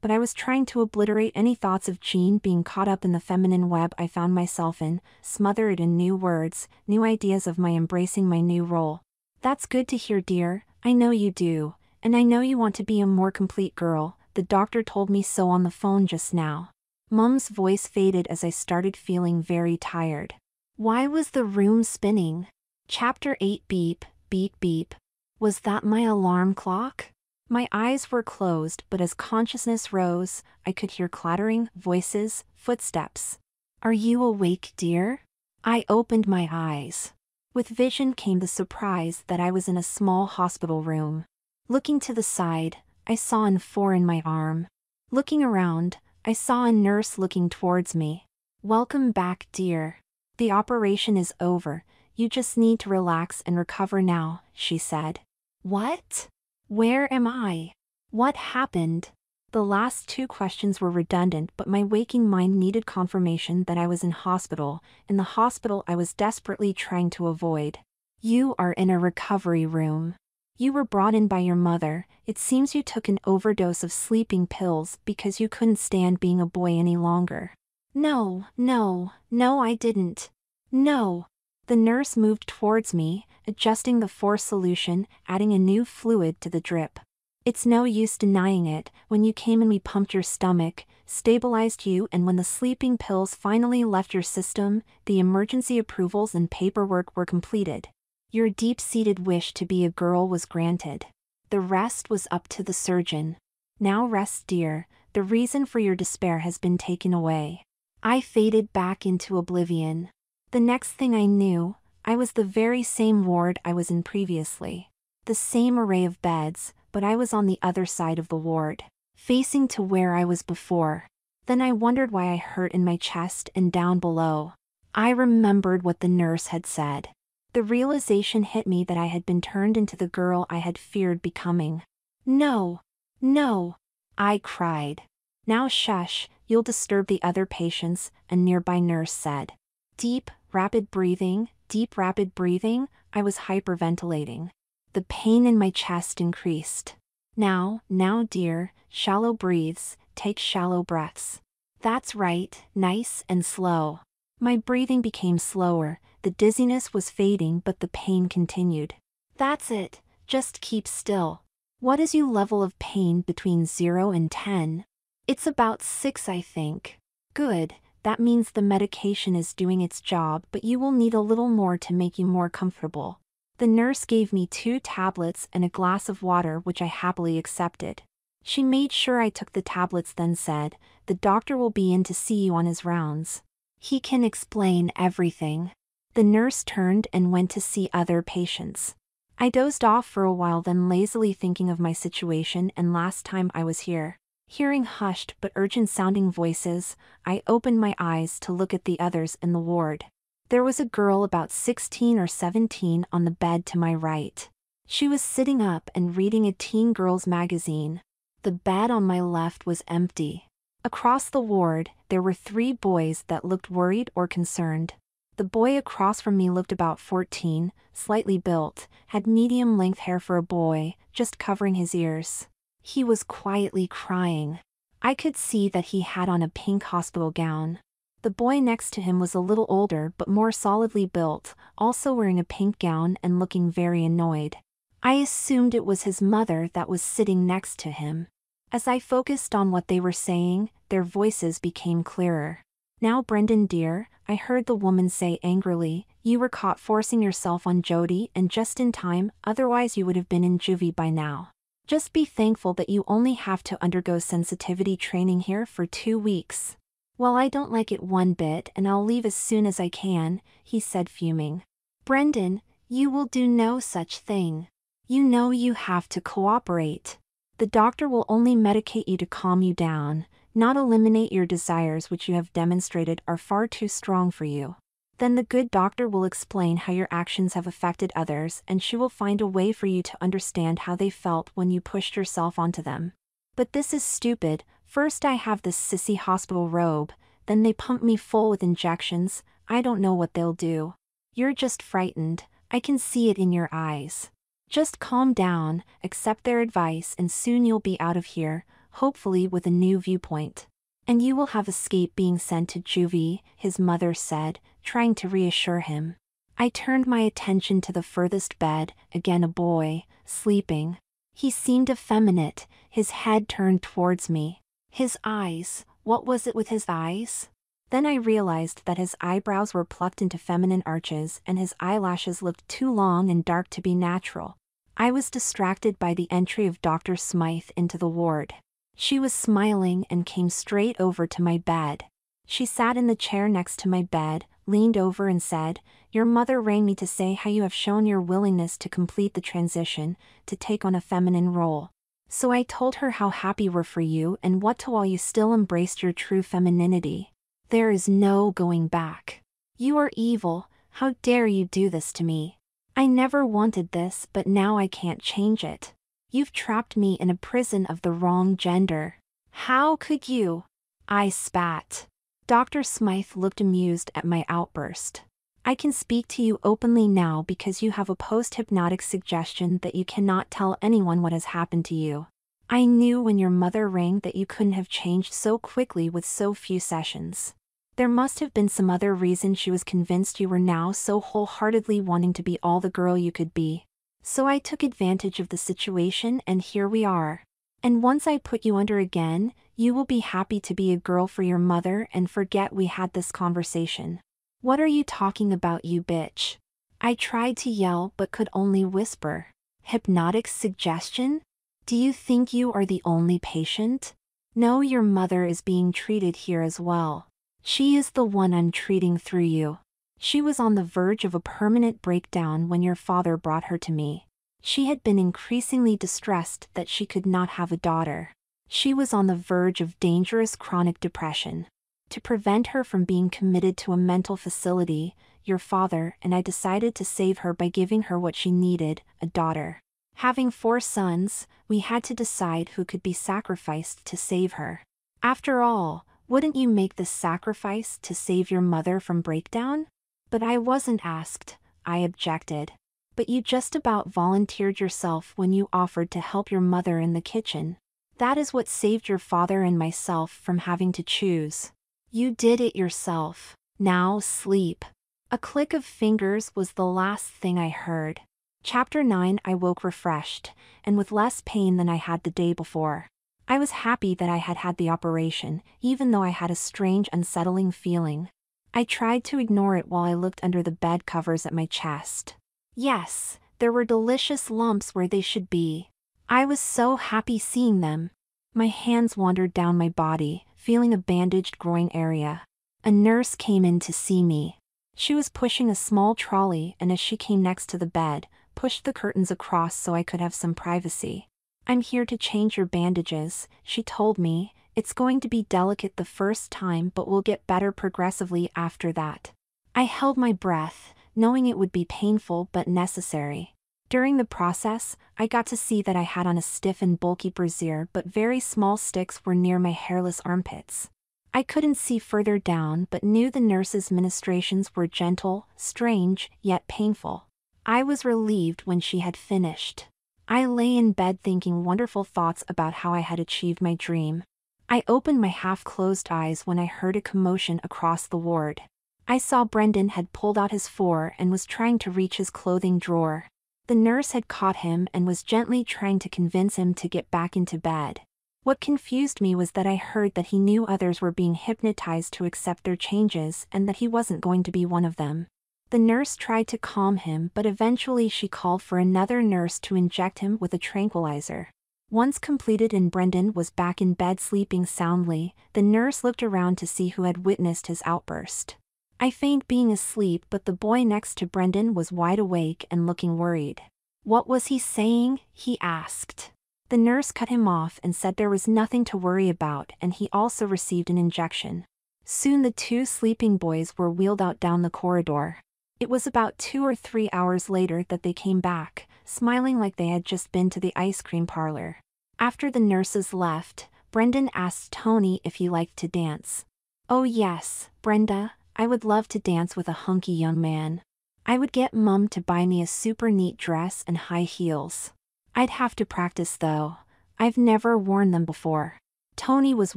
but I was trying to obliterate any thoughts of Jean being caught up in the feminine web I found myself in, smothered in new words, new ideas of my embracing my new role. That's good to hear dear, I know you do, and I know you want to be a more complete girl, the doctor told me so on the phone just now. Mum's voice faded as I started feeling very tired. Why was the room spinning? Chapter 8 Beep, beep beep. Was that my alarm clock? My eyes were closed but as consciousness rose, I could hear clattering, voices, footsteps. Are you awake dear? I opened my eyes. With vision came the surprise that I was in a small hospital room. Looking to the side, I saw an four in my arm. Looking around, I saw a nurse looking towards me. Welcome back, dear. The operation is over, you just need to relax and recover now, she said. What? Where am I? What happened? The last two questions were redundant, but my waking mind needed confirmation that I was in hospital, in the hospital I was desperately trying to avoid. You are in a recovery room. You were brought in by your mother, it seems you took an overdose of sleeping pills because you couldn't stand being a boy any longer. No, no, no I didn't. No. The nurse moved towards me, adjusting the force solution, adding a new fluid to the drip. It's no use denying it, when you came and we pumped your stomach, stabilized you and when the sleeping pills finally left your system, the emergency approvals and paperwork were completed. Your deep-seated wish to be a girl was granted. The rest was up to the surgeon. Now rest dear, the reason for your despair has been taken away. I faded back into oblivion. The next thing I knew, I was the very same ward I was in previously. The same array of beds, but I was on the other side of the ward, facing to where I was before. Then I wondered why I hurt in my chest and down below. I remembered what the nurse had said. The realization hit me that I had been turned into the girl I had feared becoming. No! No! I cried. Now shush, you'll disturb the other patients, a nearby nurse said. Deep, rapid breathing, deep rapid breathing, I was hyperventilating. The pain in my chest increased. Now, now dear, shallow breathes, take shallow breaths. That's right, nice and slow. My breathing became slower, the dizziness was fading but the pain continued. That's it, just keep still. What is your level of pain between 0 and 10? It's about 6 I think. Good, that means the medication is doing its job but you will need a little more to make you more comfortable. The nurse gave me two tablets and a glass of water which I happily accepted. She made sure I took the tablets then said, the doctor will be in to see you on his rounds. He can explain everything. The nurse turned and went to see other patients. I dozed off for a while then lazily thinking of my situation and last time I was here. Hearing hushed but urgent sounding voices, I opened my eyes to look at the others in the ward. There was a girl about 16 or 17 on the bed to my right. She was sitting up and reading a teen girl's magazine. The bed on my left was empty. Across the ward, there were three boys that looked worried or concerned. The boy across from me looked about 14, slightly built, had medium length hair for a boy, just covering his ears. He was quietly crying. I could see that he had on a pink hospital gown. The boy next to him was a little older but more solidly built, also wearing a pink gown and looking very annoyed. I assumed it was his mother that was sitting next to him. As I focused on what they were saying, their voices became clearer. Now Brendan dear, I heard the woman say angrily, you were caught forcing yourself on Jody and just in time, otherwise you would have been in juvie by now. Just be thankful that you only have to undergo sensitivity training here for two weeks. Well, I don't like it one bit and I'll leave as soon as I can, he said fuming. Brendan, you will do no such thing. You know you have to cooperate. The doctor will only medicate you to calm you down, not eliminate your desires which you have demonstrated are far too strong for you. Then the good doctor will explain how your actions have affected others and she will find a way for you to understand how they felt when you pushed yourself onto them. But this is stupid, first I have this sissy hospital robe, then they pump me full with injections, I don't know what they'll do. You're just frightened, I can see it in your eyes. Just calm down, accept their advice and soon you'll be out of here, hopefully with a new viewpoint. And you will have escaped being sent to juvie, his mother said, trying to reassure him. I turned my attention to the furthest bed, again a boy, sleeping. He seemed effeminate, his head turned towards me. His eyes, what was it with his eyes? Then I realized that his eyebrows were plucked into feminine arches and his eyelashes looked too long and dark to be natural. I was distracted by the entry of Dr. Smythe into the ward. She was smiling and came straight over to my bed. She sat in the chair next to my bed, leaned over and said, Your mother rang me to say how you have shown your willingness to complete the transition, to take on a feminine role. So I told her how happy we're for you and what to while you still embraced your true femininity. There is no going back. You are evil, how dare you do this to me? I never wanted this but now I can't change it. You've trapped me in a prison of the wrong gender. How could you? I spat. Dr. Smythe looked amused at my outburst. I can speak to you openly now because you have a post-hypnotic suggestion that you cannot tell anyone what has happened to you. I knew when your mother rang that you couldn't have changed so quickly with so few sessions. There must have been some other reason she was convinced you were now so wholeheartedly wanting to be all the girl you could be. So I took advantage of the situation and here we are. And once I put you under again, you will be happy to be a girl for your mother and forget we had this conversation. What are you talking about you bitch? I tried to yell but could only whisper. Hypnotic suggestion? Do you think you are the only patient? No your mother is being treated here as well. She is the one I'm treating through you. She was on the verge of a permanent breakdown when your father brought her to me. She had been increasingly distressed that she could not have a daughter. She was on the verge of dangerous chronic depression. To prevent her from being committed to a mental facility, your father and I decided to save her by giving her what she needed, a daughter. Having four sons, we had to decide who could be sacrificed to save her. After all, wouldn't you make this sacrifice to save your mother from breakdown? But I wasn't asked, I objected. But you just about volunteered yourself when you offered to help your mother in the kitchen. That is what saved your father and myself from having to choose. You did it yourself. Now sleep. A click of fingers was the last thing I heard. Chapter 9 I woke refreshed, and with less pain than I had the day before. I was happy that I had had the operation, even though I had a strange unsettling feeling. I tried to ignore it while I looked under the bed covers at my chest. Yes, there were delicious lumps where they should be. I was so happy seeing them. My hands wandered down my body, feeling a bandaged groin area. A nurse came in to see me. She was pushing a small trolley and as she came next to the bed, pushed the curtains across so I could have some privacy. I'm here to change your bandages, she told me, it's going to be delicate the first time but will get better progressively after that. I held my breath, knowing it would be painful but necessary. During the process, I got to see that I had on a stiff and bulky brassiere but very small sticks were near my hairless armpits. I couldn't see further down but knew the nurse's ministrations were gentle, strange, yet painful. I was relieved when she had finished. I lay in bed thinking wonderful thoughts about how I had achieved my dream. I opened my half-closed eyes when I heard a commotion across the ward. I saw Brendan had pulled out his four and was trying to reach his clothing drawer. The nurse had caught him and was gently trying to convince him to get back into bed. What confused me was that I heard that he knew others were being hypnotized to accept their changes and that he wasn't going to be one of them. The nurse tried to calm him but eventually she called for another nurse to inject him with a tranquilizer. Once completed and Brendan was back in bed sleeping soundly, the nurse looked around to see who had witnessed his outburst. I feigned being asleep but the boy next to Brendan was wide awake and looking worried. What was he saying? he asked. The nurse cut him off and said there was nothing to worry about and he also received an injection. Soon the two sleeping boys were wheeled out down the corridor. It was about two or three hours later that they came back, smiling like they had just been to the ice cream parlor. After the nurses left, Brendan asked Tony if he liked to dance. Oh yes, Brenda, I would love to dance with a hunky young man. I would get mum to buy me a super neat dress and high heels. I'd have to practice though. I've never worn them before. Tony was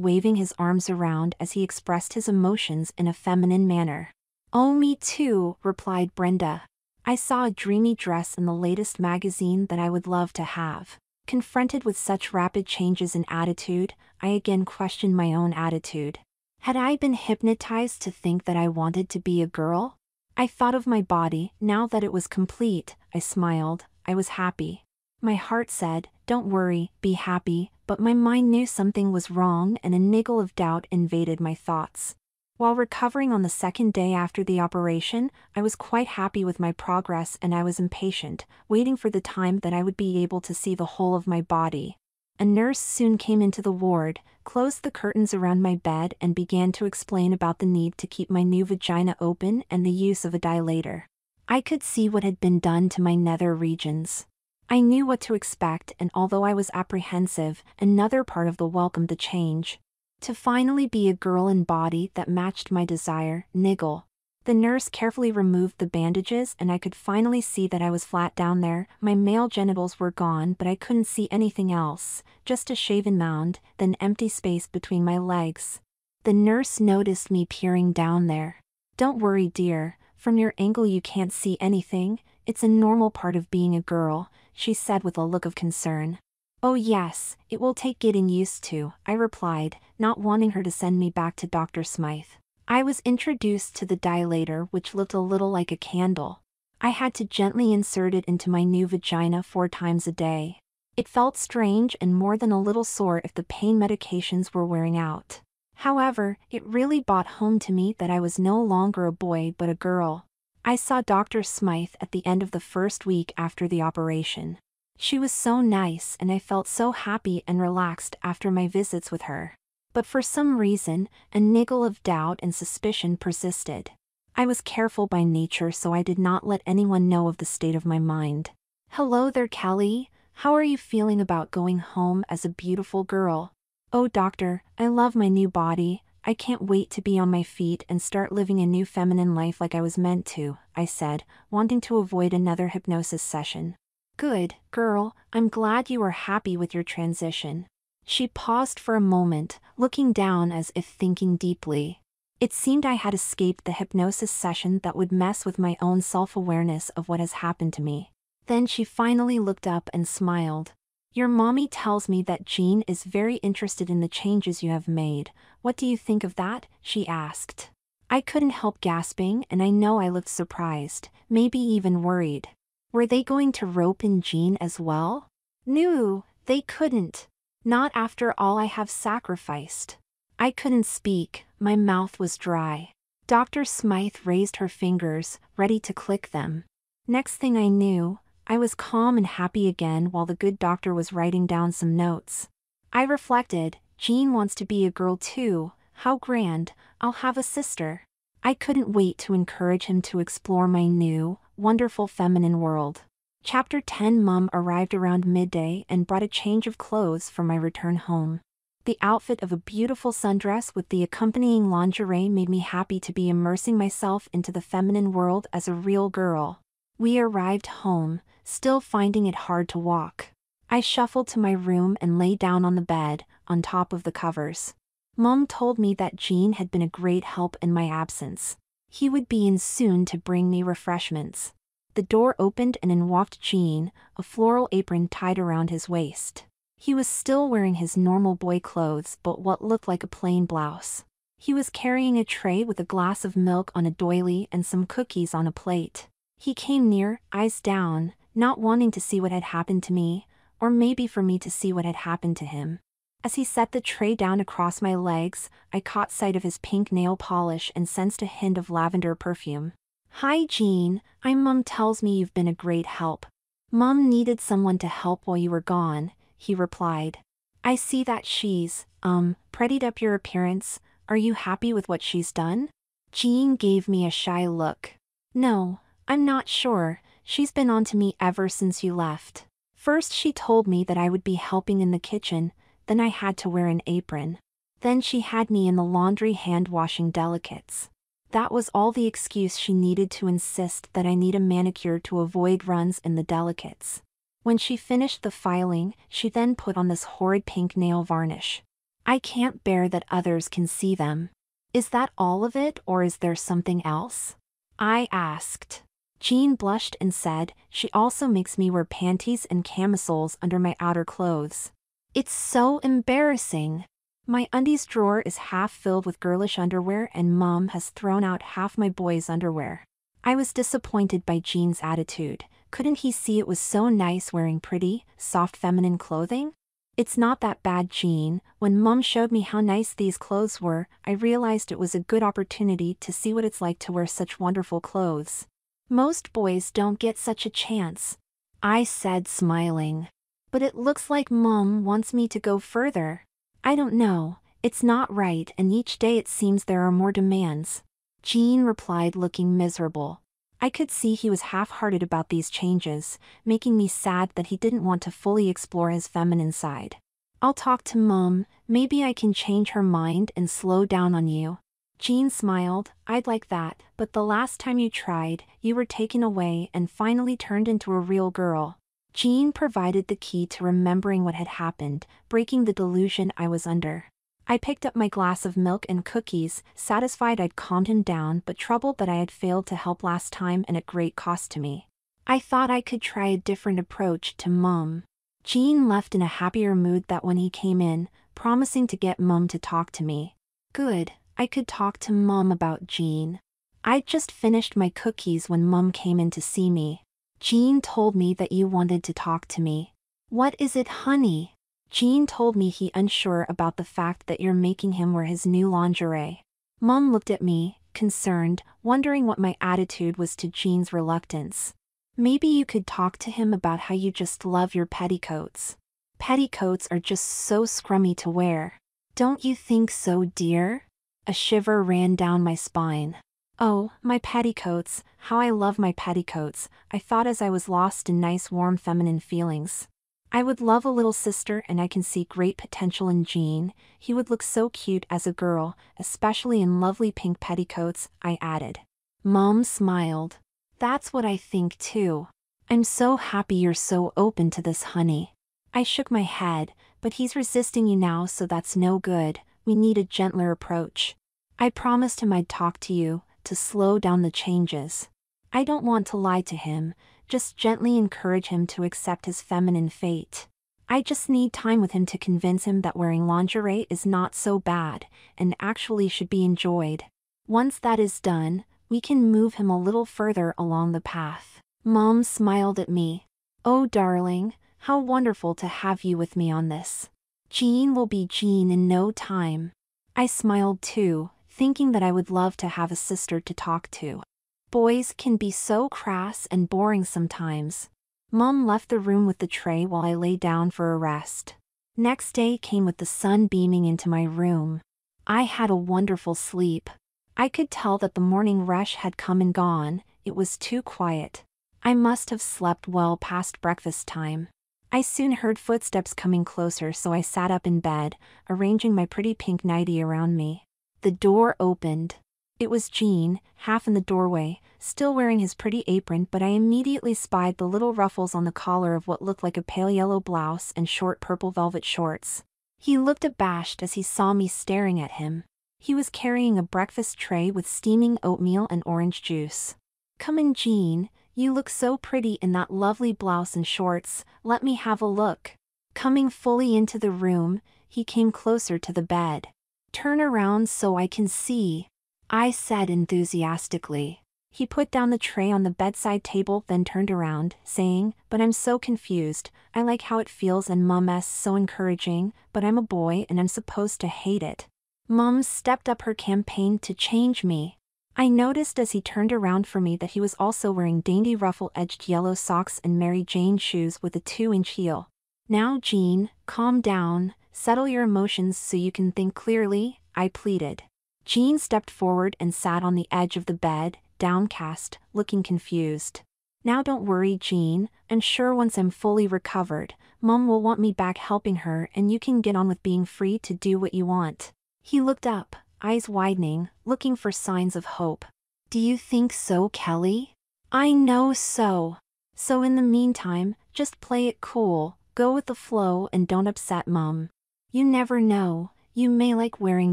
waving his arms around as he expressed his emotions in a feminine manner. Oh me too, replied Brenda. I saw a dreamy dress in the latest magazine that I would love to have. Confronted with such rapid changes in attitude, I again questioned my own attitude. Had I been hypnotized to think that I wanted to be a girl? I thought of my body, now that it was complete, I smiled, I was happy. My heart said, don't worry, be happy, but my mind knew something was wrong and a niggle of doubt invaded my thoughts. While recovering on the second day after the operation, I was quite happy with my progress and I was impatient, waiting for the time that I would be able to see the whole of my body. A nurse soon came into the ward, closed the curtains around my bed and began to explain about the need to keep my new vagina open and the use of a dilator. I could see what had been done to my nether regions. I knew what to expect and although I was apprehensive, another part of the welcomed the change. To finally be a girl in body that matched my desire, niggle. The nurse carefully removed the bandages and I could finally see that I was flat down there, my male genitals were gone but I couldn't see anything else, just a shaven mound, then empty space between my legs. The nurse noticed me peering down there. Don't worry dear, from your angle you can't see anything, it's a normal part of being a girl, she said with a look of concern. Oh yes, it will take getting used to, I replied, not wanting her to send me back to Dr. Smythe. I was introduced to the dilator which looked a little like a candle. I had to gently insert it into my new vagina four times a day. It felt strange and more than a little sore if the pain medications were wearing out. However, it really brought home to me that I was no longer a boy but a girl. I saw Dr. Smythe at the end of the first week after the operation. She was so nice and I felt so happy and relaxed after my visits with her. But for some reason, a niggle of doubt and suspicion persisted. I was careful by nature so I did not let anyone know of the state of my mind. Hello there Kelly, how are you feeling about going home as a beautiful girl? Oh doctor, I love my new body, I can't wait to be on my feet and start living a new feminine life like I was meant to, I said, wanting to avoid another hypnosis session. Good, girl, I'm glad you are happy with your transition. She paused for a moment, looking down as if thinking deeply. It seemed I had escaped the hypnosis session that would mess with my own self awareness of what has happened to me. Then she finally looked up and smiled. Your mommy tells me that Jean is very interested in the changes you have made. What do you think of that? she asked. I couldn't help gasping and I know I looked surprised, maybe even worried. Were they going to rope in Jean as well? No, they couldn't. Not after all I have sacrificed. I couldn't speak, my mouth was dry. Dr. Smythe raised her fingers, ready to click them. Next thing I knew, I was calm and happy again while the good doctor was writing down some notes. I reflected, Jean wants to be a girl too, how grand, I'll have a sister. I couldn't wait to encourage him to explore my new, wonderful feminine world. Chapter 10 Mum arrived around midday and brought a change of clothes for my return home. The outfit of a beautiful sundress with the accompanying lingerie made me happy to be immersing myself into the feminine world as a real girl. We arrived home, still finding it hard to walk. I shuffled to my room and lay down on the bed, on top of the covers. Mom told me that Jean had been a great help in my absence. He would be in soon to bring me refreshments. The door opened and in walked Jean, a floral apron tied around his waist. He was still wearing his normal boy clothes but what looked like a plain blouse. He was carrying a tray with a glass of milk on a doily and some cookies on a plate. He came near, eyes down, not wanting to see what had happened to me, or maybe for me to see what had happened to him. As he set the tray down across my legs, I caught sight of his pink nail polish and sensed a hint of lavender perfume. Hi, Jean. I'm Mum tells me you've been a great help. Mum needed someone to help while you were gone, he replied. I see that she's, um, prettied up your appearance. Are you happy with what she's done? Jean gave me a shy look. No, I'm not sure. She's been on to me ever since you left. First she told me that I would be helping in the kitchen, then I had to wear an apron. Then she had me in the laundry hand washing delicates. That was all the excuse she needed to insist that I need a manicure to avoid runs in the delicates. When she finished the filing, she then put on this horrid pink nail varnish. I can't bear that others can see them. Is that all of it or is there something else? I asked. Jean blushed and said, she also makes me wear panties and camisoles under my outer clothes. It's so embarrassing. My undies drawer is half filled with girlish underwear and mom has thrown out half my boys' underwear. I was disappointed by Jean's attitude. Couldn't he see it was so nice wearing pretty, soft feminine clothing? It's not that bad, Jean. When mom showed me how nice these clothes were, I realized it was a good opportunity to see what it's like to wear such wonderful clothes. Most boys don't get such a chance. I said smiling. But it looks like mom wants me to go further. I don't know, it's not right and each day it seems there are more demands. Jean replied looking miserable. I could see he was half-hearted about these changes, making me sad that he didn't want to fully explore his feminine side. I'll talk to mom, maybe I can change her mind and slow down on you. Jean smiled, I'd like that, but the last time you tried, you were taken away and finally turned into a real girl. Jean provided the key to remembering what had happened, breaking the delusion I was under. I picked up my glass of milk and cookies, satisfied I'd calmed him down but troubled that I had failed to help last time and at great cost to me. I thought I could try a different approach to Mum. Jean left in a happier mood that when he came in, promising to get Mum to talk to me. Good, I could talk to Mum about Jean. I'd just finished my cookies when Mum came in to see me. Jean told me that you wanted to talk to me. What is it, honey? Jean told me he unsure about the fact that you're making him wear his new lingerie. Mom looked at me, concerned, wondering what my attitude was to Jean's reluctance. Maybe you could talk to him about how you just love your petticoats. Petticoats are just so scrummy to wear. Don't you think so, dear? A shiver ran down my spine. Oh, my petticoats, how I love my petticoats, I thought as I was lost in nice warm feminine feelings. I would love a little sister and I can see great potential in Jean, he would look so cute as a girl, especially in lovely pink petticoats, I added. Mom smiled. That's what I think too. I'm so happy you're so open to this honey. I shook my head, but he's resisting you now so that's no good, we need a gentler approach. I promised him I'd talk to you, to slow down the changes. I don't want to lie to him, just gently encourage him to accept his feminine fate. I just need time with him to convince him that wearing lingerie is not so bad and actually should be enjoyed. Once that is done, we can move him a little further along the path. Mom smiled at me. Oh darling, how wonderful to have you with me on this. Jean will be Jean in no time. I smiled too, thinking that I would love to have a sister to talk to. Boys can be so crass and boring sometimes. Mum left the room with the tray while I lay down for a rest. Next day came with the sun beaming into my room. I had a wonderful sleep. I could tell that the morning rush had come and gone, it was too quiet. I must have slept well past breakfast time. I soon heard footsteps coming closer so I sat up in bed, arranging my pretty pink nightie around me. The door opened. It was Jean, half in the doorway, still wearing his pretty apron but I immediately spied the little ruffles on the collar of what looked like a pale yellow blouse and short purple velvet shorts. He looked abashed as he saw me staring at him. He was carrying a breakfast tray with steaming oatmeal and orange juice. Come in, Jean, you look so pretty in that lovely blouse and shorts, let me have a look. Coming fully into the room, he came closer to the bed. Turn around so I can see. I said enthusiastically. He put down the tray on the bedside table then turned around, saying, But I'm so confused, I like how it feels and mum's so encouraging, but I'm a boy and I'm supposed to hate it. Mum stepped up her campaign to change me. I noticed as he turned around for me that he was also wearing dainty ruffle-edged yellow socks and Mary Jane shoes with a 2-inch heel. Now Jean, calm down, settle your emotions so you can think clearly, I pleaded. Jean stepped forward and sat on the edge of the bed, downcast, looking confused. Now don't worry, Jean, I'm sure once I'm fully recovered, Mom will want me back helping her and you can get on with being free to do what you want. He looked up, eyes widening, looking for signs of hope. Do you think so, Kelly? I know so. So in the meantime, just play it cool, go with the flow and don't upset Mum. You never know, you may like wearing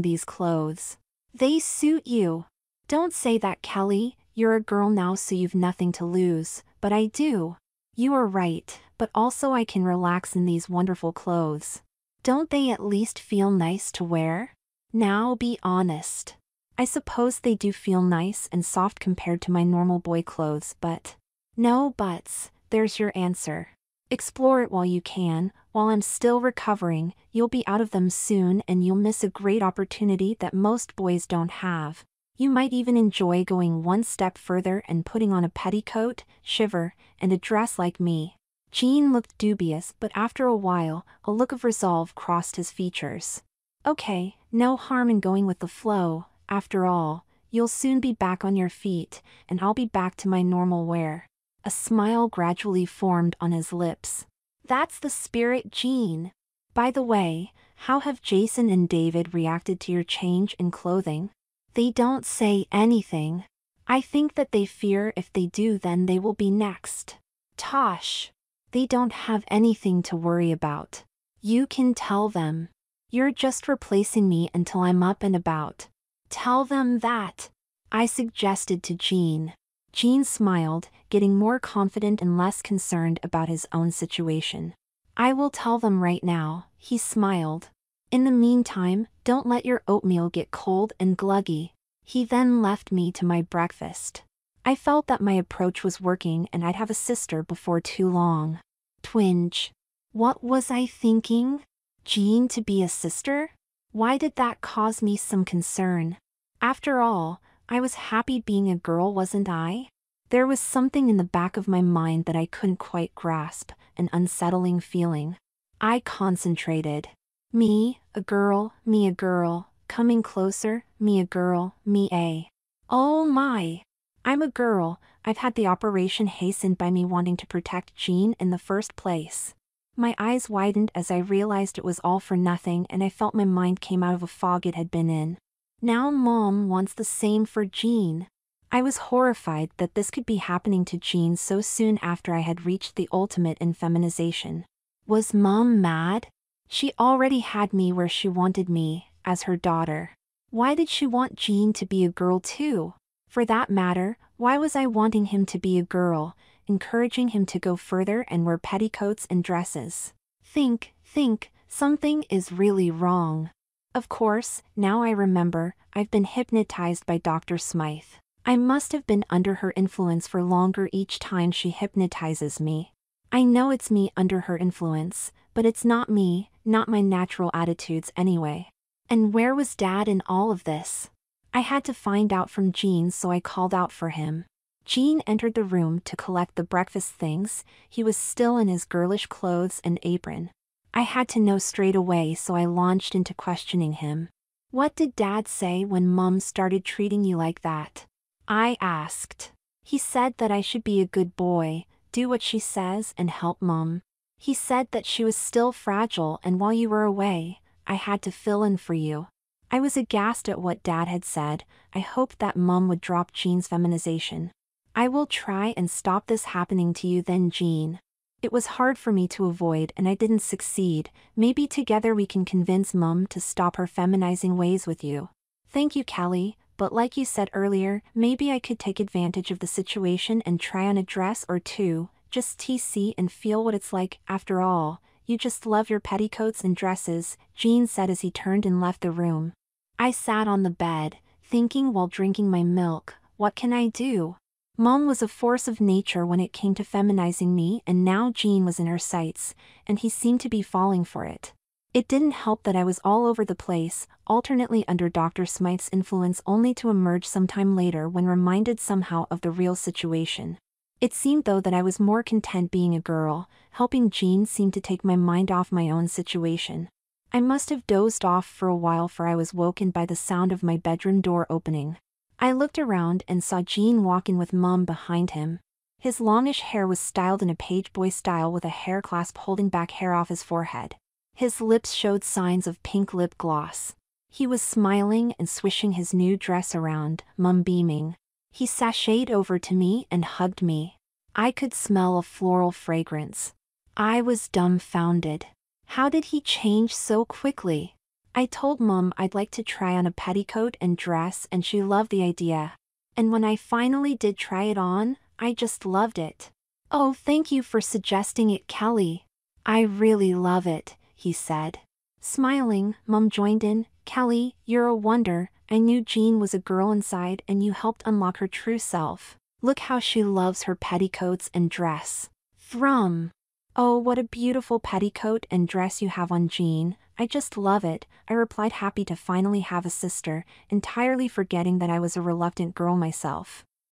these clothes. They suit you. Don't say that, Kelly, you're a girl now so you've nothing to lose, but I do. You are right, but also I can relax in these wonderful clothes. Don't they at least feel nice to wear? Now be honest. I suppose they do feel nice and soft compared to my normal boy clothes, but. No buts, there's your answer. Explore it while you can, while I'm still recovering, you'll be out of them soon and you'll miss a great opportunity that most boys don't have. You might even enjoy going one step further and putting on a petticoat, shiver, and a dress like me. Jean looked dubious but after a while, a look of resolve crossed his features. Okay, no harm in going with the flow, after all, you'll soon be back on your feet, and I'll be back to my normal wear. A smile gradually formed on his lips. That's the spirit Jean. By the way, how have Jason and David reacted to your change in clothing? They don't say anything. I think that they fear if they do then they will be next. Tosh. They don't have anything to worry about. You can tell them. You're just replacing me until I'm up and about. Tell them that. I suggested to Jean. Jean smiled, getting more confident and less concerned about his own situation. I will tell them right now, he smiled. In the meantime, don't let your oatmeal get cold and gluggy. He then left me to my breakfast. I felt that my approach was working and I'd have a sister before too long. Twinge. What was I thinking? Jean to be a sister? Why did that cause me some concern? After all, I was happy being a girl, wasn't I? There was something in the back of my mind that I couldn't quite grasp, an unsettling feeling. I concentrated. Me, a girl, me a girl, coming closer, me a girl, me a. Oh my! I'm a girl, I've had the operation hastened by me wanting to protect Jean in the first place. My eyes widened as I realized it was all for nothing and I felt my mind came out of a fog it had been in. Now mom wants the same for Jean. I was horrified that this could be happening to Jean so soon after I had reached the ultimate in feminization. Was mom mad? She already had me where she wanted me, as her daughter. Why did she want Jean to be a girl too? For that matter, why was I wanting him to be a girl, encouraging him to go further and wear petticoats and dresses? Think, think, something is really wrong. Of course, now I remember, I've been hypnotized by Dr. Smythe. I must have been under her influence for longer each time she hypnotizes me. I know it's me under her influence, but it's not me, not my natural attitudes anyway. And where was Dad in all of this? I had to find out from Jean so I called out for him. Jean entered the room to collect the breakfast things, he was still in his girlish clothes and apron. I had to know straight away so I launched into questioning him. What did dad say when mum started treating you like that? I asked. He said that I should be a good boy, do what she says and help mum. He said that she was still fragile and while you were away, I had to fill in for you. I was aghast at what dad had said, I hoped that mum would drop Jean's feminization. I will try and stop this happening to you then Jean. It was hard for me to avoid and I didn't succeed, maybe together we can convince mum to stop her feminizing ways with you. Thank you Callie, but like you said earlier, maybe I could take advantage of the situation and try on a dress or two, just TC and feel what it's like after all. You just love your petticoats and dresses, Jean said as he turned and left the room. I sat on the bed, thinking while drinking my milk, what can I do? Mom was a force of nature when it came to feminizing me and now Jean was in her sights, and he seemed to be falling for it. It didn't help that I was all over the place, alternately under Dr. Smythe's influence only to emerge sometime later when reminded somehow of the real situation. It seemed though that I was more content being a girl, helping Jean seemed to take my mind off my own situation. I must have dozed off for a while for I was woken by the sound of my bedroom door opening. I looked around and saw Jean walking with Mum behind him. His longish hair was styled in a page boy style with a hair clasp holding back hair off his forehead. His lips showed signs of pink lip gloss. He was smiling and swishing his new dress around, mum beaming. He sashayed over to me and hugged me. I could smell a floral fragrance. I was dumbfounded. How did he change so quickly? I told mum I'd like to try on a petticoat and dress and she loved the idea. And when I finally did try it on, I just loved it. Oh thank you for suggesting it Kelly. I really love it, he said. Smiling, Mum joined in, Kelly, you're a wonder, I knew Jean was a girl inside and you helped unlock her true self. Look how she loves her petticoats and dress. Thrum! Oh, what a beautiful petticoat and dress you have on, Jean. I just love it, I replied happy to finally have a sister, entirely forgetting that I was a reluctant girl myself.